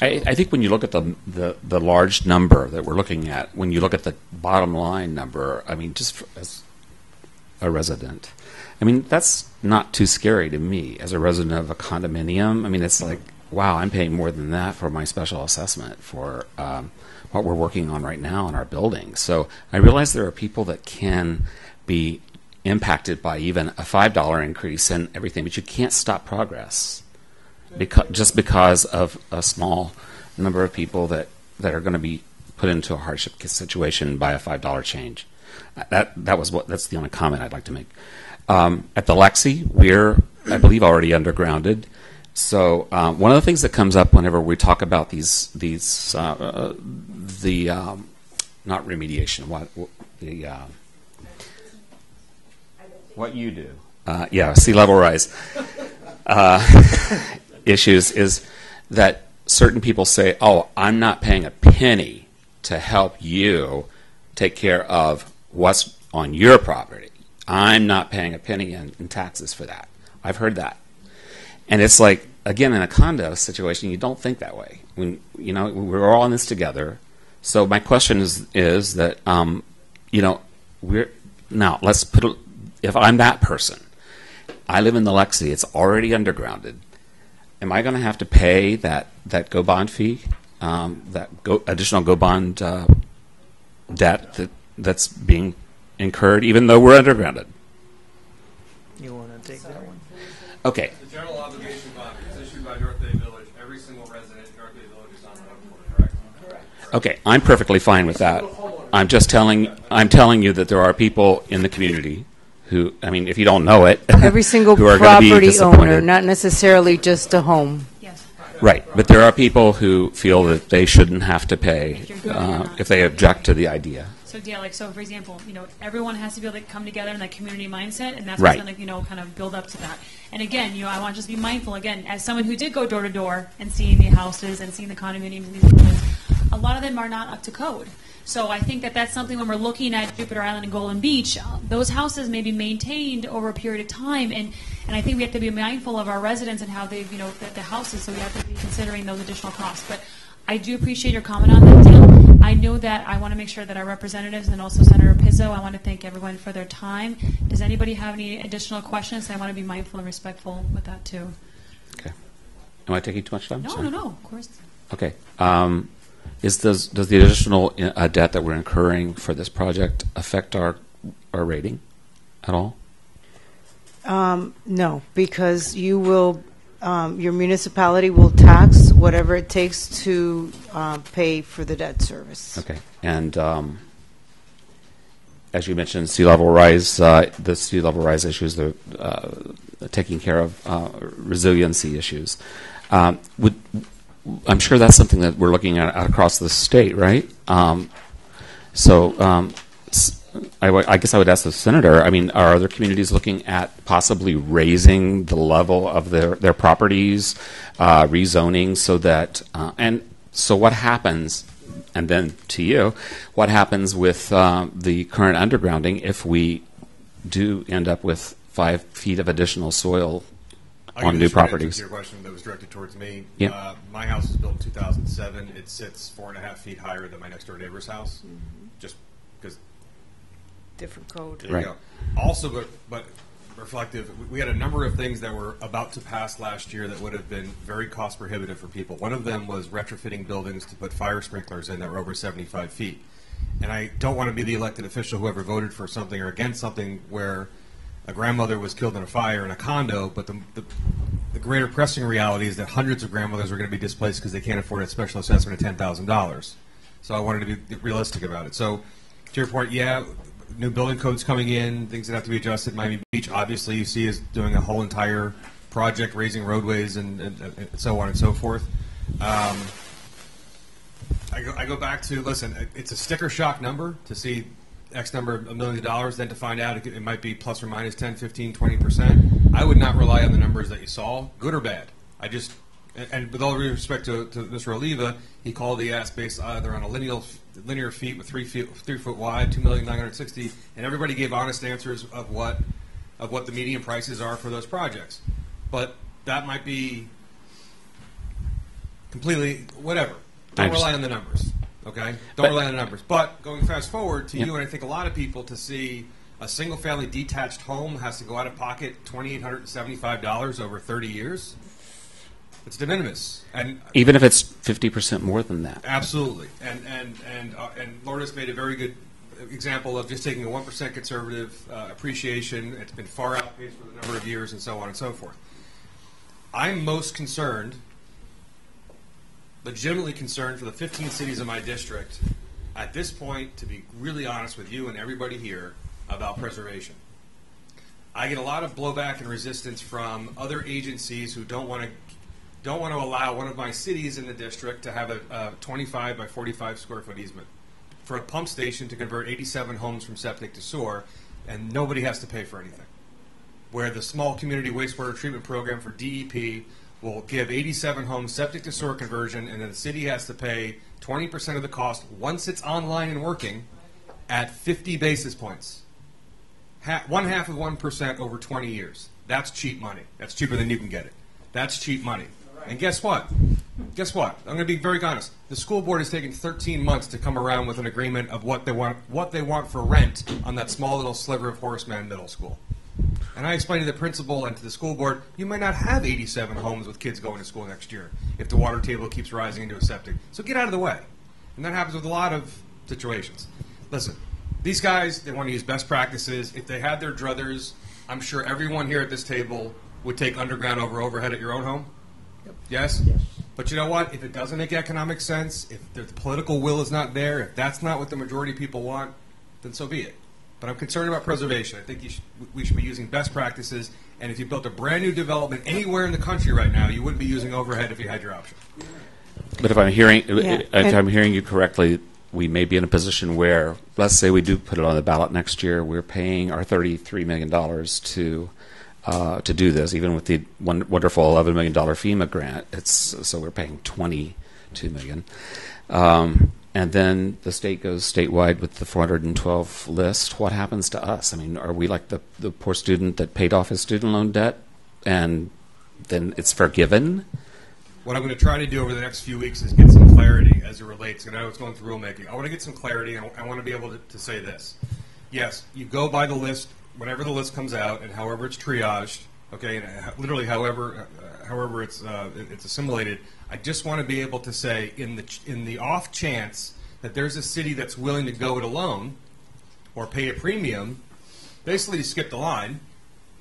I, I think when you look at the, the the large number that we're looking at, when you look at the bottom line number, I mean, just as a resident, I mean, that's not too scary to me as a resident of a condominium. I mean, it's like, wow, I'm paying more than that for my special assessment for um, what we're working on right now in our building. So I realize there are people that can be impacted by even a five dollar increase and everything, but you can't stop progress because, just because of a small number of people that, that are going to be put into a hardship situation by a five dollar change. Uh, That that was what that's the only comment I'd like to make. Um, at the Lexi, we're I believe already undergrounded. So um, one of the things that comes up whenever we talk about these these uh, uh, the um, not remediation what, what the uh, what you do uh, yeah sea level rise uh, issues is that certain people say, "Oh, I'm not paying a penny to help you take care of what's on your property. I'm not paying a penny in, in taxes for that." I've heard that, and it's like again in a condo situation, you don't think that way. When you know we're all in this together. So my question is is that um, you know we're now let's put a, if I'm that person, I live in the Lexi. It's already undergrounded. Am I going to have to pay that that go bond fee, um, that go, additional go bond uh, debt that that's being incurred, even though we're undergrounded? You want to take that one? Okay. The general obligation bond is issued by North Bay Village. Every single resident in North Bay Village is on the hook for it, correct? Correct. Okay, I'm perfectly fine with that. I'm just telling I'm telling you that there are people in the community who, I mean, if you don't know it, Every single who are gonna be property owner, disappointed. not necessarily just a home. Right, but there are people who feel that they shouldn't have to pay uh, if they object to the idea. So yeah, like so for example, you know, everyone has to be able to come together in that community mindset, and that's Right. what's going to you know kind of build up to that. And again, you know, I want to just be mindful again as someone who did go door to door and seeing the houses and seeing the condominiums and these buildings. a lot of them are not up to code. So I think that that's something when we're looking at Jupiter Island and Golden Beach, uh, those houses may be maintained over a period of time, and, and I think we have to be mindful of our residents and how they, you know, the, the houses, so we have to be considering those additional costs. But I do appreciate your comment on that, Dale. I know that I want to make sure that our representatives and also Senator Pizzo, I want to thank everyone for their time. Does anybody have any additional questions? I want to be mindful and respectful with that too. Okay. Am I taking too much time? No, Sorry. no, no, of course. Okay. Um, is does does the additional uh, debt that we're incurring for this project affect our our rating at all? Um, no, because you will, um, your municipality will tax whatever it takes to uh, pay for the debt service. Okay. And um, as you mentioned, sea level rise, uh, the sea level rise issues, the uh, taking care of uh, resiliency issues. Um, would I'm sure that's something that we're looking at, across the state, right? Um, so um, I, guess I would ask the senator. I mean, are other communities looking at possibly raising the level of their their properties, uh, rezoning, so that uh, and so what happens? And then to you, what happens with uh, the current undergrounding if we do end up with five feet of additional soil on new a short answer properties? To your question that was directed towards me. Yeah. Uh, my house was built in 2007. It sits four and a half feet higher than my next door neighbor's house, just because. Different code. There you go. Also, but but reflective, we- we had a number of things that were about to pass last year that would have been very cost prohibitive for people. One of them was retrofitting buildings to put fire sprinklers in that were over 75 feet. And I don't want to be the elected official who ever voted for something or against something where a grandmother was killed in a fire in a condo, but the, the, the greater pressing reality is that hundreds of grandmothers are going to be displaced because they can't afford a special assessment of $10,000. So I wanted to be realistic about it. So to your point, yeah, new building codes coming in, things that have to be adjusted. Miami Beach, obviously, you see is doing a whole entire project, raising roadways and, and, and so on and so forth. Um, I go, I go back to listen. It's a sticker shock number to see X number of millions of dollars, then to find out it, it might be plus or minus 10, 15, 20 percent. I would not rely on the numbers that you saw, good or bad. I just and, with all due respect to, to Mr. Oliva, he called the ass based either on a linear linear feet with three feet three foot wide, two million nine hundred sixty, and everybody gave honest answers of what of what the median prices are for those projects. But that might be completely whatever. I Don't rely on the numbers. Okay, don't But- rely on the numbers. But going fast forward to Yep. you and I think a lot of people to see a single family detached home has to go out of pocket twenty eight hundred and seventy five dollars over thirty years. It's de minimis, and Even if it's 50% more than that. Absolutely, and and and uh, and Lourdes made a very good example of just taking a one percent conservative uh, appreciation. It's been far outpaced for the number of years, and so on and so forth. I'm most concerned, legitimately concerned for the 15 cities in my district. At this point, to be really honest with you and everybody here about preservation. I get a lot of blowback and resistance from other agencies who don't want to don't want to allow one of my cities in the district to have a, a 25 by 45 square foot easement for a pump station to convert 87 homes from septic to sewer, and nobody has to pay for anything. Where the small community wastewater treatment program for DEP will give 87 homes septic to sewer conversion, and then the city has to pay 20% of the cost once it's online and working at 50 basis points. Ha- one half of 1% over 20 years. That's cheap money. That's cheaper than you can get it. That's cheap money. And guess what? Guess what? I'm going to be very honest. The school board has taken 13 months to come around with an agreement of what they want, what they want for rent on that small little sliver of Horseman Middle School. And I explained to the principal and to the school board, you might not have 87 homes with kids going to school next year if the water table keeps rising into a septic. So get out of the way. And that happens with a lot of situations. Listen, these guys, they want to use best practices. If they had their druthers, I'm sure everyone here at this table would take underground over overhead at your own home. Yes? Yes. But you know what? If it doesn't make economic sense, if the political will is not there, if that's not what the majority of people want, then so be it. But I'm concerned about preservation. I think you should, we should be using best practices. And if you built a brand new development anywhere in the country right now, you wouldn't be using overhead if you had your option. But if I'm hearing, Yeah, if and- I'm hearing you correctly, we may be in a position where, let's say we do put it on the ballot next year, we're paying our 33 million dollars to uh, to do this, even with the one, wonderful 11 million dollar FEMA grant. It's so we're paying 20 two million. Um, and then the state goes statewide with the 412 list. What happens to us? I mean, are we like the, the poor student that paid off his student loan debt and then it's forgiven? What I'm going to try to do over the next few weeks is get some clarity as it relates. And I it's going through rulemaking. I want to get some clarity, and I want to be able to, to say this. Yes, you go by the list whenever the list comes out, and however it's triaged. Okay, uh, literally however uh, however it's uh, it's assimilated. I just want to be able to say in the in the off chance that there's a city that's willing to go it alone or pay a premium, basically to skip the line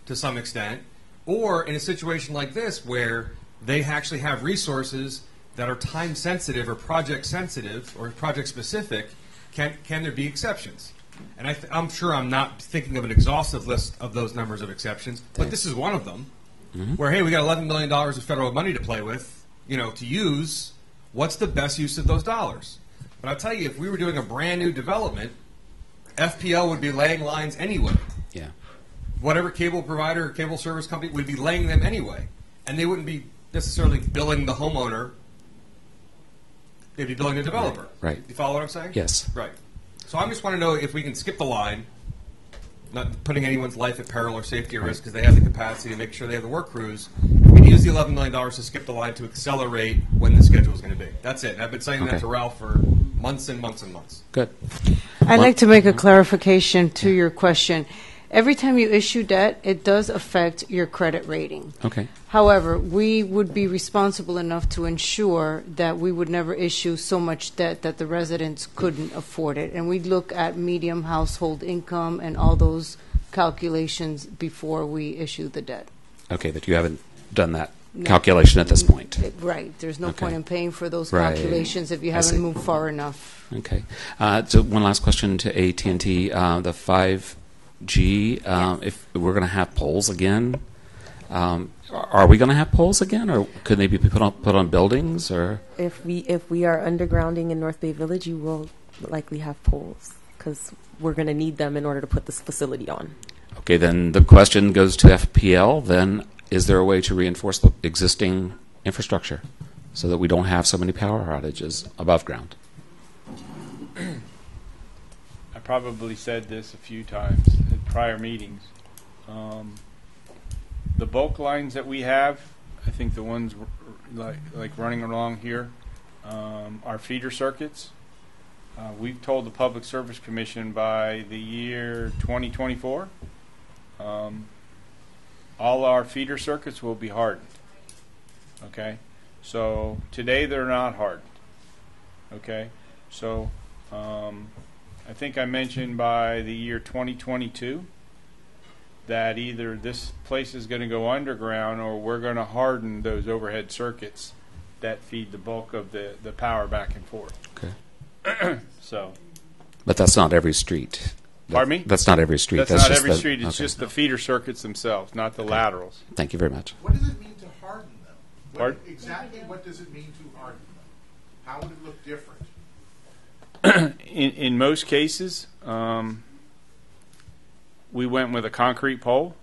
to some extent, or in a situation like this where they actually have resources that are time sensitive or project sensitive or project specific, can, can there be exceptions? And I th- I'm sure I'm not thinking of an exhaustive list of those numbers of exceptions, but this is one of them. Mm-hmm. Where hey, we got 11 million dollars of federal money to play with, you know, to use. What's the best use of those dollars? But I'll tell you, if we were doing a brand new development, FPL would be laying lines anyway. Yeah. Whatever cable provider or cable service company would be laying them anyway, and they wouldn't be necessarily billing the homeowner. They'd be billing the developer. Right. You follow what I'm saying? Yes. Right. So I just want to know if we can skip the line, not putting anyone's life at peril or safety at risk because they have the capacity to make sure they have the work crews. If we can use the $11 million to skip the line to accelerate when the schedule is going to be. That's it. I've been saying that to Ralph for months and months and months. Good. I'd like to make a clarification to your question. Every time you issue debt, it does affect your credit rating. Okay. However, we would be responsible enough to ensure that we would never issue so much debt that the residents couldn't afford it. And we'd look at medium household income and all those calculations before we issue the debt. Okay, but you haven't done that No. calculation at this point. Right. There's no Okay. point in paying for those Right. calculations if you I haven't moved far enough. Okay. Uh, so one last question to AT&T. Uh, the 5G, um, if we're going to have poles again, um, are we going to have poles again, or could they be put on, put on buildings, or? If we if we are undergrounding in North Bay Village, you will likely have poles because we're going to need them in order to put this facility on. Okay, then the question goes to FPL. Then, is there a way to reinforce the existing infrastructure so that we don't have so many power outages above ground? Probably said this a few times at prior meetings. Um, the bulk lines that we have, I think the ones like like running along here, um, are feeder circuits. Uh, we've told the Public Service Commission by the year 2024, um, all our feeder circuits will be hardened. Okay, so today they're not hardened. Okay, so um, I think I mentioned by the year 2022 that either this place is going to go underground or we're going to harden those overhead circuits that feed the bulk of the, the power back and forth. Okay. so, But that's not every street. That- pardon me? That's not every street. That's, That's not just every the- street. It's okay. just the feeder circuits themselves, not the laterals. Thank you very much. What does it mean to harden them? What, Pardon? Exactly what does it mean to harden them? How would it look different? in, in most cases, um, we went with a concrete pole.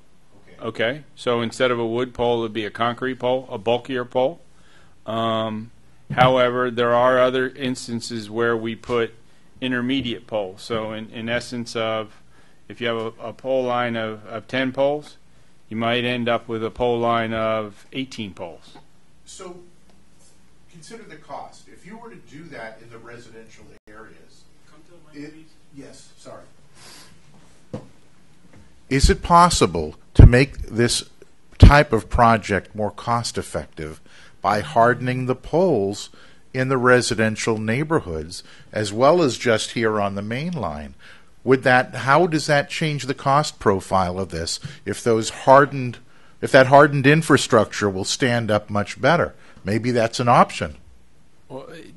Okay. So instead of a wood pole, it'd be a concrete pole, a bulkier pole. Um, however, there are other instances where we put intermediate poles. So in, in essence of, if you have a, a pole line of, of 10 poles, you might end up with a pole line of 18 poles. So consider the cost. If you were to do that in the residential it, yes, sorry. Is it possible to make this type of project more cost effective by hardening the poles in the residential neighborhoods as well as just here on the main line? Would that how does that change the cost profile of this if those hardened if that hardened infrastructure will stand up much better? Maybe that's an option.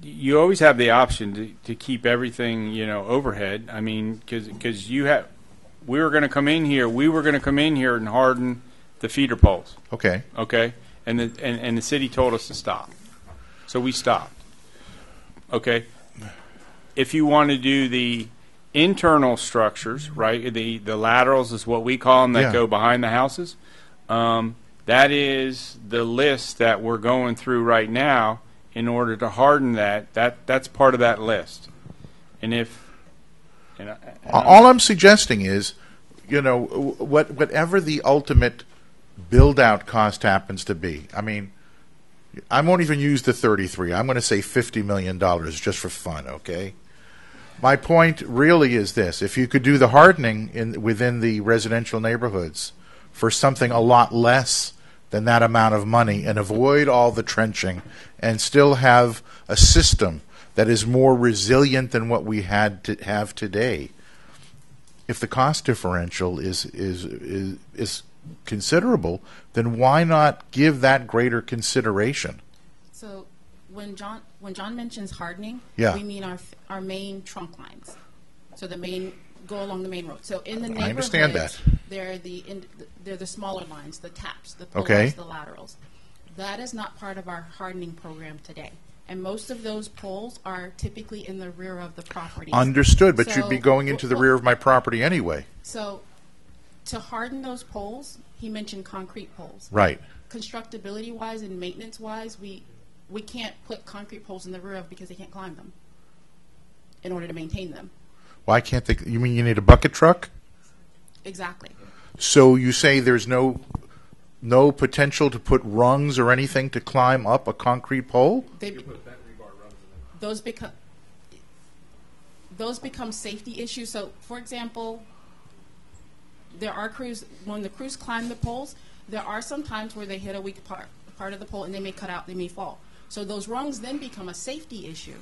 You always have the option to, to keep everything, you know, overhead. I mean, because you have, we were going to come in here, we were going to come in here and harden the feeder poles. Okay. Okay, and the and, and the city told us to stop, so we stopped. Okay, if you want to do the internal structures, right? The the laterals is what we call them that Yeah. go behind the houses. Um, that is the list that we're going through right now in order to harden that, that, that's part of that list. And if, and and I'm- All I'm suggesting is, you know, what, whatever the ultimate build-out cost happens to be. I mean, I won't even use the 33. I'm going to say 50 million dollars just for fun. Okay. My point really is this: if you could do the hardening in within the residential neighborhoods for something a lot less than that amount of money, and avoid all the trenching, and still have a system that is more resilient than what we had to have today, if the cost differential is is is, is considerable, then why not give that greater consideration? So when John, when John mentions hardening, Yeah. we mean our, our main trunk lines. So the main, go along the main road. So in the I understand neighborhoods, They're the, in- they're the smaller lines, the taps, the Okay. the laterals. That is not part of our hardening program today. And most of those poles are typically in the rear of the property. Understood, but you'd be So- going into the rear of my property anyway. So to harden those poles, he mentioned concrete poles. Right. Constructability wise and maintenance wise, we, we can't put concrete poles in the rear of because they can't climb them in order to maintain them. Why can't they? You mean you need a bucket truck? Exactly. So you say there's no no potential to put rungs or anything to climb up a concrete pole? They, those become those become safety issues. So, for example, there are crews when the crews climb the poles. There are some times where they hit a weak part part of the pole and they may cut out. They may fall. So those rungs then become a safety issue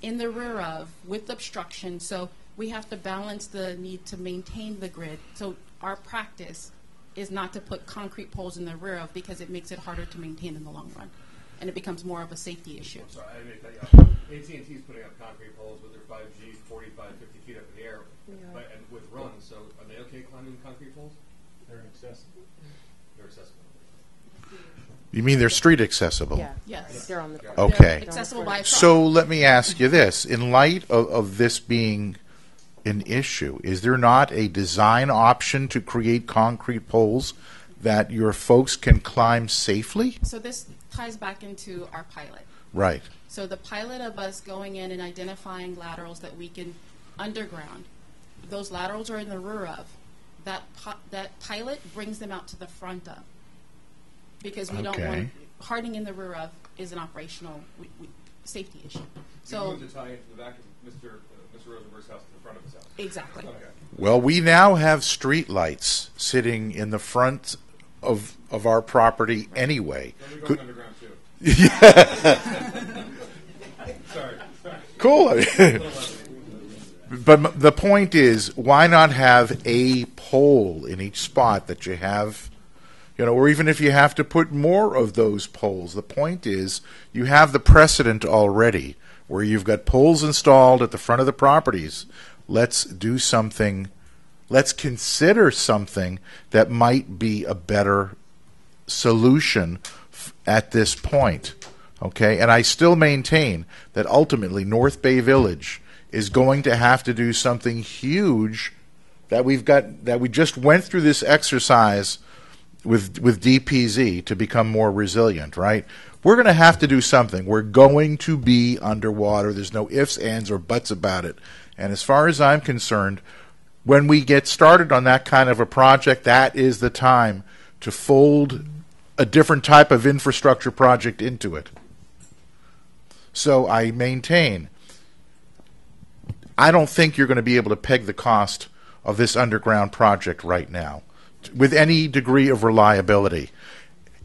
in the rear of with obstruction. So we have to balance the need to maintain the grid. So our practice is not to put concrete poles in the rear of because it makes it harder to maintain in the long run, and it becomes more of a safety issue. Sorry, I didn't mean cut you off. AT&T's putting up concrete poles with their 5G 45, 50 feet up in the air, but, and with runs, so are they okay climbing concrete poles? They're inaccessible. They're accessible. You mean they're street accessible? Yeah. Yes. They're on the. Okay. They're accessible by a truck. So let me ask you this: in light of, of this being an issue, is there not a design option to create concrete poles that your folks can climb safely? So this ties back into our pilot. Right. So the pilot of us going in and identifying laterals that we can underground, those laterals are in the rear of. That pi- that pilot brings them out to the front of, because we don't want hardening in the rear of is an operational we, we, safety issue. So moved the tie into the back of Mr. Mr. Rosenberg's house to the front of his house. Exactly. Okay. Well, we now have street lights sitting in the front of of our property anyway. So we're going Could- underground too. Yeah. Sorry. Sorry. Cool. but m- the point is, why not have a pole in each spot that you have, you know, or even if you have to put more of those poles. The point is, you have the precedent already where you've got poles installed at the front of the properties. Let's do something. Let's consider something that might be a better solution at this point. Okay, and I still maintain that ultimately North Bay Village is going to have to do something huge that we've got that we just went through this exercise with with DPZ to become more resilient, right? We're going to have to do something. We're going to be underwater. There's no ifs, ands, or buts about it. And as far as I'm concerned, when we get started on that kind of a project, that is the time to fold a different type of infrastructure project into it. So I maintain, I don't think you're going to be able to peg the cost of this underground project right now with any degree of reliability.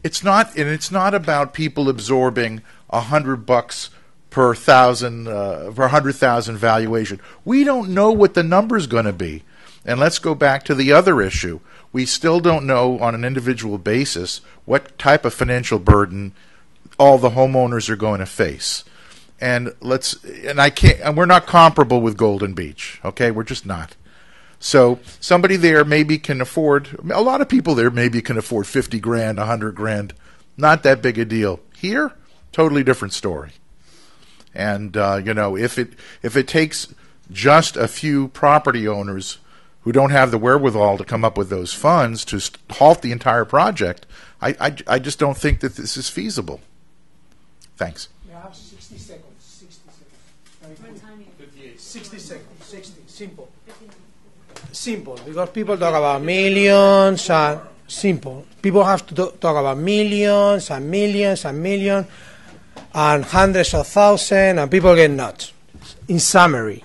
It's not, and it's not about people absorbing a hundred bucks per thousand, uh, per hundred thousand valuation. We don't know what the number's going to be. And let's go back to the other issue. We still don't know on an individual basis what type of financial burden all the homeowners are going to face. And let's, and I can't, and we're not comparable with Golden Beach. Okay, we're just not. So somebody there maybe can afford a lot of people there maybe can afford 50 grand, 100 grand. Not that big a deal. Here, totally different story. And uh, you know, if it if it takes just a few property owners who don't have the wherewithal to come up with those funds to halt the entire project, I, I, I just don't think that this is feasible. Thanks. Yeah, I have, s- 60 seconds. 60. Simple. Simple, because people talk about millions and simple. People have to talk about millions and millions and millions and hundreds of thousands, and people get nuts. In summary,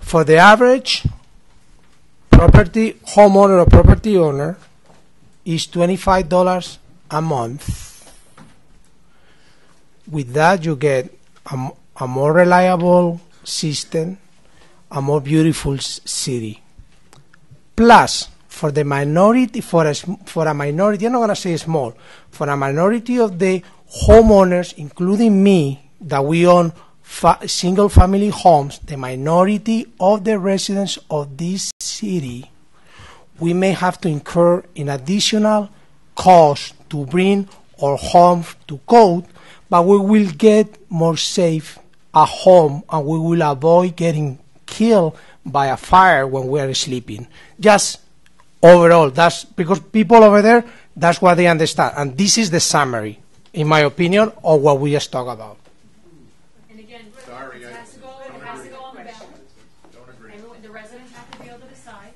for the average property homeowner or property owner, is twenty-five dollars a month. With that, you get a, a more reliable system, a more beautiful city. Plus, for the minority, for a, for a minority, I'm not going to say small, for a minority of the homeowners, including me, that we own fa- single family homes, the minority of the residents of this city, we may have to incur an additional cost to bring our home to code, but we will get more safe at home and we will avoid getting killed by a fire when we are sleeping. Just overall, that's because people over there, that's what they understand. And this is the summary, in my opinion, of what we just talked about. And again, it has to go, it has to go on the ballot. Everyone- The residents have to be able to decide.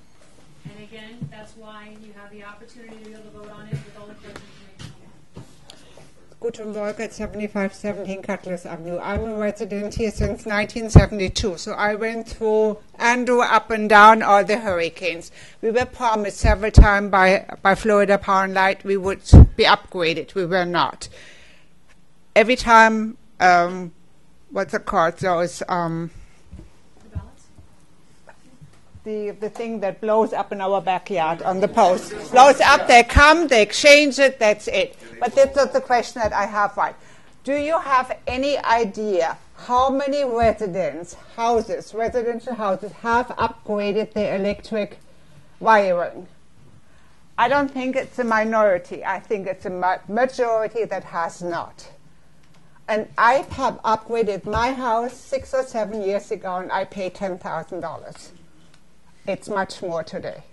And again, that's why you have the opportunity to be able to vote on it with all the correct information. Guten Morgen, 7517 Cutlass Avenue. I'm a resident here since 1972, so I went through Andrew up and down all the hurricanes. We were promised several times by, by Florida Power and Light we would be upgraded. We were not. Every time, um, what's it called? Those, um, the, the thing that blows up in our backyard on the post. blows up, they come, they exchange it, that's it. But that's not the question that I have right. Do you have any idea how many residents, houses, residential houses have upgraded their electric wiring? I don't think it's a minority. I think it's a majority that has not. And I have upgraded my house six or seven years ago, and I paid ten thousand dollars. It's much more today.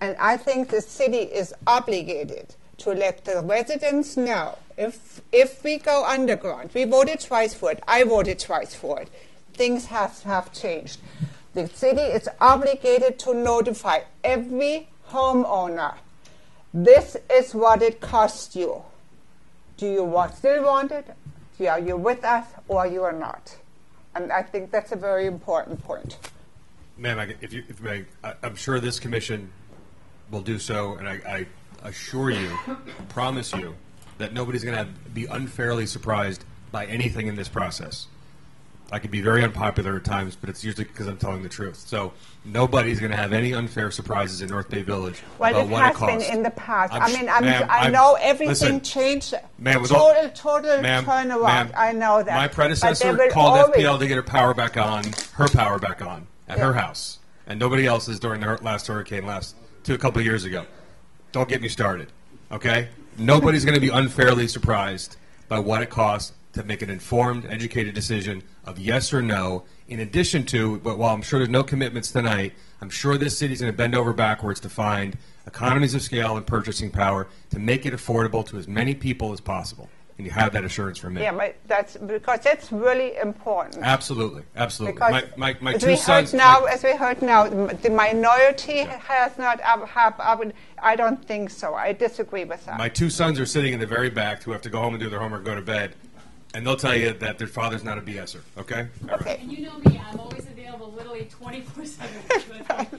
And I think the city is obligated to let the residents know if if we go underground, we voted twice for it. I voted twice for it. Things have have changed. The city is obligated to notify every homeowner. This is what it costs you. Do you want, still want it? Are you with us or you are not? And I think that's a very important point. Ma'am, if you, if may, I'm sure this commission will do so, and I, I assure you, promise you, that nobody's going to be unfairly surprised by anything in this process. I can be very unpopular at times, but it's usually because I'm telling the truth. So nobody's going to have any unfair surprises in North Bay Village Well, about what it costs. been in the past. I'm i mean, I know everything listen, changed. ma'am, total, all- total Ma'am, turnaround. ma'am, I know that. My predecessor called always- FPL to get her power back on, her power back on at her house, and nobody else's during the last hurricane last two a couple years ago. Don't get me started, okay? Nobody's going to be unfairly surprised by what it costs to make an informed, educated decision of yes or no. In addition to, but while I'm sure there's no commitments tonight, I'm sure this city's going to bend over backwards to find economies of scale and purchasing power to make it affordable to as many people as possible. And you have that assurance from me. Yeah, but that's because that's really important. Absolutely, absolutely. Because My, my, my as two we sons. heard now, my- as we heard now, the minority has not up, have, up, I don't think so. I disagree with that. My two sons are sitting in the very back who have to go home and do their homework, go to bed, and they'll tell you that their father's not a BSer. Okay. All right. And you know me, I'm always available literally 24 7.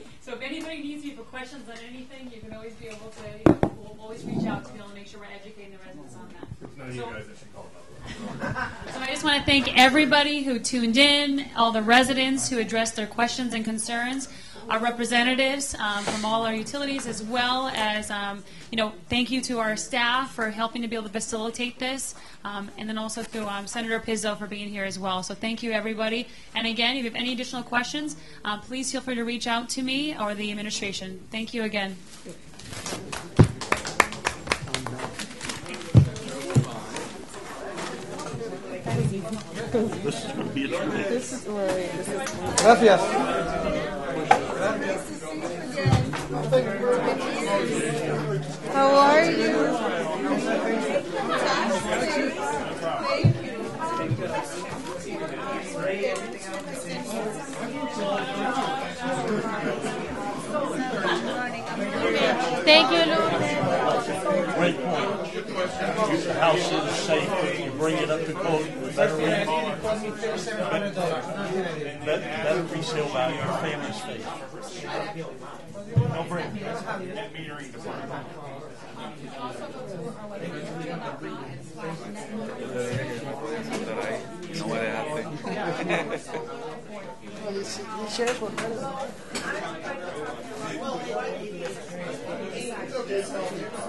So if anybody needs me for questions on anything, you can always be able to, you know, we'll always reach out to me and make sure we're educating the residents on that. So I just want to thank everybody who tuned in, all the residents who addressed their questions and concerns, our representatives um, from all our utilities, as well as, um, you know, thank you to our staff for helping to be able to facilitate this, um, and then also to um, Senator Pizzo for being here as well. So thank you, everybody. And again, if you have any additional questions, uh, please feel free to reach out to me or the administration. Thank you again. This is going to be a true. This is Gracias. How are you? Thank you, Great point your house is safe, you bring it up to code, the better we better, better resale value, your family's safe. Don't bring net metering department. No